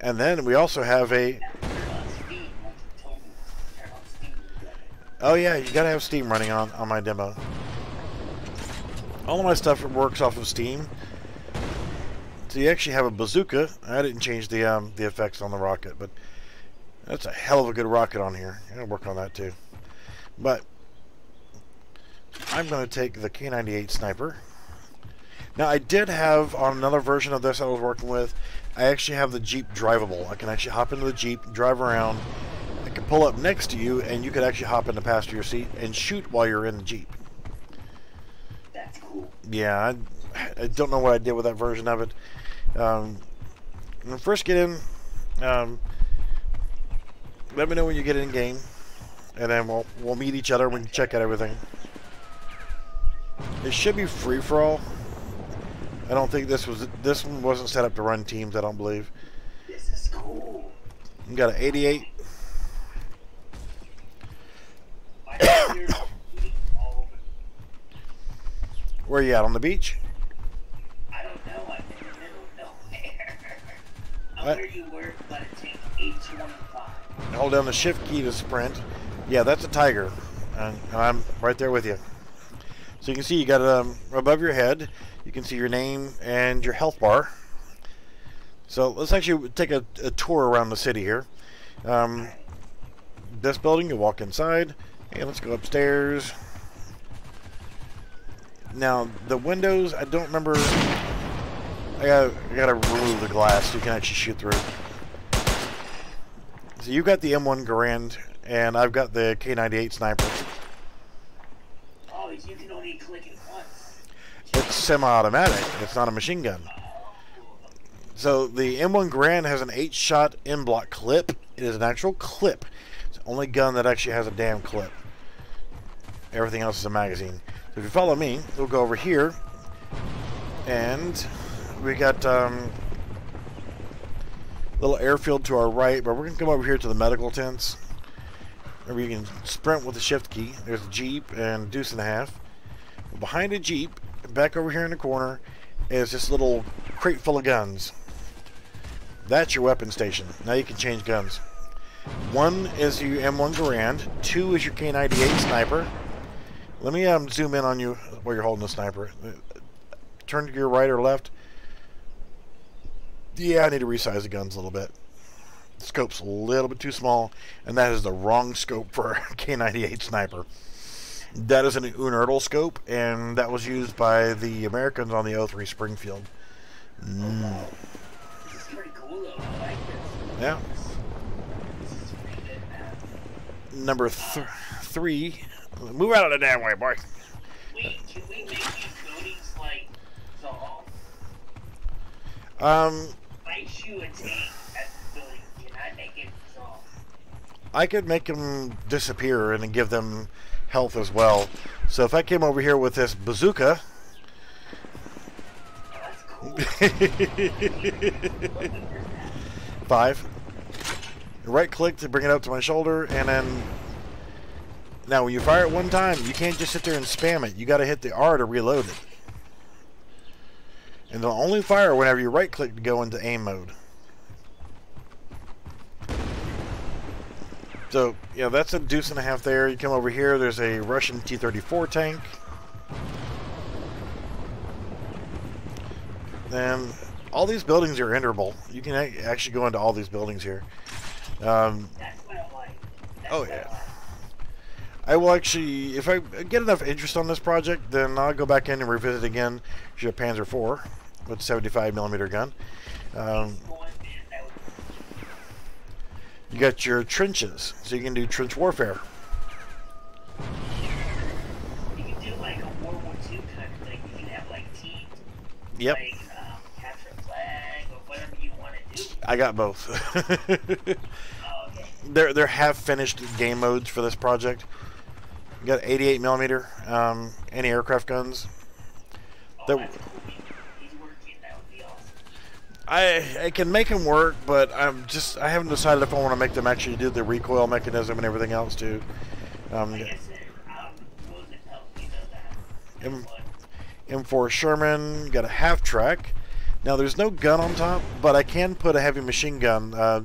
And then we also have a. Turn on Steam, like you told me. Turn on Steam. you got it. Oh yeah, you gotta have Steam running on on my demo. All of my stuff works off of Steam. So you actually have a bazooka. I didn't change the um, the effects on the rocket, but that's a hell of a good rocket on here. I'm gonna work on that too. But I'm gonna take the K98 sniper. Now I did have on another version of this I was working with. I actually have the Jeep drivable. I can actually hop into the Jeep, drive around. I can pull up next to you, and you could actually hop in the passenger seat and shoot while you're in the Jeep. That's cool. Yeah, I, I don't know what I did with that version of it. Um, when you first get in, um, let me know when you get in game, and then we'll we'll meet each other. We can check out everything. It should be free for all. I don't think this was this one wasn't set up to run teams. I don't believe. This is cool. You got an 88. My computer's all open. Where you at on the beach? I don't know. I'm in the middle of nowhere. *laughs* I'm What? where you were, but it takes 825. Hold down the shift key to sprint. Yeah, that's a tiger, and, and I'm right there with you. So you can see you got um, above your head. You can see your name and your health bar. So let's actually take a, a tour around the city here. Um, this building, you walk inside, and let's go upstairs. Now the windows, I don't remember. I got I gotta remove the glass so you can actually shoot through. So you got the M1 Garand, and I've got the K98 sniper. Oh, you can only click it once. It's semi-automatic. It's not a machine gun. So the M1 Garand has an eight-shot en-bloc clip. It is an actual clip. It's the only gun that actually has a damn clip. Everything else is a magazine. So if you follow me, we'll go over here, and we got um, little airfield to our right, but we're gonna come over here to the medical tents. Or you can sprint with the shift key. There's a Jeep and deuce and a half. Behind a Jeep, back over here in the corner, is this little crate full of guns. That's your weapon station. Now you can change guns. One is your M1 Garand. Two is your K98 sniper. Let me um, zoom in on you while you're holding the sniper. Turn to your right or left. Yeah, I need to resize the guns a little bit. The scope's a little bit too small, and that is the wrong scope for a *laughs* K98 sniper. That is an Unertl scope, and that was used by the Americans on the O3 Springfield. Mm, cool, like yeah. Number th- three. Move out of the damn way, boy. Wait, can we make these buildings like Saw? Um, I shoot a tank at the building, can I make it Saw? I could make them disappear and then give them health as well. So if I came over here with this bazooka, That's cool. *laughs* five, right click to bring it up to my shoulder, and then now when you fire it one time, you can't just sit there and spam it. You got to hit the R to reload it. And they'll only fire whenever you right click to go into aim mode. So, yeah, that's a deuce and a half there. You come over here, there's a Russian T 34 tank. Then, all these buildings are enterable. You can actually go into all these buildings here. Um, That's what I like. Oh, yeah. I will actually, if I get enough interest on this project, then I'll go back in and revisit again. Have Panzer IV with 75 millimeter gun. Um, Going, man, that would you got your trenches, so you can do trench warfare. You can do like a World War II kind of thing. You can have like teams, Yep, like um, capture flag or whatever you want to do. I got both. *laughs* Oh, okay. they're they're half finished game modes for this project. You got 88 millimeter um, anti-aircraft guns. That- that's cool. He's working. That would be awesome. I I can make them work, but I'm just I haven't decided if I want to make them actually do the recoil mechanism and everything else too. Um, Like I said, I'm willing to help you know that. Em- But M4 Sherman, got a half track. Now there's no gun on top, but I can put a heavy machine gun, uh,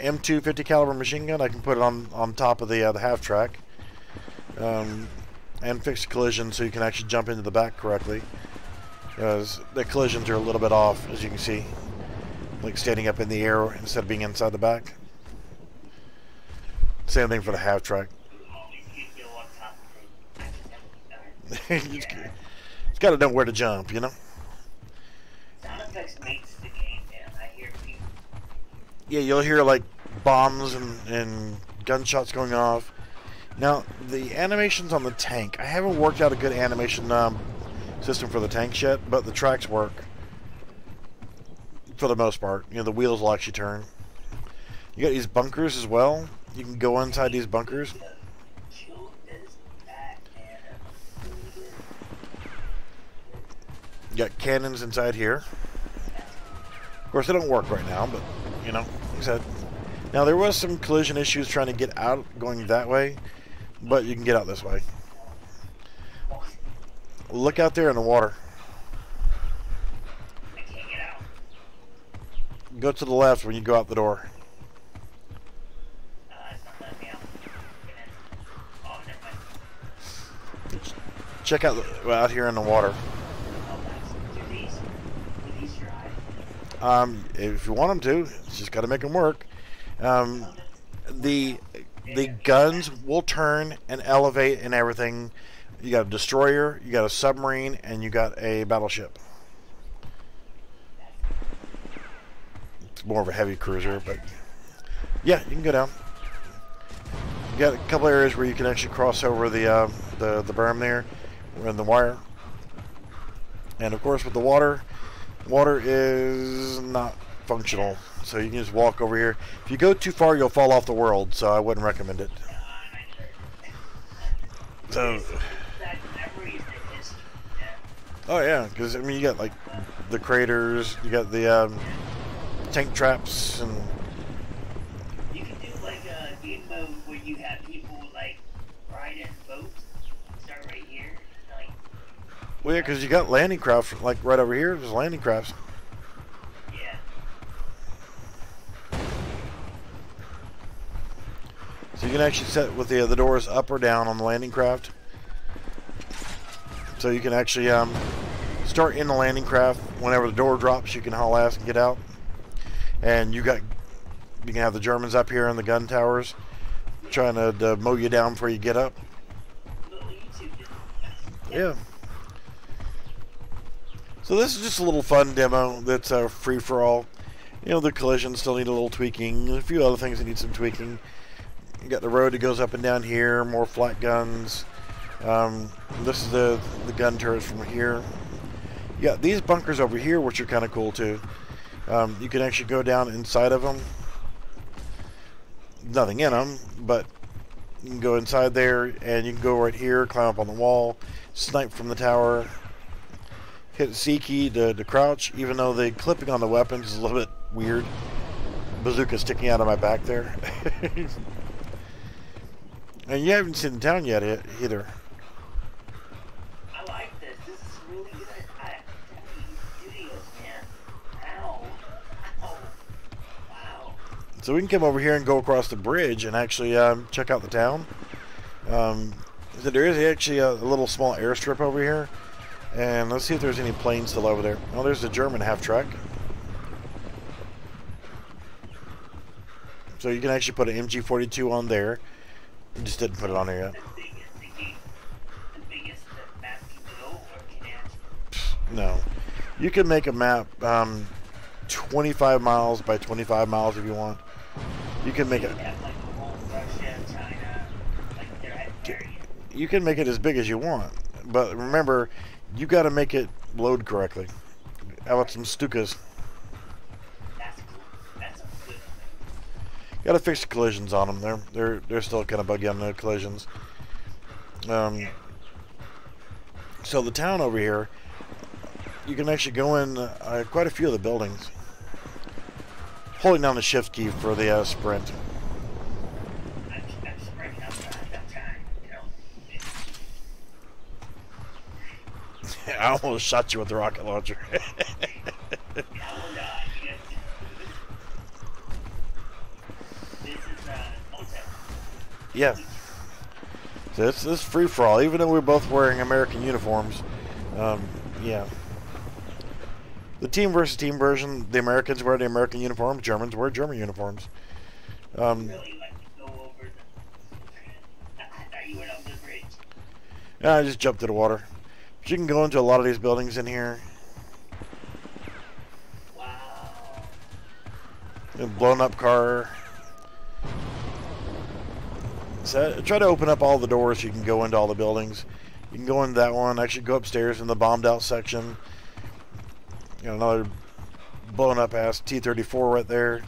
M2 50 caliber machine gun. I can put it on on top of the uh, the half track, um, and fix collision so you can actually jump into the back correctly. Because the collisions are a little bit off, as you can see, like standing up in the air instead of being inside the back. Same thing for the half track. *laughs* it's got to know where to jump, you know. Yeah, you'll hear like bombs and, and gunshots going off. Now, the animations on the tank, I haven't worked out a good animation um, system for the tanks yet, but the tracks work for the most part. You know, the wheels will actually turn. You got these bunkers as well. You can go inside these bunkers. You got cannons inside here. Of course, they don't work right now, but you know, like I said. Now there was some collision issues trying to get out going that way, but you can get out this way. Look out there in the water. Go to the left when you go out the door. Check out the, out here in the water. Um, if you want them to, just got to make them work. Um, the the guns will turn and elevate and everything. You got a destroyer, you got a submarine, and you got a battleship. It's more of a heavy cruiser, but yeah, you can go down. You got a couple areas where you can actually cross over the uh, the the berm there, and the wire. And of course, with the water, water is not functional, so you can just walk over here. If you go too far, you'll fall off the world, so I wouldn't recommend it. So, That memory is the history. Yeah. oh yeah, because I mean, you got like the craters, you got the um, tank traps, and You can do like a game mode where you have people like ride in boats. Start right here. Like, well, yeah, because you got landing craft like right over here. There's landing crafts. So you can actually set with the the doors up or down on the landing craft. So you can actually um, start in the landing craft. Whenever the door drops, you can haul ass and get out. And you got you can have the Germans up here in the gun towers trying to, to mow you down before you get up. Yeah. So this is just a little fun demo that's uh, free for all. You know, the collisions still need a little tweaking. A few other things that need some tweaking. You got the road that goes up and down here, more flat guns. Um, this is the, the gun turrets from here. Yeah, these bunkers over here, which are kind of cool too. Um, you can actually go down inside of them. nothing in them, but you can go inside there and you can go right here, climb up on the wall, snipe from the tower, hit C key to, to crouch, even though the clipping on the weapons is a little bit weird. Bazooka sticking out of my back there. *laughs* and you haven't seen the town yet either. I like this. This is really good. I studios, man. Ow. Ow. Wow. So we can come over here and go across the bridge and actually um, check out the town. Um, so there is actually a, a little small airstrip over here. And let's see if there's any planes still over there. Oh, there's the German half-track. So you can actually put an MG42 on there. Just didn't put it on there yet. No. You can make a map um, 25 miles by 25 miles if you want. You can make it. You can make it as big as you want, but remember, you got to make it load correctly. How about some Stukas? Got to fix the collisions on them. They're they're they're still kind of buggy on the collisions. Um. So the town over here, you can actually go in uh, quite a few of the buildings. Holding down the shift key for the uh, sprint. *laughs* I almost shot you with the rocket launcher. *laughs* I will die. Yes. This is uh, hotel. Yeah. So it's this free for all, even though we're both wearing American uniforms. Um, yeah. The team versus team version, the Americans wear the American uniforms, Germans wear German uniforms. Um, Really like to go over the. I thought you went over the bridge. yeah, I just jumped to the water. But you can go into a lot of these buildings in here. Wow. A blown up car. So try to open up all the doors you can go into all the buildings. You can go into that one. Actually, go upstairs in the bombed out section. Know, another blown up ass T-34 right there.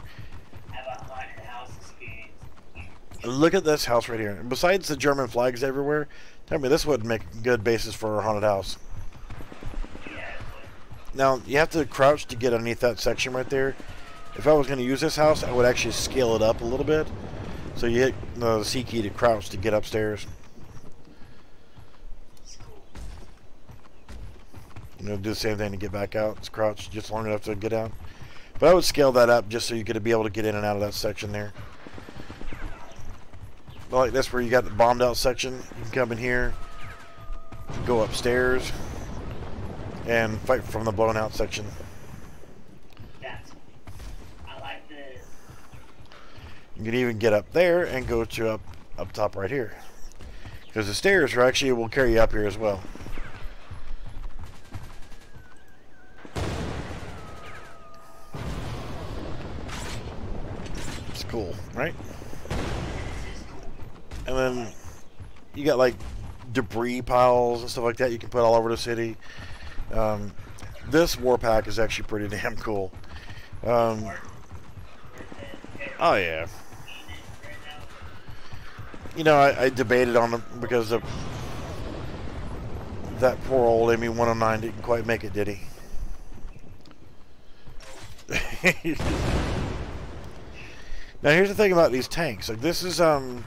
Look at this house right here. Besides the German flags everywhere, tell me this would make good basis for a haunted house. Now you have to crouch to get underneath that section right there. If I was going to use this house, I would actually scale it up a little bit. So you hit uh, the C key to crouch to get upstairs. You know, do the same thing to get back out. It's crouch just long enough to get out. But I would scale that up just so you could be able to get in and out of that section there. Like this, where you got the bombed out section, you can come in here, go upstairs, and fight from the blown out section. That's. I like this. You can even get up there and go to up up top right here. Because the stairs are actually will carry you up here as well. It's cool, right? And then you got like debris piles and stuff like that you can put all over the city. Um, this war pack is actually pretty damn cool. Um, oh yeah. You know, I, I debated on it because of that poor old Me 109 didn't quite make it, did he? *laughs* now here's the thing about these tanks. Like this is um,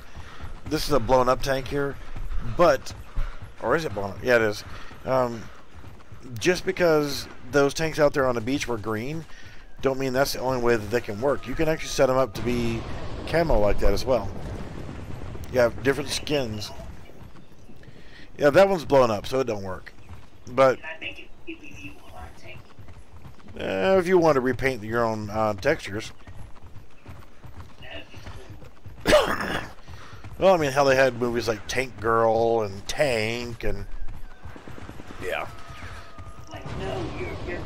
this is a blown up tank here, but or is it blown up? Yeah, it is. Um, just because those tanks out there on the beach were green, don't mean that's the only way that they can work. You can actually set them up to be camo like that as well. You have different skins. Yeah, that one's blown up, so it don't work. But Can I make it PPV on tank? uh, if you want to repaint your own uh, textures, That'd be cool. well, I mean, how they had movies like Tank Girl and Tank and yeah, Like, no, you're, you're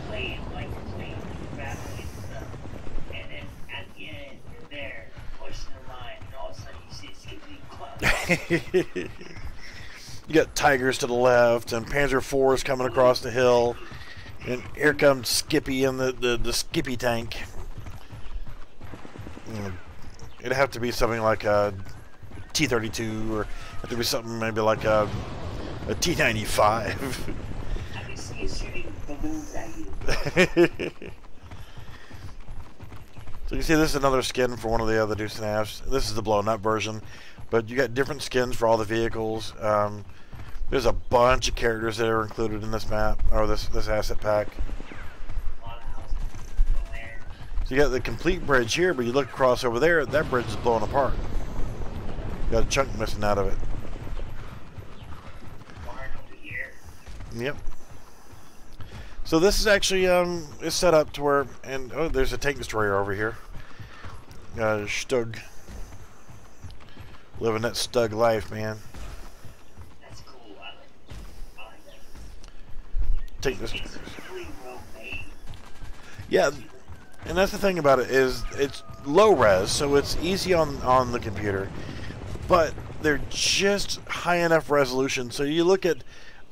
you got tigers to the left and Panzer IVs coming across the hill, and here comes Skippy in the the, the Skippy tank. Mm. it'd have to be something like a T-32 or to be something maybe like a, a T-95. I you shooting balloons at you. So you see this is another skin for one of the other Deuce and. This is the blown up version, but you got different skins for all the vehicles. Um, there's a bunch of characters that are included in this map or this this asset pack. So you got the complete bridge here, but you look across over there, that bridge is blown apart. You got a chunk missing out of it. Yep. So this is actually um is set up to where and oh there's a tank destroyer over here. Uh Stug. Living that Stug life, man. Tank this. Yeah, and that's the thing about it is it's low res, so it's easy on on the computer, but they're just high enough resolution. So you look at,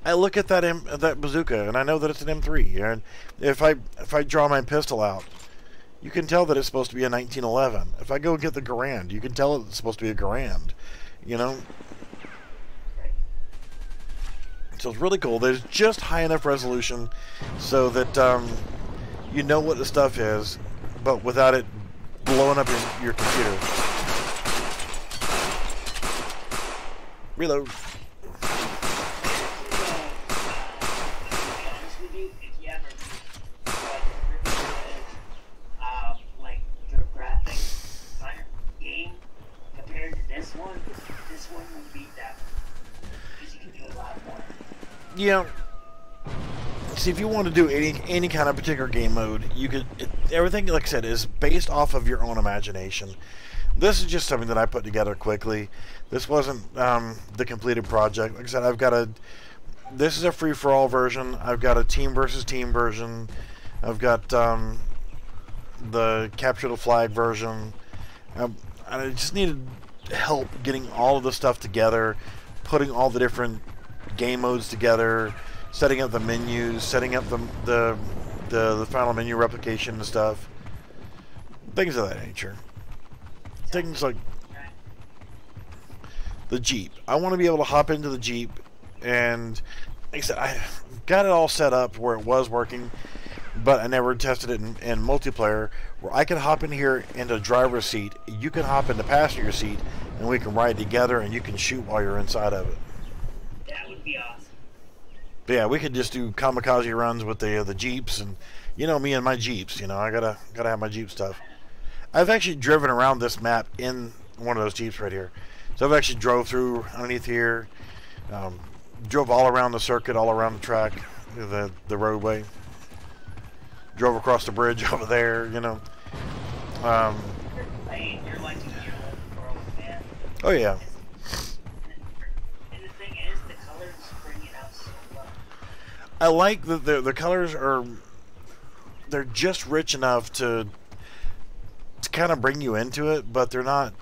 I look at that M, that bazooka, and I know that it's an M3. And if I if I draw my pistol out, you can tell that it's supposed to be a 1911. If I go get the Garand, you can tell it's supposed to be a Garand. You know, so it's really cool. There's just high enough resolution so that um, you know what the stuff is, but without it blowing up your, your computer. Reload. To be honest with you, if you ever uh, like your graphic kind of game compared to this one, this one would beat that one. Because you can do a lot more. Yeah. See, if you want to do any any kind of particular game mode, you could. It, everything, like I said, is based off of your own imagination. This is just something that I put together quickly. This wasn't um, the completed project. Like I said, I've got a. This is a free for all version. I've got a team versus team version. I've got um, the capture the flag version. Um, I just needed help getting all of the stuff together, putting all the different game modes together, setting up the menus, setting up the the the, the final menu replication and stuff, things of that nature. Things like the Jeep. I want to be able to hop into the Jeep, and like I said, I got it all set up where it was working, but I never tested it in, in multiplayer. Where I can hop in here into driver's seat, you can hop in the passenger seat, and we can ride together, and you can shoot while you're inside of it. Be awesome. But yeah, we could just do kamikaze runs with the uh, the jeeps, and you know me and my jeeps. You know, I gotta gotta have my jeep stuff. I've actually driven around this map in one of those jeeps right here. So I've actually drove through underneath here, um, drove all around the circuit, all around the track, the the roadway. Drove across the bridge *laughs* over there. You know. Um, You're playing, I like that the the colors are they're just rich enough to to kind of bring you into it, but they're not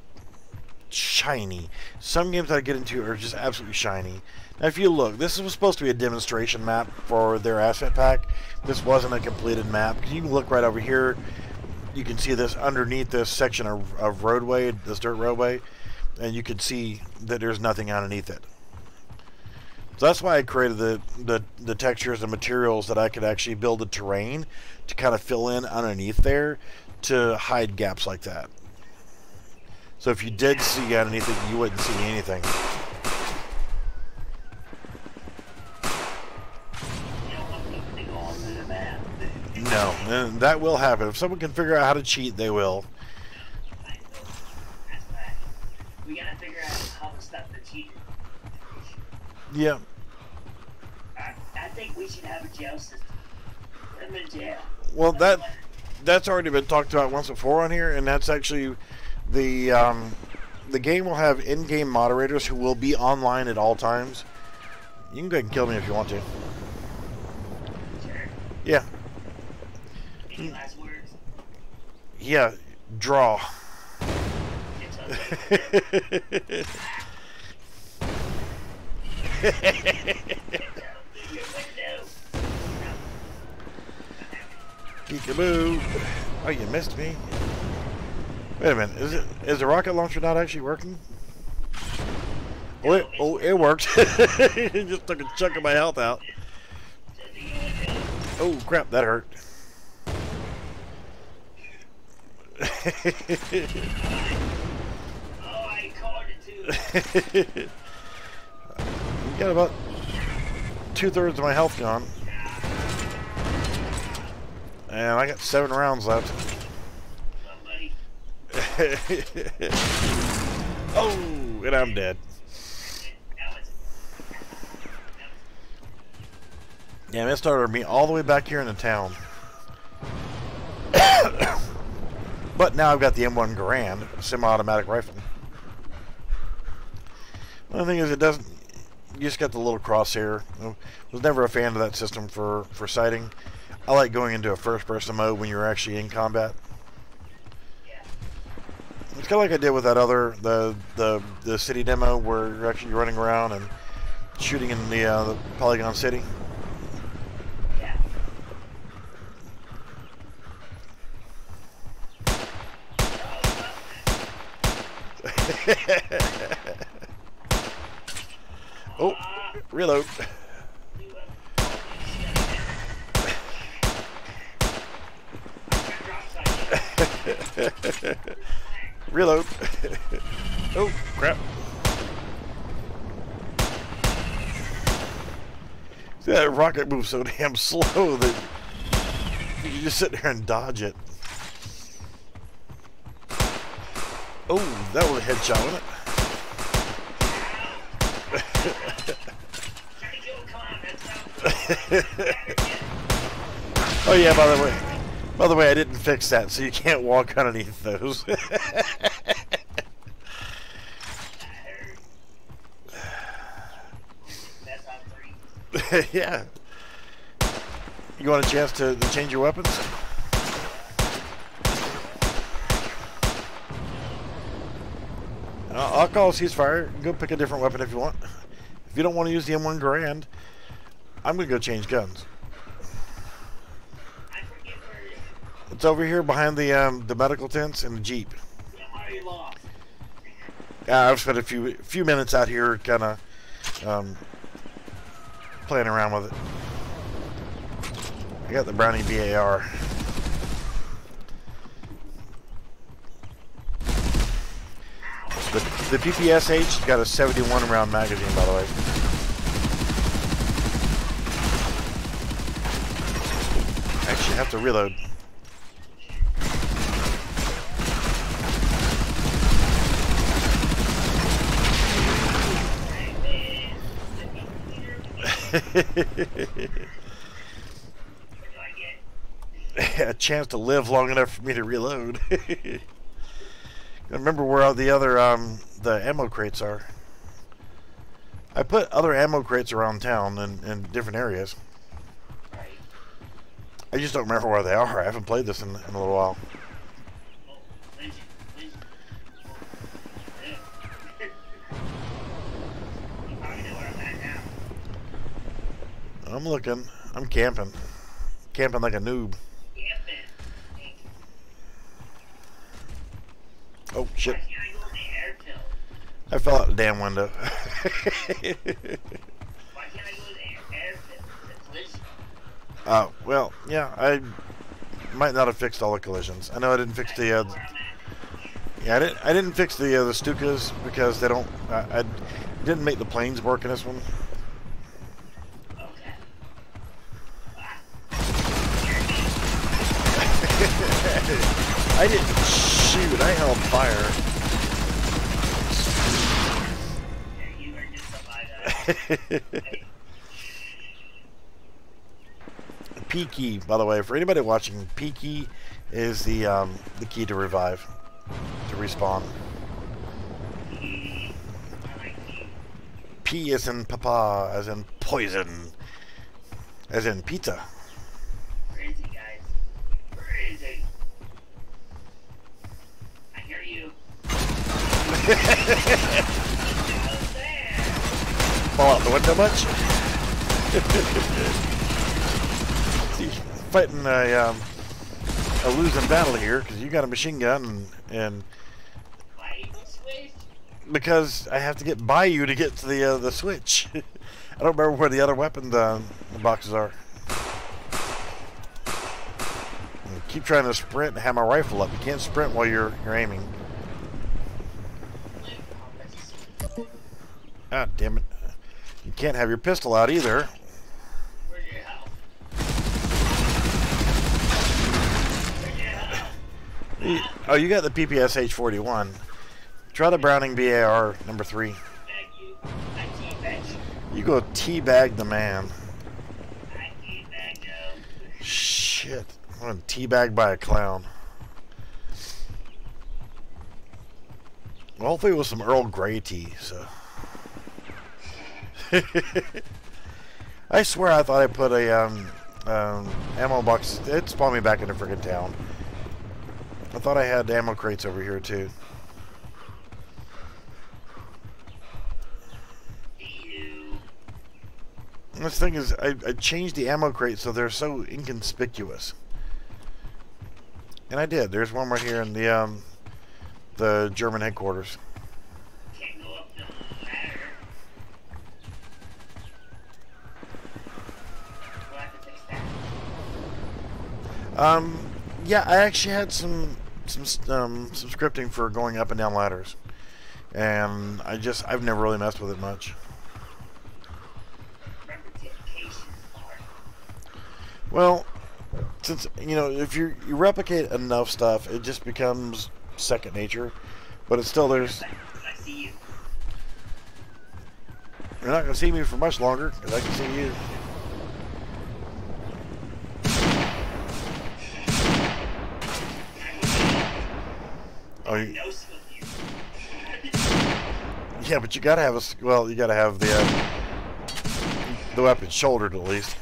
shiny. Some games that I get into are just absolutely shiny. Now, if you look, this was supposed to be a demonstration map for their asset pack. This wasn't a completed map. You can look right over here. You can see this underneath this section of, of roadway, this dirt roadway, and you can see that there's nothing underneath it. So that's why I created the, the, the textures and materials that I could actually build the terrain to kind of fill in underneath there to hide gaps like that. So if you did see underneath it, you wouldn't see anything. No, that will happen. If someone can figure out how to cheat, they will. Yeah. I, I think we should have a jail system. Put them in jail. Well, that that's already been talked about once before on here, and that's actually the um, the game will have in-game moderators who will be online at all times. You can go ahead and kill me if you want to. Sure. Yeah, Any last words? yeah. Draw. *laughs* It's okay. Your window. Peekaboo. Oh, you missed me. Wait a minute. Is it is the rocket launcher not actually working? Oh, it, oh, it worked. *laughs* it just took a chunk of my health out. Oh crap, that hurt. Oh, I caught it too. Got about two thirds of my health gone. And I got seven rounds left. *laughs* Oh, and I'm dead. Yeah, it started me all the way back here in the town. *coughs* but now I've got the M1 Garand, semi-automatic rifle. One thing is, it doesn't. You just got the little crosshair. I was never a fan of that system for for sighting. I like going into a first-person mode when you're actually in combat. Yeah. It's kind of like I did with that other the the the city demo where you're actually running around and shooting in the, uh, the Polygon City. Yeah. *laughs* Oh, reload. *laughs* Reload. *laughs* oh, crap. See, that rocket moves so damn slow that you just sit there and dodge it. Oh, that was a headshot, wasn't it? *laughs* oh yeah, by the way. By the way, I didn't fix that, so you can't walk underneath those. *laughs* yeah. You want a chance to, to change your weapons? I'll, I'll call ceasefire. Go pick a different weapon if you want. If you don't want to use the M1 Garand, I'm going to go change guns. It's over here behind the um, the medical tents and the jeep. Yeah, I've spent a few few minutes out here, kind of um, playing around with it. I got the Browning BAR. The PPSH got a 71 round magazine, by the way. Actually, I have to reload. *laughs* a chance to live long enough for me to reload. *laughs* Remember where all the other um, the ammo crates are. I put other ammo crates around town in, in different areas. I just don't remember where they are. I haven't played this in, in a little while. I'm looking. I'm camping. Camping like a noob. Oh shit. I fell out the damn window. *laughs* uh, well, yeah, I might not have fixed all the collisions. I know I didn't fix the. Uh, yeah, I didn't. I didn't fix the uh, the Stukas because they don't. I, I didn't make the planes work in this one. *laughs* I didn't shoot. I held fire. *laughs* P key, by the way, for anybody watching, P key is the um, the key to revive, to respawn. P is in papa, as in poison, as in pizza. *laughs* Fall out the window much? *laughs* See, fighting a um, a losing battle here because you got a machine gun and, and because I have to get by you to get to the uh, the switch. *laughs* I don't remember where the other weapon uh, boxes are. Keep trying to sprint and have my rifle up. You can't sprint while you're you're aiming. Ah, damn it! You can't have your pistol out either. Oh, you got the PPSh-41. Try the Browning BAR number three. You. Go teabag the man. Shit. I'm teabagged by a clown. Well, hopefully it was some Earl Grey tea, so. *laughs* I swear I thought I put a um, um, ammo box. It spawned me back into friggin' town. I thought I had ammo crates over here too. This thing is, I, I changed the ammo crates so they're so inconspicuous. And I did. There's one right here in the um, the German headquarters. Um, yeah, I actually had some some um, some scripting for going up and down ladders, and I just I've never really messed with it much. Well, since you know if you you replicate enough stuff, it just becomes second nature. But it's still there's you. you're not gonna see me for much longer because I can see you. You, yeah, but you gotta have a well, you gotta have the uh, the weapon shouldered at least.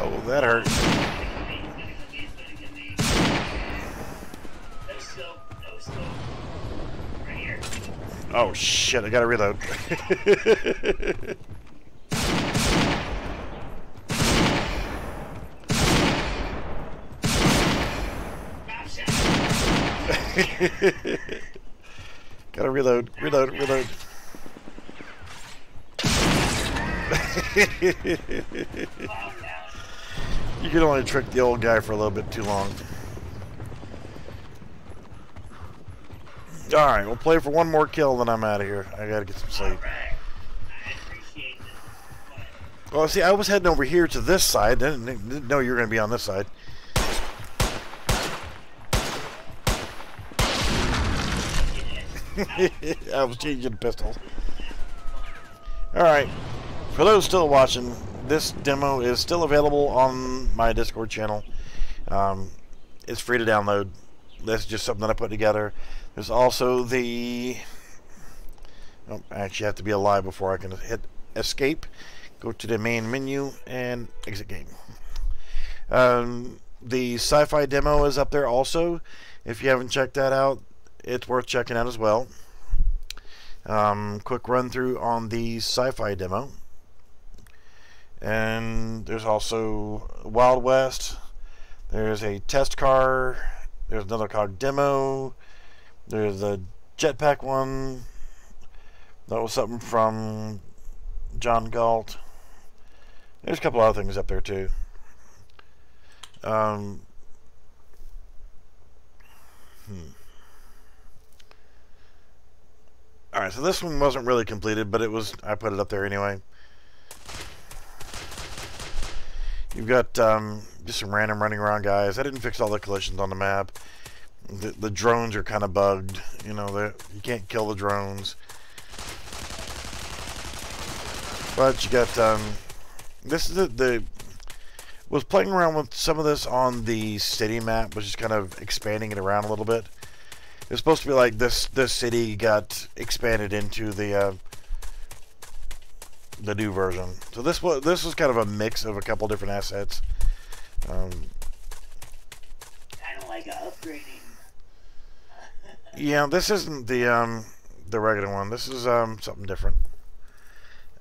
Oh, that hurt. Oh shit! I gotta reload. *laughs* Mouth shot. *laughs* gotta reload, reload, reload. You can only trick the old guy for a little bit too long. All right, we'll play for one more kill, then I'm out of here. I gotta get some sleep. Alright. Well, see, I was heading over here to this side. Didn't, didn't know you were gonna be on this side. *laughs* I was changing pistols. Alright. For those still watching, this demo is still available on my Discord channel. Um, it's free to download. That's just something that I put together. There's also the. Oh, I actually have to be alive before I can hit escape. Go to the main menu and exit game. Um, the sci fi demo is up there also. If you haven't checked that out, it's worth checking out as well. Um, quick run through on the sci fi demo. And there's also Wild West. There's a test car. There's another cog demo. There's a jetpack one. That was something from John Galt. There's a couple other things up there too. Um, All right, so this one wasn't really completed, but it was. I put it up there anyway. You've got um, just some random running around guys. I didn't fix all the collisions on the map. The, the drones are kind of bugged. You know, you can't kill the drones. But you got um, this is the, the was playing around with some of this on the city map, was just kind of expanding it around a little bit. It's supposed to be like this. This city got expanded into the uh, the new version. So this was this was kind of a mix of a couple different assets. Um, kind of like upgrading. yeah, this isn't the um, the regular one. This is um, something different.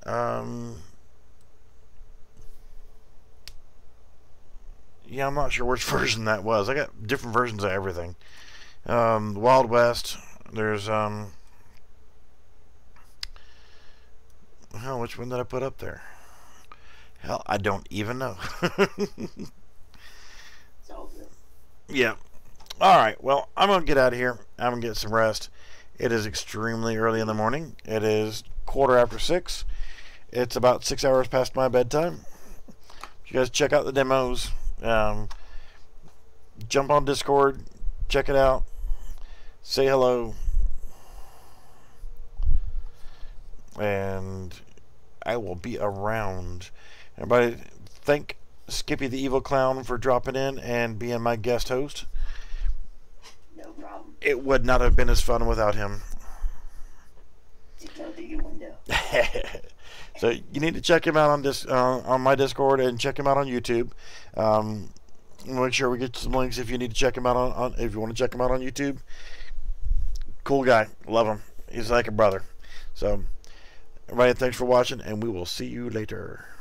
Um, yeah, I'm not sure which *laughs* version that was. I got different versions of everything. Um, Wild West. There's um. Hell, which one did I put up there? Hell, I don't even know. It's all good. yeah. All right. Well, I'm gonna get out of here. I'm gonna get some rest. It is extremely early in the morning. It is quarter after six. It's about six hours past my bedtime. You guys check out the demos. Um, jump on Discord. Check it out. Say hello. And I will be around. Everybody, thank Skippy the Evil Clown for dropping in and being my guest host. No problem. It would not have been as fun without him. Just go through window. *laughs* so you need to check him out on this uh, on my Discord and check him out on YouTube. Um, make sure we get some links if you need to check him out on, on if you want to check him out on YouTube. Cool guy, love him. He's like a brother. So, everybody, thanks for watching, and we will see you later.